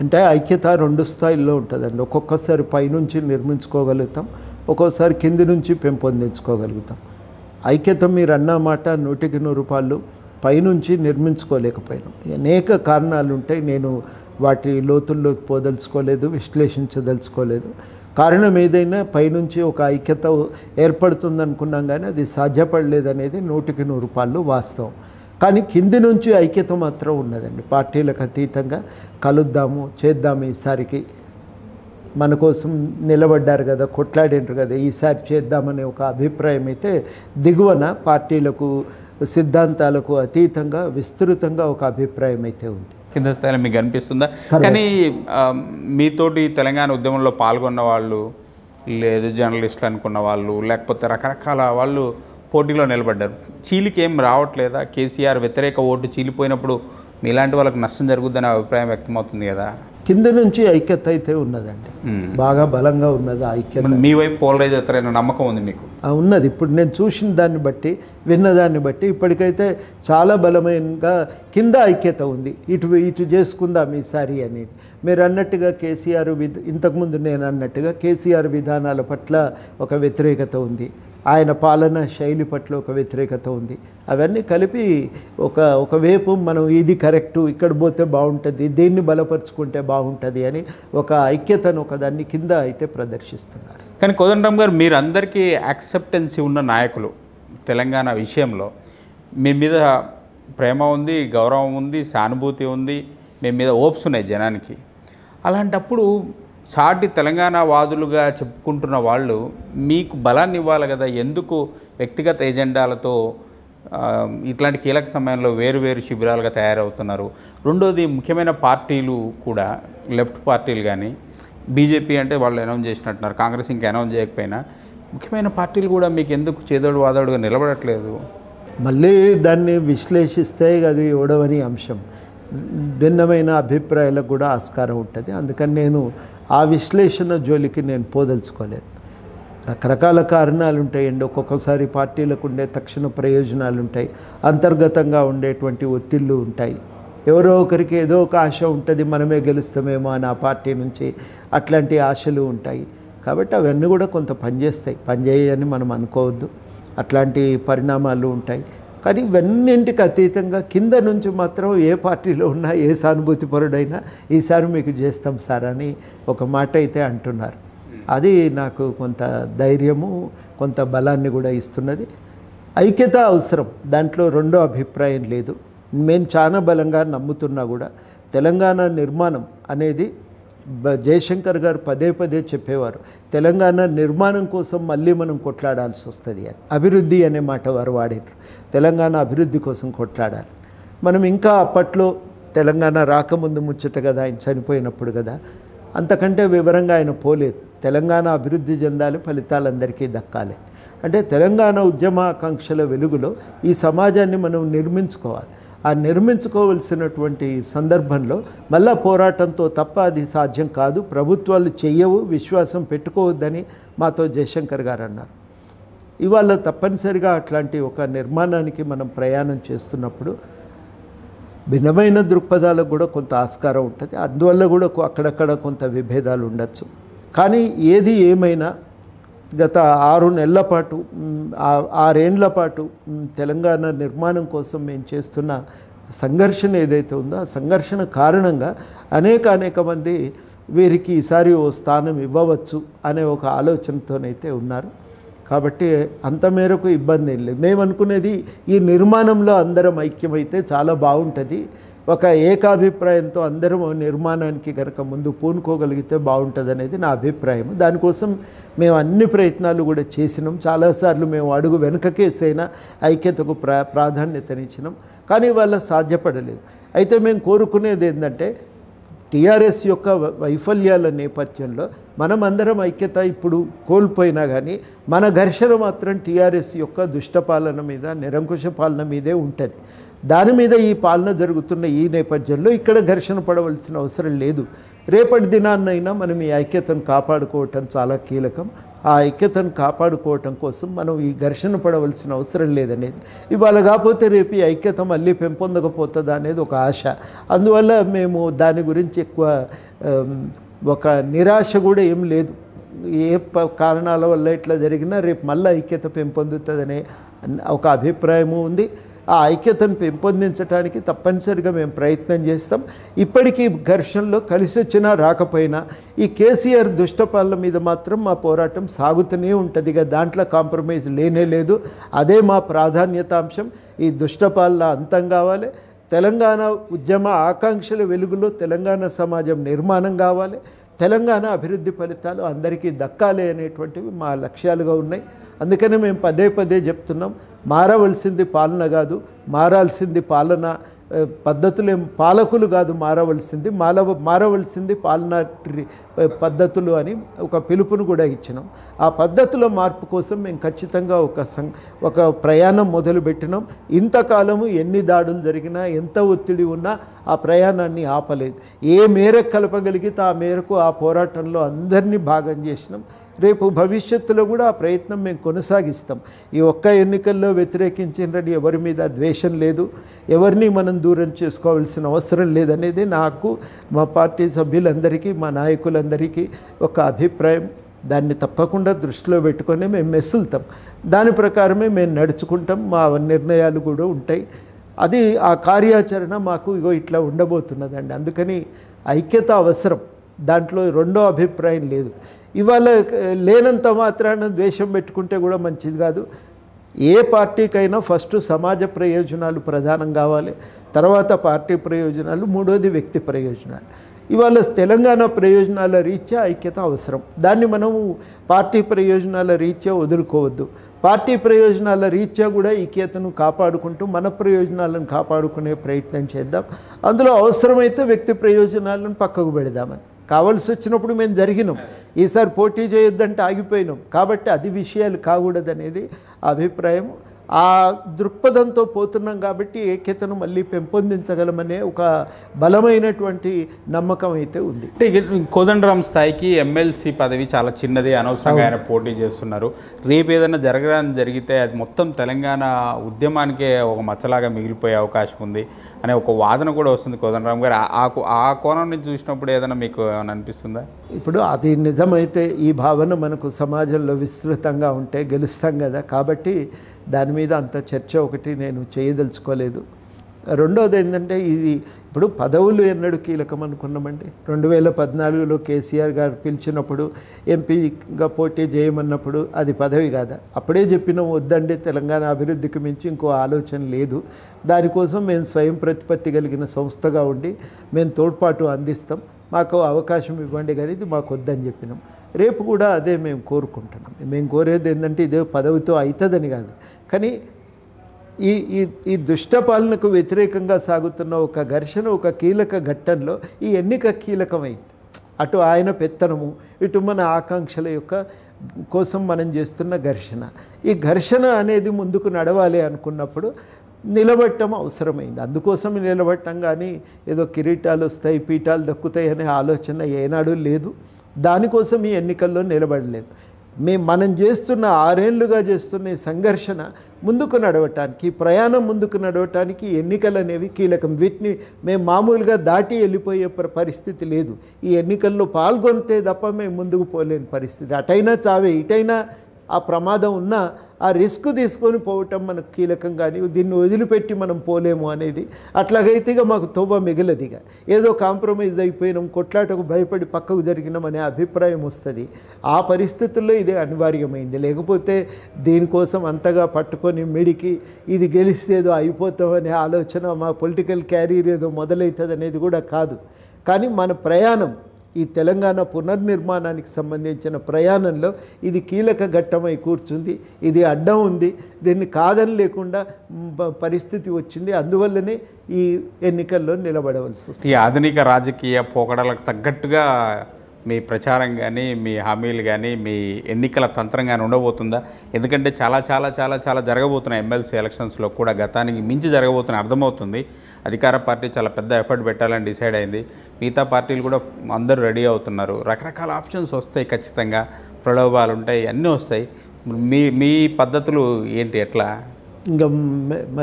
అంటే ఐక్యత రెండు స్థాయిల్లో ఉంటుందండి. ఒక్కొక్కసారి పైనుంచి నిర్మించుకోగలుగుతాం ఒక్కోసారి కింది నుంచి పెంపొందించుకోగలుగుతాం. ఐక్యత మీరు అన్నమాట నూటికి నూరు రూపాయలు పైనుంచి నిర్మించుకోలేకపోయినాం. అనేక కారణాలు ఉంటాయి నేను వాటి లోతుల్లోకి పోదలుచుకోలేదు విశ్లేషించదలుచుకోలేదు. కారణం ఏదైనా పైనుంచి ఒక ఐక్యత ఏర్పడుతుందనుకున్నాం కానీ అది సాధ్యపడలేదనేది నూటికి నూరు రూపాయలు వాస్తవం. కానీ కింది నుంచి ఐక్యత మాత్రం ఉన్నదండి. పార్టీలకు అతీతంగా కలుద్దాము చేద్దాము ఈసారికి. మన కోసం నిలబడ్డారు కదా కొట్లాడినారు కదా ఈసారి చేద్దామనే ఒక అభిప్రాయం అయితే దిగువన పార్టీలకు సిద్ధాంతాలకు అతీతంగా విస్తృతంగా ఒక అభిప్రాయం అయితే ఉంది. కింద స్థాయిలో మీకు అనిపిస్తుందా? కానీ మీతోటి తెలంగాణ ఉద్యమంలో పాల్గొన్న వాళ్ళు లేదు జర్నలిస్టులు అనుకున్న వాళ్ళు లేకపోతే రకరకాల వాళ్ళు పోటీలో నిలబడ్డారు. చీలికి ఏం రావట్లేదా? కేసీఆర్ వ్యతిరేక ఓటు చీలిపోయినప్పుడు మీలాంటి వాళ్ళకి నష్టం జరుగుద్దనే అభిప్రాయం వ్యక్తమవుతుంది కదా? కింద నుంచి ఐక్యత అయితే ఉన్నదండి. బాగా బలంగా ఉన్నది ఐక్యత. మీ వైపు పోలరైజ్ అవుతారనే నమ్మకం ఉంది మీకు? ఉన్నది. ఇప్పుడు నేను చూసిన దాన్ని బట్టి విన్న దాన్ని బట్టి ఇప్పటికైతే చాలా బలమైనగా కింద ఐక్యత ఉంది. ఇటు ఇటు చేసుకుందాం ఈసారి అనేది. మీరు అన్నట్టుగా కేసీఆర్ విధ ఇంతకుముందు నేను అన్నట్టుగా కేసీఆర్ విధానాల పట్ల ఒక వ్యతిరేకత ఉంది. ఆయన పాలన శైలి పట్ల ఒక వ్యతిరేకత ఉంది. అవన్నీ కలిపి ఒక ఒకవైపు మనం ఇది కరెక్టు ఇక్కడ పోతే బాగుంటుంది దీన్ని బలపరుచుకుంటే బాగుంటుంది అని ఒక ఐక్యతను ఒక దాన్ని కింద అయితే ప్రదర్శిస్తున్నారు. కానీ కోదండరామ్ గారు మీరు అందరికీ యాక్సెప్టెన్సీ ఉన్న నాయకులు తెలంగాణ విషయంలో మీ మీద ప్రేమ ఉంది గౌరవం ఉంది సానుభూతి ఉంది మీ మీద ఓప్స్ ఉన్నాయి జనానికి. అలాంటప్పుడు సాటి తెలంగాణ వాదులుగా చెప్పుకుంటున్న వాళ్ళు మీకు బలాన్ని ఇవ్వాలి కదా ఎందుకు వ్యక్తిగత ఎజెండాలతో ఇట్లాంటి కీలక సమయంలో వేరు వేరు శిబిరాలుగా తయారవుతున్నారు? రెండోది ముఖ్యమైన పార్టీలు కూడా లెఫ్ట్ పార్టీలు కానీ బీజేపీ అంటే వాళ్ళు అనౌన్స్ చేసినట్టున్నారు కాంగ్రెస్ ఇంకా అనౌన్స్ చేయకపోయినా ముఖ్యమైన పార్టీలు కూడా మీకు ఎందుకు చేదోడు వాదోడుగా నిలబడట్లేదు? మళ్ళీ దాన్ని విశ్లేషిస్తే అది ఓడవని అంశం. భిన్నమైన అభిప్రాయాలకు కూడా ఆస్కారం ఉంటుంది. అందుకని నేను ఆ విశ్లేషణ జోలికి నేను పోదలుచుకోలేదు. రకరకాల కారణాలు ఉంటాయండి ఒక్కొక్కసారి పార్టీలకు ఉండే తక్షణ ప్రయోజనాలు ఉంటాయి అంతర్గతంగా ఉండేటువంటి ఒత్తిళ్ళు ఉంటాయి. ఎవరో ఒకరికి ఏదో ఒక ఆశ ఉంటుంది. మనమే గెలుస్తామేమో అని ఆ పార్టీ నుంచి అట్లాంటి ఆశలు ఉంటాయి. కాబట్టి అవన్నీ కూడా కొంత పనిచేస్తాయి. పనిచేయని మనం అనుకోవద్దు. అట్లాంటి పరిణామాలు ఉంటాయి. కానీ ఇవన్నింటికి అతీతంగా కింద నుంచి మాత్రం ఏ పార్టీలో ఉన్నా ఏ సానుభూతి పరుడైనా ఈసారి మీకు చేస్తాం సార్ అని ఒక మాట అయితే అంటున్నారు. అది నాకు కొంత ధైర్యము కొంత బలాన్ని కూడా ఇస్తున్నది. ఐక్యత అవసరం. దాంట్లో రెండో అభిప్రాయం లేదు. మేము చాలా బలంగా నమ్ముతున్నా కూడా తెలంగాణ నిర్మాణం అనేది జయశంకర్ గారు పదే పదే చెప్పేవారు తెలంగాణ నిర్మాణం కోసం మళ్ళీ మనం కొట్లాడాల్సి వస్తుంది అని. అభివృద్ధి అనే మాట వారు వాడారు తెలంగాణ అభివృద్ధి కోసం కొట్లాడాలి. మనం ఇంకా అప్పట్లో తెలంగాణ రాకముందు ముచ్చట కదా ఆయన చనిపోయినప్పుడు కదా అంతకంటే వివరంగా ఆయన పోలేదు. తెలంగాణ అభివృద్ధి చెందాలి ఫలితాలు అందరికీ దక్కాలి. అంటే తెలంగాణ ఉద్యమాకాంక్షల వెలుగులో ఈ సమాజాన్ని మనం నిర్మించుకోవాలి. ఆ నిర్మించుకోవలసినటువంటి సందర్భంలో మళ్ళా పోరాటంతో తప్ప అది సాధ్యం కాదు. ప్రభుత్వాలు చెయ్యవు విశ్వాసం పెట్టుకోవద్దని మాతో జయశంకర్ గారు అన్నారు. ఇవాళ తప్పనిసరిగా అట్లాంటి ఒక నిర్మాణానికి మనం ప్రయాణం చేస్తున్నప్పుడు భిన్నమైన దృక్పథాలకు కూడా కొంత ఆస్కారం ఉంటుంది. అందువల్ల కూడా అక్కడక్కడ కొంత విభేదాలు ఉండొచ్చు. కానీ ఏది ఏమైనా గత ఆరు నెలల పాటు ఆరేండ్ల పాటు తెలంగాణ నిర్మాణం కోసం మేము చేస్తున్న సంఘర్షణ ఏదైతే ఉందో ఆ సంఘర్షణ కారణంగా అనేక అనేక మంది వీరికి ఈసారి ఓ స్థానం ఇవ్వవచ్చు అనే ఒక ఆలోచనతోనైతే ఉన్నారు. కాబట్టి అంత మేరకు ఇబ్బంది ఏం లేదు. మేము అనుకునేది ఈ నిర్మాణంలో అందరం ఐక్యమైతే చాలా బాగుంటుంది. ఒక ఏకాభిప్రాయంతో అందరం నిర్మాణానికి కనుక ముందు పూనుకోగలిగితే బాగుంటుంది అనేది నా అభిప్రాయం దానికోసం మేము అన్ని ప్రయత్నాలు కూడా చేసినాం. చాలాసార్లు మేము అడుగు వెనుకకేసైనా ఐక్యతకు ప్రా ప్రాధాన్యతనిచ్చినాం. కానీ వాళ్ళ సాధ్యపడలేదు. అయితే మేము కోరుకునేది ఏంటంటే టీఆర్ఎస్ యొక్క వ- వైఫల్యాల నేపథ్యంలో మనమందరం ఐక్యత ఇప్పుడు కోల్పోయినా కానీ మన ఘర్షణ మాత్రం టీఆర్ఎస్ యొక్క దుష్టపాలన మీద నిరంకుశ పాలన మీదే ఉంటుంది. దాని మీద ఈ పాలన జరుగుతున్న ఈ నేపథ్యంలో ఇక్కడ ఘర్షణ పడవలసిన అవసరం లేదు. రేపటి దినాన్నైనా మనం ఈ ఐక్యతను కాపాడుకోవటం చాలా కీలకం. ఆ ఐక్యతను కాపాడుకోవటం కోసం మనం ఈ ఘర్షణ పడవలసిన అవసరం లేదనేది. ఇవాళ కాకపోతే రేపు ఈ ఐక్యత మళ్ళీ పెంపొందకపోతుందా అనేది ఒక ఆశ. అందువల్ల మేము దాని గురించి ఎక్కువ ఒక నిరాశ కూడా ఏం లేదు. ఏ ప కారణాల వల్ల ఇట్లా జరిగినా రేపు మళ్ళీ ఐక్యత పెంపొందుతుందనే ఒక అభిప్రాయము ఉంది. ఆ ఐక్యతను పెంపొందించడానికి తప్పనిసరిగా మేము ప్రయత్నం చేస్తాం. ఇప్పటికీ ఘర్షణలో కలిసి వచ్చినా రాకపోయినా ఈ కేసీఆర్ దుష్టపాలన మీద మాత్రం మా పోరాటం సాగుతూనే ఉంటుంది ఇక దాంట్లో కాంప్రమైజ్ లేనే లేదు. అదే మా ప్రాధాన్యతాంశం. ఈ దుష్టపాలన అంతం కావాలి. తెలంగాణ ఉద్యమ ఆకాంక్షల వెలుగులో తెలంగాణ సమాజం నిర్మాణం కావాలి. తెలంగాణ అభివృద్ధి ఫలితాలు అందరికీ దక్కాలి అనేటువంటివి మా లక్ష్యాలుగా ఉన్నాయి. అందుకనే మేము పదే పదే చెప్తున్నాం. మారవలసింది పాలన కాదు మారాల్సింది పాలన పద్ధతులు పాలకులు కాదు మారవలసింది మాలవ మారవలసింది పాలనా పద్ధతులు అని ఒక పిలుపును కూడా ఇచ్చినాం. ఆ పద్ధతుల మార్పు కోసం మేము ఖచ్చితంగా ఒక సం ఒక ప్రయాణం మొదలుపెట్టినాం. ఇంతకాలము ఎన్ని దాడులు జరిగినా ఎంత ఒత్తిడి ఉన్నా ఆ ప్రయాణాన్ని ఆపలేదు. ఏ మేరకు కలపగలిగితే ఆ మేరకు ఆ పోరాటంలో అందరినీ భాగం చేసినాం. రేపు భవిష్యత్తులో కూడా ఆ ప్రయత్నం మేము కొనసాగిస్తాం. ఈ ఒక్క ఎన్నికల్లో వ్యతిరేకించినని ఎవరి మీద ద్వేషం లేదు ఎవరిని మనం దూరం చేసుకోవాల్సిన అవసరం లేదనేది నాకు మా పార్టీ సభ్యులందరికీ మా నాయకులందరికీ ఒక అభిప్రాయం. దాన్ని తప్పకుండా దృష్టిలో పెట్టుకొని మేము మెసులుతాం. దాని ప్రకారమే మేము నడుచుకుంటాం. మా నిర్ణయాలు కూడా ఉంటాయి. అది ఆ కార్యాచరణ మాకు ఇగో ఇట్లా ఉండబోతున్నదండి. అందుకని ఐక్యత అవసరం. దాంట్లో రెండో అభిప్రాయం లేదు. ఇవాళ లేనంత మాత్రాన ద్వేషం పెట్టుకుంటే కూడా మంచిది కాదు. ఏ పార్టీకైనా ఫస్ట్ సమాజ ప్రయోజనాలు ప్రధానం కావాలి. తర్వాత పార్టీ ప్రయోజనాలు మూడోది వ్యక్తి ప్రయోజనాలు. ఇవాళ తెలంగాణ ప్రయోజనాల రీత్యా ఐక్యత అవసరం. దాన్ని మనము పార్టీ ప్రయోజనాల రీత్యా వదులుకోవద్దు. పార్టీ ప్రయోజనాల రీత్యా కూడా ఐక్యతను కాపాడుకుంటూ మన ప్రయోజనాలను కాపాడుకునే ప్రయత్నం చేద్దాం. అందులో అవసరమైతే వ్యక్తి ప్రయోజనాలను పక్కకు పెడదామని. కావాల్సి వచ్చినప్పుడు మేము జరిగినాం. ఈసారి పోటీ చేయొద్దంటే ఆగిపోయినాం. కాబట్టి అది విషయాలు కాకూడదనేది అభిప్రాయం. ఆ దృక్పథంతో పోతున్నాం కాబట్టి ఏక్యతను మళ్ళీ పెంపొందించగలమనే ఒక బలమైనటువంటి నమ్మకం అయితే ఉంది. అంటే ఇక కోదండరామ్ స్థాయికి ఎమ్మెల్సీ పదవి చాలా చిన్నది అనవసరంగా ఆయన పోటీ చేస్తున్నారు. రేపు ఏదైనా జరగడానికి జరిగితే అది మొత్తం తెలంగాణ ఉద్యమానికే ఒక మచ్చలాగా మిగిలిపోయే అవకాశం ఉంది. అనే ఒక వాదన కూడా వస్తుంది కోదండరామ్ గారు. ఆ- ఆ కో- ఆ కోణం నుంచి చూసినప్పుడు ఏదైనా మీకు ఏమైనా అనిపిస్తుందా? ఇప్పుడు అది నిజమైతే ఈ భావన మనకు సమాజంలో విస్తృతంగా ఉంటే గెలుస్తాం కదా. కాబట్టి దాని మీద అంత చర్చ ఒకటి నేను చేయదలుచుకోలేదు. రెండోది ఏంటంటే ఇది ఇప్పుడు పదవులు ఎన్నడూ కీలకం అనుకున్నామండి. రెండు వేల పద్నాలుగులో కేసీఆర్ గారు పిలిచినప్పుడు ఎంపీగా పోటీ చేయమన్నప్పుడు అది పదవి కాదా? అప్పుడే చెప్పినాం వద్దండి తెలంగాణ అభివృద్ధికి మించి ఇంకో ఆలోచన లేదు. దానికోసం మేము స్వయం ప్రతిపత్తి కలిగిన సంస్థగా ఉండి మేము తోడ్పాటు అందిస్తాం. మాకు అవకాశం ఇవ్వండి కానీ ఇది మాకు వద్దని చెప్పినాం. రేపు కూడా అదే మేము కోరుకుంటున్నాం. మేము కోరేది ఏంటంటే ఇదే పదవితో అవుతుందని కాదు. కానీ ఈ ఈ ఈ దుష్ట పాలనకు వ్యతిరేకంగా సాగుతున్న ఒక ఘర్షణ ఒక కీలక ఘట్టంలో ఈ ఎన్నిక కీలకమైంది. అటు ఆయన పెత్తనము ఇటు మన ఆకాంక్షల యొక్క కోసం మనం చేస్తున్న ఘర్షణ. ఈ ఘర్షణ అనేది ముందుకు నడవాలి అనుకున్నప్పుడు నిలబట్టం అవసరమైంది. అందుకోసం నిలబట్టం కానీ ఏదో కిరీటాలు వస్తాయి పీఠాలు దక్కుతాయి అనే ఆలోచన ఏనాడు లేదు. దానికోసం ఈ ఎన్నికల్లో నిలబడలేదు. మేము మనం చేస్తున్న ఆరేళ్ళుగా చేస్తున్న ఈ సంఘర్షణ ముందుకు నడవటానికి ప్రయాణం ముందుకు నడవటానికి ఎన్నికలు అనేవి కీలకం. వీటిని మేము మామూలుగా దాటి వెళ్ళిపోయే పరిస్థితి లేదు. ఈ ఎన్నికల్లో పాల్గొంటే తప్ప మేము ముందుకు పోలేని పరిస్థితి. అటైనా చావే ఇటైనా ఆ ప్రమాదం ఉన్నా ఆ రిస్క్ తీసుకొని పోవటం మనకు కీలకం కానీ దీన్ని వదిలిపెట్టి మనం పోలేము అనేది. అట్లాగైతే ఇక మాకు తోవ మిగలదిగా ఇక. ఏదో కాంప్రమైజ్ అయిపోయినాం కొట్లాటకు భయపడి పక్కకు జరిగినాం అనే అభిప్రాయం వస్తుంది. ఆ పరిస్థితుల్లో ఇదే అనివార్యమైంది. లేకపోతే దీనికోసం అంతగా పట్టుకొని మిడికి ఇది గెలిస్తే ఏదో అయిపోతాం అనే ఆలోచన మా పొలిటికల్ క్యారియర్ ఏదో మొదలవుతుంది అనేది కూడా కాదు. కానీ మన ప్రయాణం ఈ తెలంగాణ పునర్నిర్మాణానికి సంబంధించిన ప్రయాణంలో ఇది కీలక ఘట్టమై కూర్చుంది. ఇది అడ్డం ఉంది. దీన్ని కాదని లేకుండా పరిస్థితి వచ్చింది. అందువల్లనే ఈ ఎన్నికల్లో నిలబడవలసి వస్తుంది. ఈ ఆధునిక రాజకీయ పోకడలకు తగ్గట్టుగా మీ ప్రచారం కానీ మీ హామీలు కానీ మీ ఎన్నికల తంత్రం కానీ ఉండబోతుందా? ఎందుకంటే చాలా చాలా చాలా చాలా జరగబోతున్నాయి. ఎమ్మెల్సీ ఎలక్షన్స్లో కూడా గతానికి మించి జరగబోతున్నాయి. అర్థమవుతుంది. అధికార పార్టీ చాలా పెద్ద ఎఫర్ట్ పెట్టాలని డిసైడ్ అయింది. మిగతా పార్టీలు కూడా అందరూ రెడీ అవుతున్నారు. రకరకాల ఆప్షన్స్ వస్తాయి ఖచ్చితంగా. ప్రలోభాలు ఉంటాయి అన్నీ వస్తాయి. మీ మీ పద్ధతులు ఏంటి ఎట్లా? ఇంకా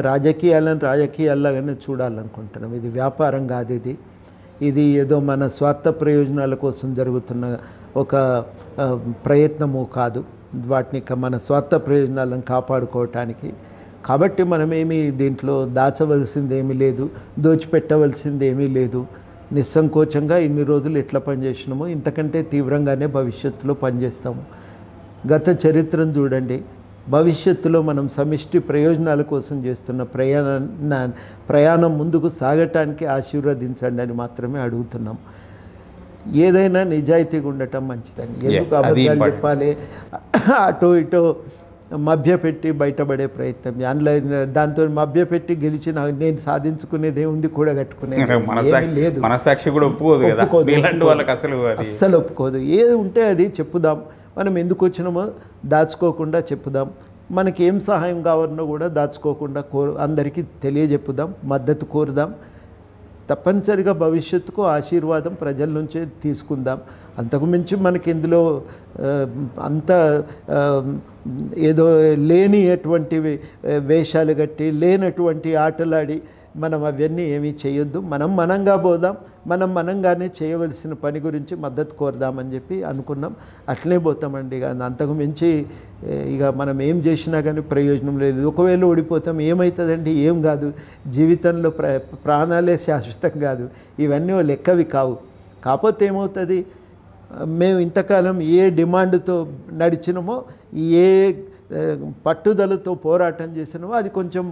రాజకీయాలను రాజకీయాల్లాగానే చూడాలనుకుంటున్నాం. ఇది వ్యాపారం కాదు ఇది. ఇది ఏదో మన స్వార్థ ప్రయోజనాల కోసం జరుగుతున్న ఒక ప్రయత్నము కాదు. వాటిని మన స్వార్థ ప్రయోజనాలను కాపాడుకోవటానికి కాబట్టి మనమేమి దీంట్లో దాచవలసింది ఏమీ లేదు దోచిపెట్టవలసింది ఏమీ లేదు. నిస్సంకోచంగా ఇన్ని రోజులు ఎట్లా పనిచేసినామో ఇంతకంటే తీవ్రంగానే భవిష్యత్తులో పనిచేస్తాము. గత చరిత్రను చూడండి. భవిష్యత్తులో మనం సమిష్టి ప్రయోజనాల కోసం చేస్తున్న ప్రయాణ ప్రయాణం ముందుకు సాగటానికి ఆశీర్వదించండి అని మాత్రమే అడుగుతున్నాం. ఏదైనా నిజాయితీగా ఉండటం మంచిదని. ఎందుకు అబద్ధాలు. చెప్పాలి? అటో ఇటో మభ్యపెట్టి బయటపడే ప్రయత్నం. ఆన్లైన్ దాంతో మభ్యపెట్టి గెలిచిన నేను సాధించుకునేది ఏముంది కూడా కట్టుకునేది లేదు. మనసాక్షి కూడా ఒప్పుకోదు అసలు అస్సలు ఒప్పుకోదు. ఏది ఉంటే అది చెప్పుదాం. మనం ఎందుకు వచ్చినామో దాచుకోకుండా చెప్పుదాం. మనకి ఏం సహాయం కావాలన్నా కూడా దాచుకోకుండా కోరు అందరికీ తెలియజెప్పుదాం. మద్దతు కోరుదాం. తప్పనిసరిగా భవిష్యత్తుకు ఆశీర్వాదం ప్రజల నుంచే తీసుకుందాం. అంతకుమించి మనకి ఇందులో అంత ఏదో లేని అటువంటి వేషాలు కట్టి లేనటువంటి ఆటలాడి మనం అవన్నీ ఏమీ చేయొద్దు. మనం మనంగా పోదాం. మనం మనంగానే చేయవలసిన పని గురించి మద్దతు కోరదామని చెప్పి అనుకున్నాం. అట్లనే పోతామండి. ఇక అంతకు మించి ఇక మనం ఏం చేసినా కానీ ప్రయోజనం లేదు. ఒకవేళ ఓడిపోతాం ఏమవుతుందండి ఏం కాదు. జీవితంలో ప్ర ప్రాణాలే శాశ్వతం కాదు. ఇవన్నీ లెక్కవి కావు. కాకపోతే ఏమవుతుంది? మేము ఇంతకాలం ఏ డిమాండ్తో నడిచినామో ఏ పట్టుదలతో పోరాటం చేసినామో అది కొంచెం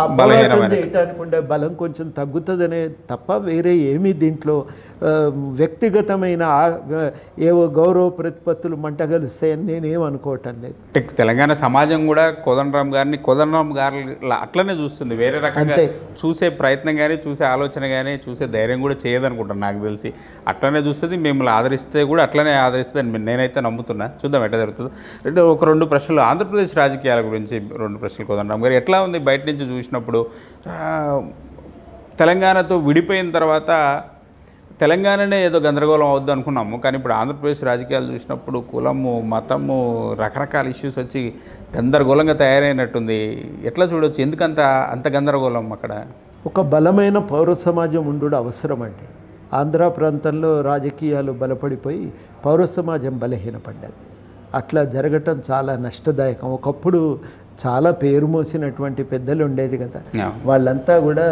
ఆ పోరాటం చేయటానికి ఉండే బలం కొంచెం తగ్గుతుందనే తప్ప వేరే ఏమీ దీంట్లో వ్యక్తిగతమైన ఏవో గౌరవ ప్రతిపత్తులు మంటగలుస్తాయని నేనేం అనుకోవటం లేదు. తెలంగాణ సమాజం కూడా కోదండరామ్ గారిని కోదండరామ్ గారి అట్లనే చూస్తుంది. వేరే రకంగా. చూసే ప్రయత్నం కానీ చూసే ఆలోచన కానీ చూసే ధైర్యం కూడా చేయదనుకుంటాను నాకు తెలిసి. అట్లనే చూస్తుంది. మిమ్మల్ని ఆదరిస్తే కూడా అట్లనే ఆదరిస్తుంది నేనైతే నమ్ముతున్నా. చూద్దాం ఎట్లా జరుగుతుందో. రెండు ఒక రెండు ప్రశ్నలు. ఆంధ్రప్రదేశ్ రాజకీయాల గురించి రెండు ప్రశ్నలు కోదండరామ్ గారు. ఎట్లా ఉంది? బయట నుంచి చూసినప్పుడు తెలంగాణతో విడిపోయిన తర్వాత తెలంగాణనే ఏదో గందరగోళం అవద్దు అనుకున్నాము. కానీ ఇప్పుడు ఆంధ్రప్రదేశ్ రాజకీయాలు చూసినప్పుడు కులము మతము రకరకాల ఇష్యూస్ వచ్చి గందరగోళంగా తయారైనట్టుంది. ఎట్లా చూడొచ్చు? ఎందుకంత అంత గందరగోళం అక్కడ? ఒక బలమైన పౌర సమాజం ఉండడం అవసరం అండి. ఆంధ్ర ప్రాంతంలో రాజకీయాలు బలపడిపోయి పౌర సమాజం బలహీనపడ్డది. అట్లా జరగటం చాలా నష్టదాయకం. ఒకప్పుడు చాలా పేరు మోసినటువంటి పెద్దలు ఉండేది కదా. వాళ్ళంతా కూడా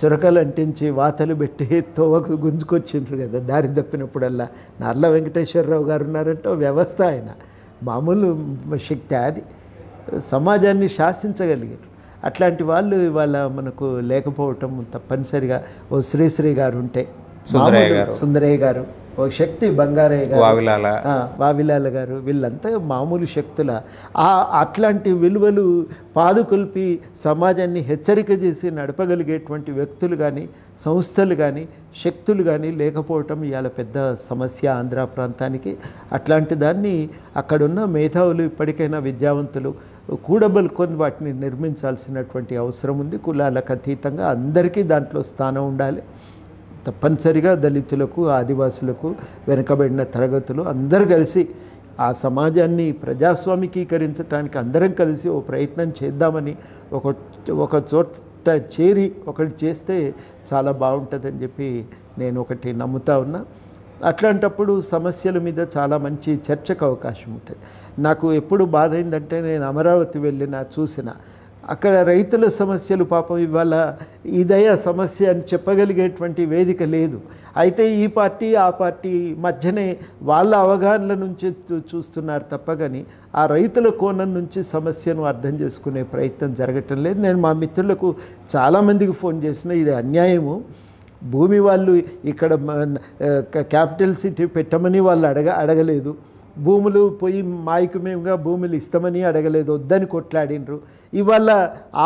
చురకలు అంటించి వాతలు పెట్టి <laughs> తోవకు గుంజుకొచ్చిండ్రు కదా దారి తప్పినప్పుడల్లా. నర్ల వెంకటేశ్వరరావు గారు ఉన్నారంటే వ్యవస్థ ఆయన. మామూలు శక్తి అది. సమాజాన్ని శాసించగలిగారు. అట్లాంటి వాళ్ళు ఇవాళ మనకు లేకపోవటం తప్పనిసరిగా ఓ శ్రీశ్రీ గారు ఉంటే. సుందరయ్య గారు. ఓ శక్తి బంగారయ్య గారు. వావిలాల. గారు వీళ్ళంతా మామూలు శక్తుల. ఆ అట్లాంటి విలువలు పాదుకొల్పి సమాజాన్ని హెచ్చరిక చేసి నడపగలిగేటువంటి వ్యక్తులు కానీ సంస్థలు కానీ శక్తులు కానీ లేకపోవటం ఇవాళ పెద్ద సమస్య ఆంధ్ర ప్రాంతానికి. అట్లాంటి దాన్ని అక్కడున్న మేధావులు ఇప్పటికైనా విద్యావంతులు కూడబలుకొని వాటిని నిర్మించాల్సినటువంటి అవసరం ఉంది. కులాలకు అతీతంగా అందరికీ దాంట్లో స్థానం ఉండాలి. తప్పనిసరిగా దళితులకు ఆదివాసులకు వెనుకబడిన తరగతులు అందరు కలిసి ఆ సమాజాన్ని ప్రజాస్వామికీకరించడానికి అందరం కలిసి ఓ ప్రయత్నం చేద్దామని ఒక ఒక చోట చేరి ఒకటి చేస్తే చాలా బాగుంటుందని చెప్పి నేను ఒకటి నమ్ముతా ఉన్నా. అట్లాంటప్పుడు సమస్యల మీద చాలా మంచి చర్చకు అవకాశం ఉంటుంది. నాకు ఎప్పుడు బాధ అయిందంటే నేను అమరావతి వెళ్ళిన చూసిన అక్కడ రైతుల సమస్యలు పాపం ఇవాళ ఇదయ సమస్య అని చెప్పగలిగేటువంటి వేదిక లేదు. అయితే ఈ పార్టీ ఆ పార్టీ మధ్యనే వాళ్ళ అవగాహనల నుంచి చూ- చూస్తున్నారు తప్ప కానీ ఆ రైతుల కోణం నుంచి సమస్యను అర్థం చేసుకునే ప్రయత్నం జరగటం లేదు. నేను మా మిత్రులకు చాలామందికి ఫోన్ చేసిన ఇది అన్యాయము. భూమి వాళ్ళు ఇక్కడ మన- క్యాపిటల్ సిటీ పెట్టమని వాళ్ళు అడగ అడగలేదు. భూములు పోయి మాయకుమేముగా భూములు ఇస్తామని అడగలేదు వద్దని కొట్లాడినరు. ఇవాళ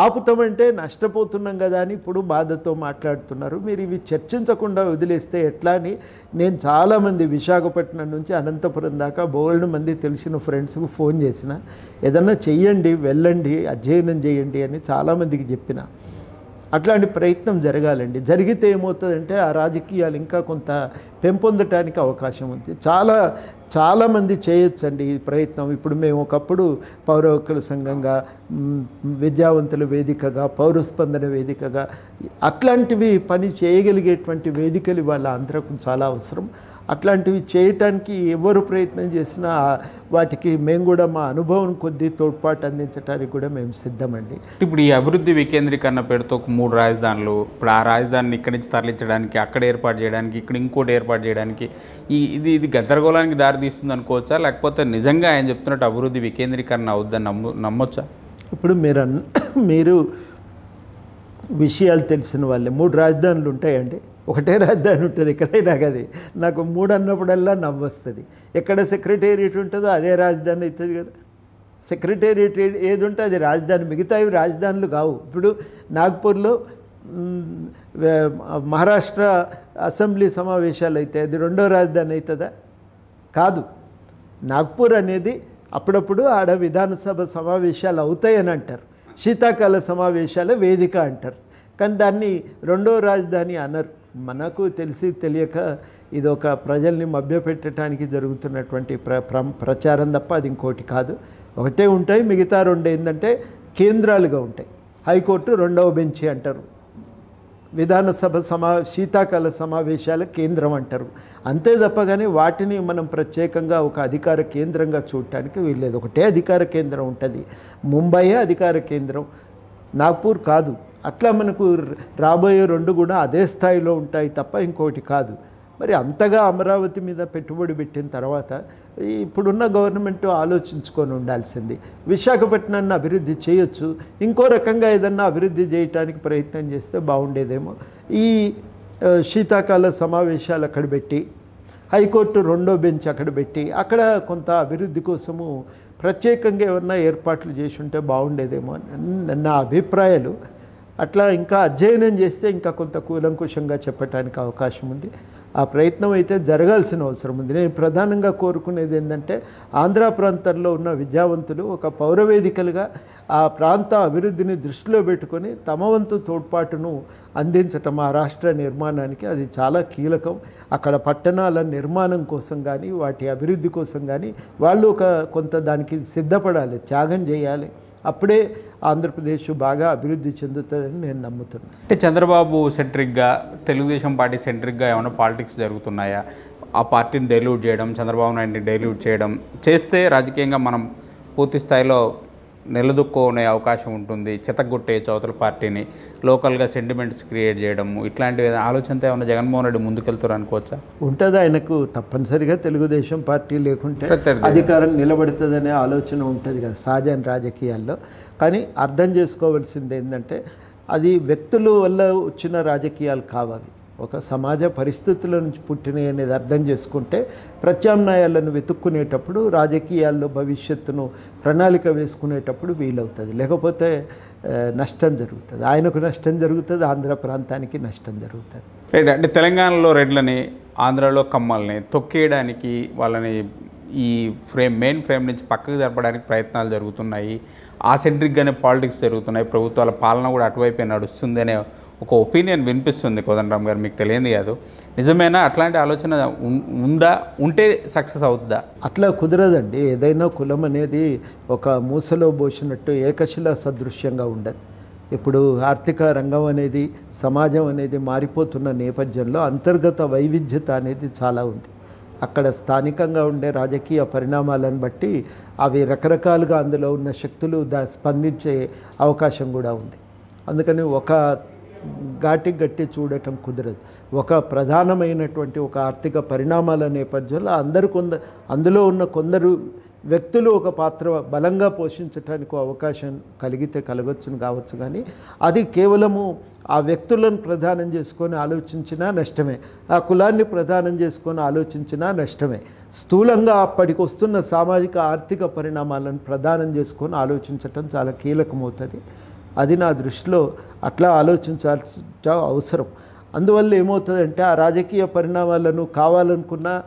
ఆపుతామంటే నష్టపోతున్నాం కదా అని ఇప్పుడు బాధతో మాట్లాడుతున్నారు. మీరు ఇవి చర్చించకుండా వదిలేస్తే ఎట్లా అని నేను చాలామంది విశాఖపట్నం నుంచి అనంతపురం దాకా బోల్డ్ మంది తెలిసిన ఫ్రెండ్స్కు ఫోన్ చేసిన ఏదన్నా చెయ్యండి వెళ్ళండి అధ్యయనం చేయండి అని చాలామందికి చెప్పిన. అట్లాంటి ప్రయత్నం జరగాలండి. జరిగితే ఏమవుతుందంటే ఆ రాజకీయాలు ఇంకా కొంత పెంపొందటానికి అవకాశం ఉంది. చాలా చాలామంది చేయొచ్చండి ఈ ప్రయత్నం. ఇప్పుడు మేము ఒకప్పుడు పౌర హక్కుల సంఘంగా విద్యావంతుల వేదికగా పౌరస్పందన వేదికగా అట్లాంటివి పని చేయగలిగేటువంటి వేదికలు ఇవాళ ఆంధ్రకు చాలా అవసరం. అట్లాంటివి చేయటానికి ఎవరు ప్రయత్నం చేసినా వాటికి మేము కూడా మా అనుభవం కొద్దీ తోడ్పాటు అందించడానికి కూడా మేము సిద్ధమండి. ఇప్పుడు ఈ అభివృద్ధి వికేంద్రీకరణ పేరుతో ఒక మూడు రాజధానులు ఇప్పుడు ఆ రాజధానిని ఇక్కడి నుంచి తరలించడానికి అక్కడ ఏర్పాటు చేయడానికి ఇక్కడ ఇంకోటి ఏర్పాటు చేయడానికి ఈ ఇది ఇది గందరగోళానికి దారి తీస్తుంది అనుకోవచ్చా? లేకపోతే నిజంగా ఆయన చెప్తున్నట్టు అభివృద్ధి వికేంద్రీకరణ అవుద్దని నమ్ము నమ్మొచ్చా? ఇప్పుడు మీరు అన్న మీరు విషయాలు తెలిసిన వాళ్ళే. మూడు రాజధానులు ఉంటాయండి. ఒకటే రాజధాని ఉంటుంది ఎక్కడైనా కానీ. నాకు మూడు అన్నప్పుడల్లా నవ్వు వస్తుంది ఎక్కడ సెక్రటేరియట్ ఉంటుందో అదే రాజధాని అవుతుంది కదా. సెక్రటేరియట్ ఏది ఉంటే అది రాజధాని. మిగతావి రాజధానులు కావు. ఇప్పుడు నాగ్పూర్లో మహారాష్ట్ర అసెంబ్లీ సమావేశాలు అయితే అది రెండో రాజధాని అవుతుందా? కాదు. నాగ్పూర్ అనేది అప్పుడప్పుడు ఆడ విధానసభ సమావేశాలు అవుతాయని అంటారు. శీతాకాల సమావేశాల వేదిక అంటారు. కానీ దాన్ని రెండో రాజధాని అనరు. మనకు తెలిసి తెలియక ఇది ఒక ప్రజల్ని మభ్యపెట్టడానికి జరుగుతున్నటువంటి ప్ర ప్ర- ప్రచారం తప్ప అది ఇంకోటి కాదు. ఒకటే ఉంటాయి మిగతా రెండు ఏంటంటే కేంద్రాలుగా ఉంటాయి. హైకోర్టు రెండవ బెంచి అంటారు. విధానసభ సమా శీతాకాల సమావేశాల కేంద్రం అంటారు. అంతే తప్ప కానీ వాటిని మనం ప్రత్యేకంగా ఒక అధికార కేంద్రంగా చూడటానికి వీల్లేదు. ఒకటే అధికార కేంద్రం ఉంటుంది. ముంబైయే అధికార కేంద్రం. నాగ్పూర్ కాదు. అట్లా మనకు రాబోయే రెండు కూడా అదే స్థాయిలో ఉంటాయి తప్ప ఇంకోటి కాదు. మరి అంతగా అమరావతి మీద పెట్టుబడి పెట్టిన తర్వాత ఇప్పుడున్న గవర్నమెంట్ ఆలోచించుకొని ఉండాల్సింది. విశాఖపట్నాన్ని అభివృద్ధి చేయొచ్చు. ఇంకో రకంగా ఏదన్నా అభివృద్ధి చేయటానికి ప్రయత్నం చేస్తే బాగుండేదేమో. ఈ శీతాకాల సమావేశాలు అక్కడ పెట్టి హైకోర్టు రెండో బెంచ్ అక్కడ పెట్టి అక్కడ కొంత అభివృద్ధి కోసము ప్రత్యేకంగా ఏమన్నా ఏర్పాట్లు చేసి ఉంటే బాగుండేదేమో నా అభిప్రాయాలు. అట్లా ఇంకా అధ్యయనం చేస్తే ఇంకా కొంత కూలంకుషంగా చెప్పడానికి అవకాశం ఉంది. ఆ ప్రయత్నం అయితే జరగాల్సిన అవసరం ఉంది. నేను ప్రధానంగా కోరుకునేది ఏంటంటే ఆంధ్ర ప్రాంతంలో ఉన్న విద్యావంతులు ఒక పౌరవేదికలుగా ఆ ప్రాంత అభివృద్ధిని దృష్టిలో పెట్టుకొని తమ వంతు తోడ్పాటును అందించటం ఆ రాష్ట్ర నిర్మాణానికి అది చాలా కీలకం. అక్కడ పట్టణాల నిర్మాణం కోసం కానీ వాటి అభివృద్ధి కోసం కానీ వాళ్ళు ఒక కొంత దానికి సిద్ధపడాలి త్యాగం చేయాలి. అప్పుడే ఆంధ్రప్రదేశ్ బాగా అభివృద్ధి చెందుతుందని నేను నమ్ముతున్నాను. అంటే చంద్రబాబు సెంట్రిక్గా తెలుగుదేశం పార్టీ సెంట్రిక్గా ఏమైనా పాలిటిక్స్ జరుగుతున్నాయా? ఆ పార్టీని డైల్యూట్ చేయడం చంద్రబాబు నాయుడిని డైల్యూట్ చేయడం చేస్తే రాజకీయంగా మనం పూర్తి స్థాయిలో నిలదొక్కునే అవకాశం ఉంటుంది చితగొట్టేయచ్చు అవతల పార్టీని లోకల్గా సెంటిమెంట్స్ క్రియేట్ చేయడం ఇట్లాంటి ఆలోచనతో ఏమైనా జగన్మోహన్ రెడ్డి ముందుకెళ్తారు అనుకోవచ్చా ఉంటుంది ఆయనకు తప్పనిసరిగా తెలుగుదేశం పార్టీ లేకుంటే. అధికారం నిలబడుతుందనే ఆలోచన ఉంటుంది కదా సహజ రాజకీయాల్లో. కానీ అర్థం చేసుకోవాల్సింది ఏంటంటే అది వ్యక్తుల వల్ల వచ్చిన రాజకీయాలు కావాలి ఒక సమాజ పరిస్థితుల నుంచి పుట్టినవి అనేది అర్థం చేసుకుంటే ప్రత్యామ్నాయాలను వెతుక్కునేటప్పుడు రాజకీయాల్లో భవిష్యత్తును ప్రణాళిక వేసుకునేటప్పుడు వీలవుతుంది. లేకపోతే నష్టం జరుగుతుంది. ఆయనకు నష్టం జరుగుతుంది ఆంధ్ర ప్రాంతానికి నష్టం జరుగుతుంది. రైట్. అంటే తెలంగాణలో రెడ్లని ఆంధ్రలో కమ్మల్ని తొక్కేయడానికి వాళ్ళని ఈ ఫ్రేమ్ మెయిన్ ఫ్రేమ్ నుంచి పక్కకు జరపడానికి ప్రయత్నాలు జరుగుతున్నాయి. ఆ సెంట్రిక్గానే పాలిటిక్స్ జరుగుతున్నాయి. ప్రభుత్వాల పాలన కూడా అటువైపే నడుస్తుంది అనే ఒక ఒపీనియన్ వినిపిస్తుంది కోదండరామ్ గారు మీకు తెలియంది కాదు. నిజమేనా? అట్లాంటి ఆలోచన ఉం- ఉందా? ఉంటే సక్సెస్ అవుతుందా అట్లా కుదరదండి. ఏదైనా కులం అనేది ఒక మూసలో పోసినట్టు ఏకశిల సదృశ్యంగా ఉండదు. ఇప్పుడు ఆర్థిక రంగం అనేది సమాజం అనేది మారిపోతున్న నేపథ్యంలో అంతర్గత వైవిధ్యత అనేది చాలా ఉంది. అక్కడ స్థానికంగా ఉండే రాజకీయ పరిణామాలను బట్టి అవి రకరకాలుగా అందులో ఉన్న శక్తులు దా స్పందించే అవకాశం కూడా ఉంది. అందుకని ఒక ఘాటి గట్టి చూడటం కుదరదు. ఒక ప్రధానమైనటువంటి ఒక ఆర్థిక పరిణామాల నేపథ్యంలో అందరు కొంద అందులో ఉన్న కొందరు వ్యక్తులు ఒక పాత్ర బలంగా పోషించడానికి అవకాశం కలిగితే కలగొచ్చును కావచ్చు కానీ అది కేవలము ఆ వ్యక్తులను ప్రధానం చేసుకొని ఆలోచించినా నష్టమే. ఆ కులాన్ని ప్రధానం చేసుకొని ఆలోచించినా నష్టమే. స్థూలంగా అప్పటికి వస్తున్న సామాజిక ఆర్థిక పరిణామాలను ప్రధానం చేసుకొని ఆలోచించటం చాలా కీలకమవుతుంది. అది నా దృష్టిలో అట్లా ఆలోచించాల్సిన అవసరం. అందువల్ల ఏమవుతుందంటే ఆ రాజకీయ పరిణామాలను కావాలనుకున్న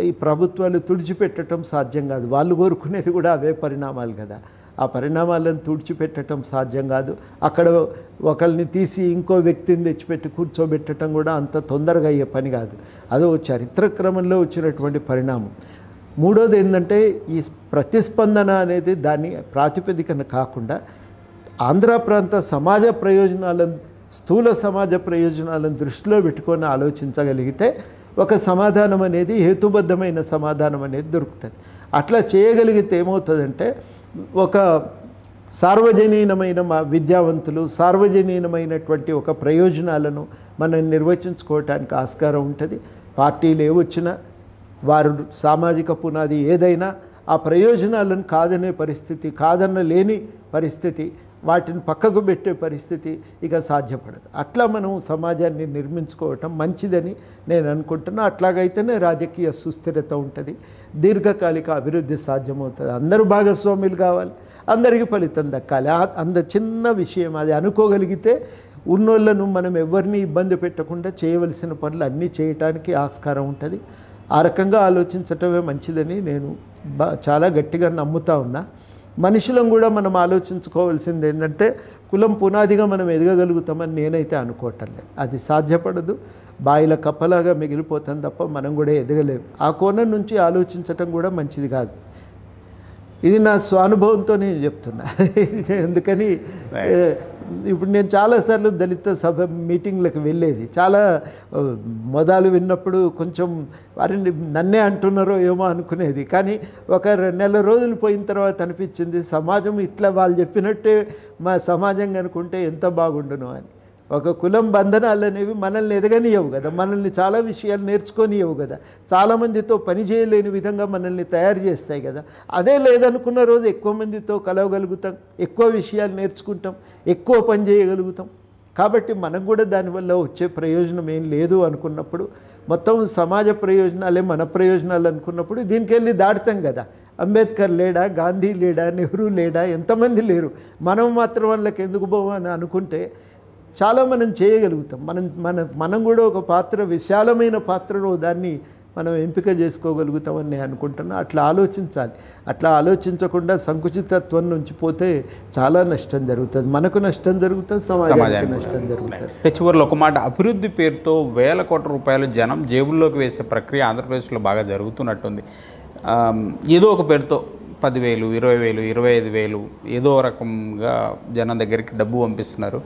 ఈ ప్రభుత్వాలు తుడిచిపెట్టడం సాధ్యం కాదు. వాళ్ళు కోరుకునేది కూడా అవే పరిణామాలు కదా. ఆ పరిణామాలను తుడిచిపెట్టడం సాధ్యం కాదు. అక్కడ ఒకరిని తీసి ఇంకో వ్యక్తిని తెచ్చిపెట్టి కూర్చోబెట్టడం కూడా అంత తొందరగా అయ్యే పని కాదు. అదో చరిత్ర క్రమంలో వచ్చినటువంటి పరిణామం. మూడోది ఏంటంటే ఈ ప్రతిస్పందన అనేది దాని ప్రాతిపదికన కాకుండా ఆంధ్ర ప్రాంత సమాజ ప్రయోజనాలను స్థూల సమాజ ప్రయోజనాలను దృష్టిలో పెట్టుకొని ఆలోచించగలిగితే ఒక సమాధానం అనేది హేతుబద్ధమైన సమాధానం అనేది దొరుకుతుంది. అట్లా చేయగలిగితే ఏమవుతుందంటే ఒక సార్వజనీనమైన మా విద్యావంతులు సార్వజనీనమైనటువంటి ఒక ప్రయోజనాలను మనం నిర్వచించుకోవటానికి ఆస్కారం ఉంటుంది. పార్టీలు ఏవొచ్చినా వారు సామాజిక పునాది ఏదైనా ఆ ప్రయోజనాలను కాదనే పరిస్థితి కాదన్న లేని పరిస్థితి వాటిని పక్కకు పెట్టే పరిస్థితి ఇక సాధ్యపడదు. అట్లా మనం సమాజాన్ని నిర్మించుకోవటం మంచిదని నేను అనుకుంటున్నా. అట్లాగైతేనే రాజకీయ సుస్థిరత ఉంటుంది. దీర్ఘకాలిక అభివృద్ధి సాధ్యమవుతుంది. అందరూ భాగస్వాములు కావాలి. అందరికీ ఫలితం దక్కాలి. ఆ- అంత చిన్న విషయం అది అనుకోగలిగితే ఉన్నోళ్ళను మనం ఎవరిని ఇబ్బంది పెట్టకుండా చేయవలసిన పనులు అన్నీ చేయటానికి ఆస్కారం ఉంటుంది. ఆ రకంగా ఆలోచించటమే మంచిదని నేను బా చాలా గట్టిగా నమ్ముతా ఉన్నా. మనుషులను కూడా మనం ఆలోచించుకోవాల్సింది ఏంటంటే కులం పునాదిగా మనం ఎదగగలుగుతామని నేనైతే అనుకోవటం లేదు. అది సాధ్యపడదు. బాయిల కప్పలాగా మిగిలిపోతాం తప్ప మనం కూడా ఎదగలేము ఆ కోణం నుంచి ఆలోచించటం కూడా మంచిది కాదు. ఇది నా స్వానుభవంతో నేను చెప్తున్నా. <laughs> ఎందుకని ఇప్పుడు నేను చాలాసార్లు దళిత సభ మీటింగ్లకు వెళ్ళేది. చాలా ఆ, మొదలు విన్నప్పుడు కొంచెం వారిని నన్నే అంటున్నారో ఏమో అనుకునేది. కానీ ఒక నెల రోజులు పోయిన తర్వాత అనిపించింది సమాజం ఇట్లా వాళ్ళు చెప్పినట్టే మా సమాజం కనుకుంటే ఎంత బాగుండును అని. ఒక కులం బంధనాలు అనేవి మనల్ని ఎదగనియవు కదా. మనల్ని చాలా విషయాలు నేర్చుకోనియవు కదా. చాలామందితో పని చేయలేని విధంగా మనల్ని తయారు చేస్తాయి కదా. అదే లేదనుకున్న రోజు ఎక్కువ మందితో కలవగలుగుతాం ఎక్కువ విషయాలు నేర్చుకుంటాం ఎక్కువ పని చేయగలుగుతాం. కాబట్టి మనకు కూడా దానివల్ల వచ్చే ప్రయోజనం ఏం లేదు అనుకున్నప్పుడు మొత్తం సమాజ ప్రయోజనాలే మన ప్రయోజనాలు అనుకున్నప్పుడు దీనికి వెళ్ళి దాటుతాం కదా. అంబేద్కర్ లేడా గాంధీ లేడా నెహ్రూ లేడా ఎంతమంది లేరు. మనం మాత్రం వాళ్ళకి ఎందుకు పోవని అనుకుంటే చాలా మనం చేయగలుగుతాం. మనం మన మనం కూడా ఒక పాత్ర విశాలమైన పాత్రలో దాన్ని మనం ఎంపిక చేసుకోగలుగుతామని నేను అనుకుంటున్నా. అట్లా ఆలోచించాలి. అట్లా ఆలోచించకుండా సంకుచితత్వం నుంచి పోతే చాలా నష్టం జరుగుతుంది. మనకు నష్టం జరుగుతుంది సమాజానికి నష్టం జరుగుతుంది. అంటే చివరిలో ఒక మాట అభివృద్ధి పేరుతో వేల కోట్ల రూపాయలు జనం జేబుల్లోకి వేసే ప్రక్రియ ఆంధ్రప్రదేశ్లో బాగా జరుగుతున్నట్టుంది. ఏదో ఒక పేరుతో పదివేలు ఇరవై వేలు ఇరవై ఐదు వేలు ఏదో రకంగా జనం దగ్గరికి డబ్బు పంపిస్తున్నారు.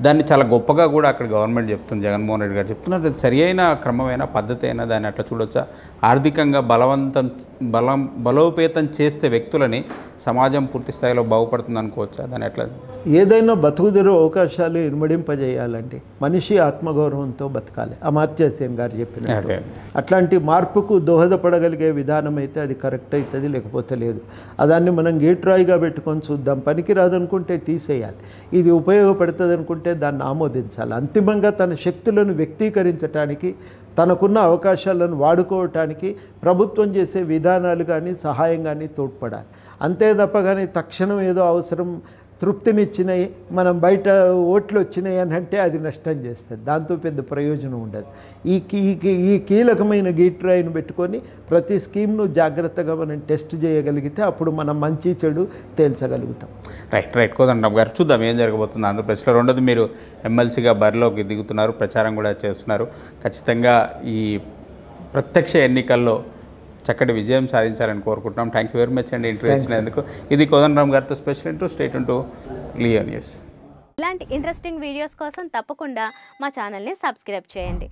దాన్ని చాలా గొప్పగా కూడా అక్కడ గవర్నమెంట్ చెప్తుంది. జగన్మోహన్ రెడ్డి గారు చెప్తున్నారు అది సరి అయిన క్రమమైన పద్ధతి అయినా దాన్ని అట్లా చూడొచ్చా? ఆర్థికంగా బలవంతం బలం బలోపేతం చేస్తే వ్యక్తులని సమాజం పూర్తి స్థాయిలో బాగుపడుతుంది అనుకోవచ్చా? దాన్ని ఎట్లా ఏదైనా బతుకుదెరు అవకాశాలు ఇనుమడింపజేయాలండి మనిషి ఆత్మగౌరవంతో బతకాలి. అమార్త్య సేన్ గారు చెప్పిన అట్లాంటి మార్పుకు దోహదపడగలిగే విధానం అయితే అది కరెక్ట్ అవుతుంది లేకపోతే లేదు. ఆ దాన్ని మనం గేట్రాయిగా పెట్టుకొని చూద్దాం. పనికి రాదనుకుంటే తీసేయాలి. ఇది ఉపయోగపడుతుంది అనుకుంటే దాన్ని ఆమోదించాలి. అంతిమంగా తన శక్తులను వ్యక్తీకరించడానికి తనకున్న అవకాశాలను వాడుకోవటానికి ప్రభుత్వం చేసే విధానాలు కానీ సహాయం కానీ తోడ్పడాలి. అంతే తప్ప కానీ తక్షణం ఏదో అవసరం తృప్తినిచ్చినాయి మనం బయట ఓట్లు వచ్చినాయి అని అంటే అది నష్టం చేస్తుంది. దాంతో పెద్ద ప్రయోజనం ఉండదు. ఈ కీ ఈ కీ- ఈ కీలకమైన గీట్రాయిని పెట్టుకొని ప్రతి స్కీమ్ను జాగ్రత్తగా మనం టెస్ట్ చేయగలిగితే అప్పుడు మనం మంచి చెడు తేల్చగలుగుతాం. Right right. కోదండరామ్ గారు చూద్దాం ఏం జరగబోతుంది ఆంధ్రప్రదేశ్లో. రెండోది మీరు ఎమ్మెల్సీగా బరిలోకి దిగుతున్నారు ప్రచారం కూడా చేస్తున్నారు. ఖచ్చితంగా ఈ ప్రత్యక్ష ఎన్నికల్లో చక్కటి విజయం సాధించాలని కోరుకుంటున్నాం. థ్యాంక్ యూ వెరీ మచ్ అండి ఇంటర్వ్యూ ఇచ్చినందుకు. ఇది కోదండరామ్ గారితో special into state into Leo news ఇలాంటి ఇంట్రెస్టింగ్ వీడియోస్ కోసం తప్పకుండా మా ఛానల్ని సబ్స్క్రైబ్ చేయండి.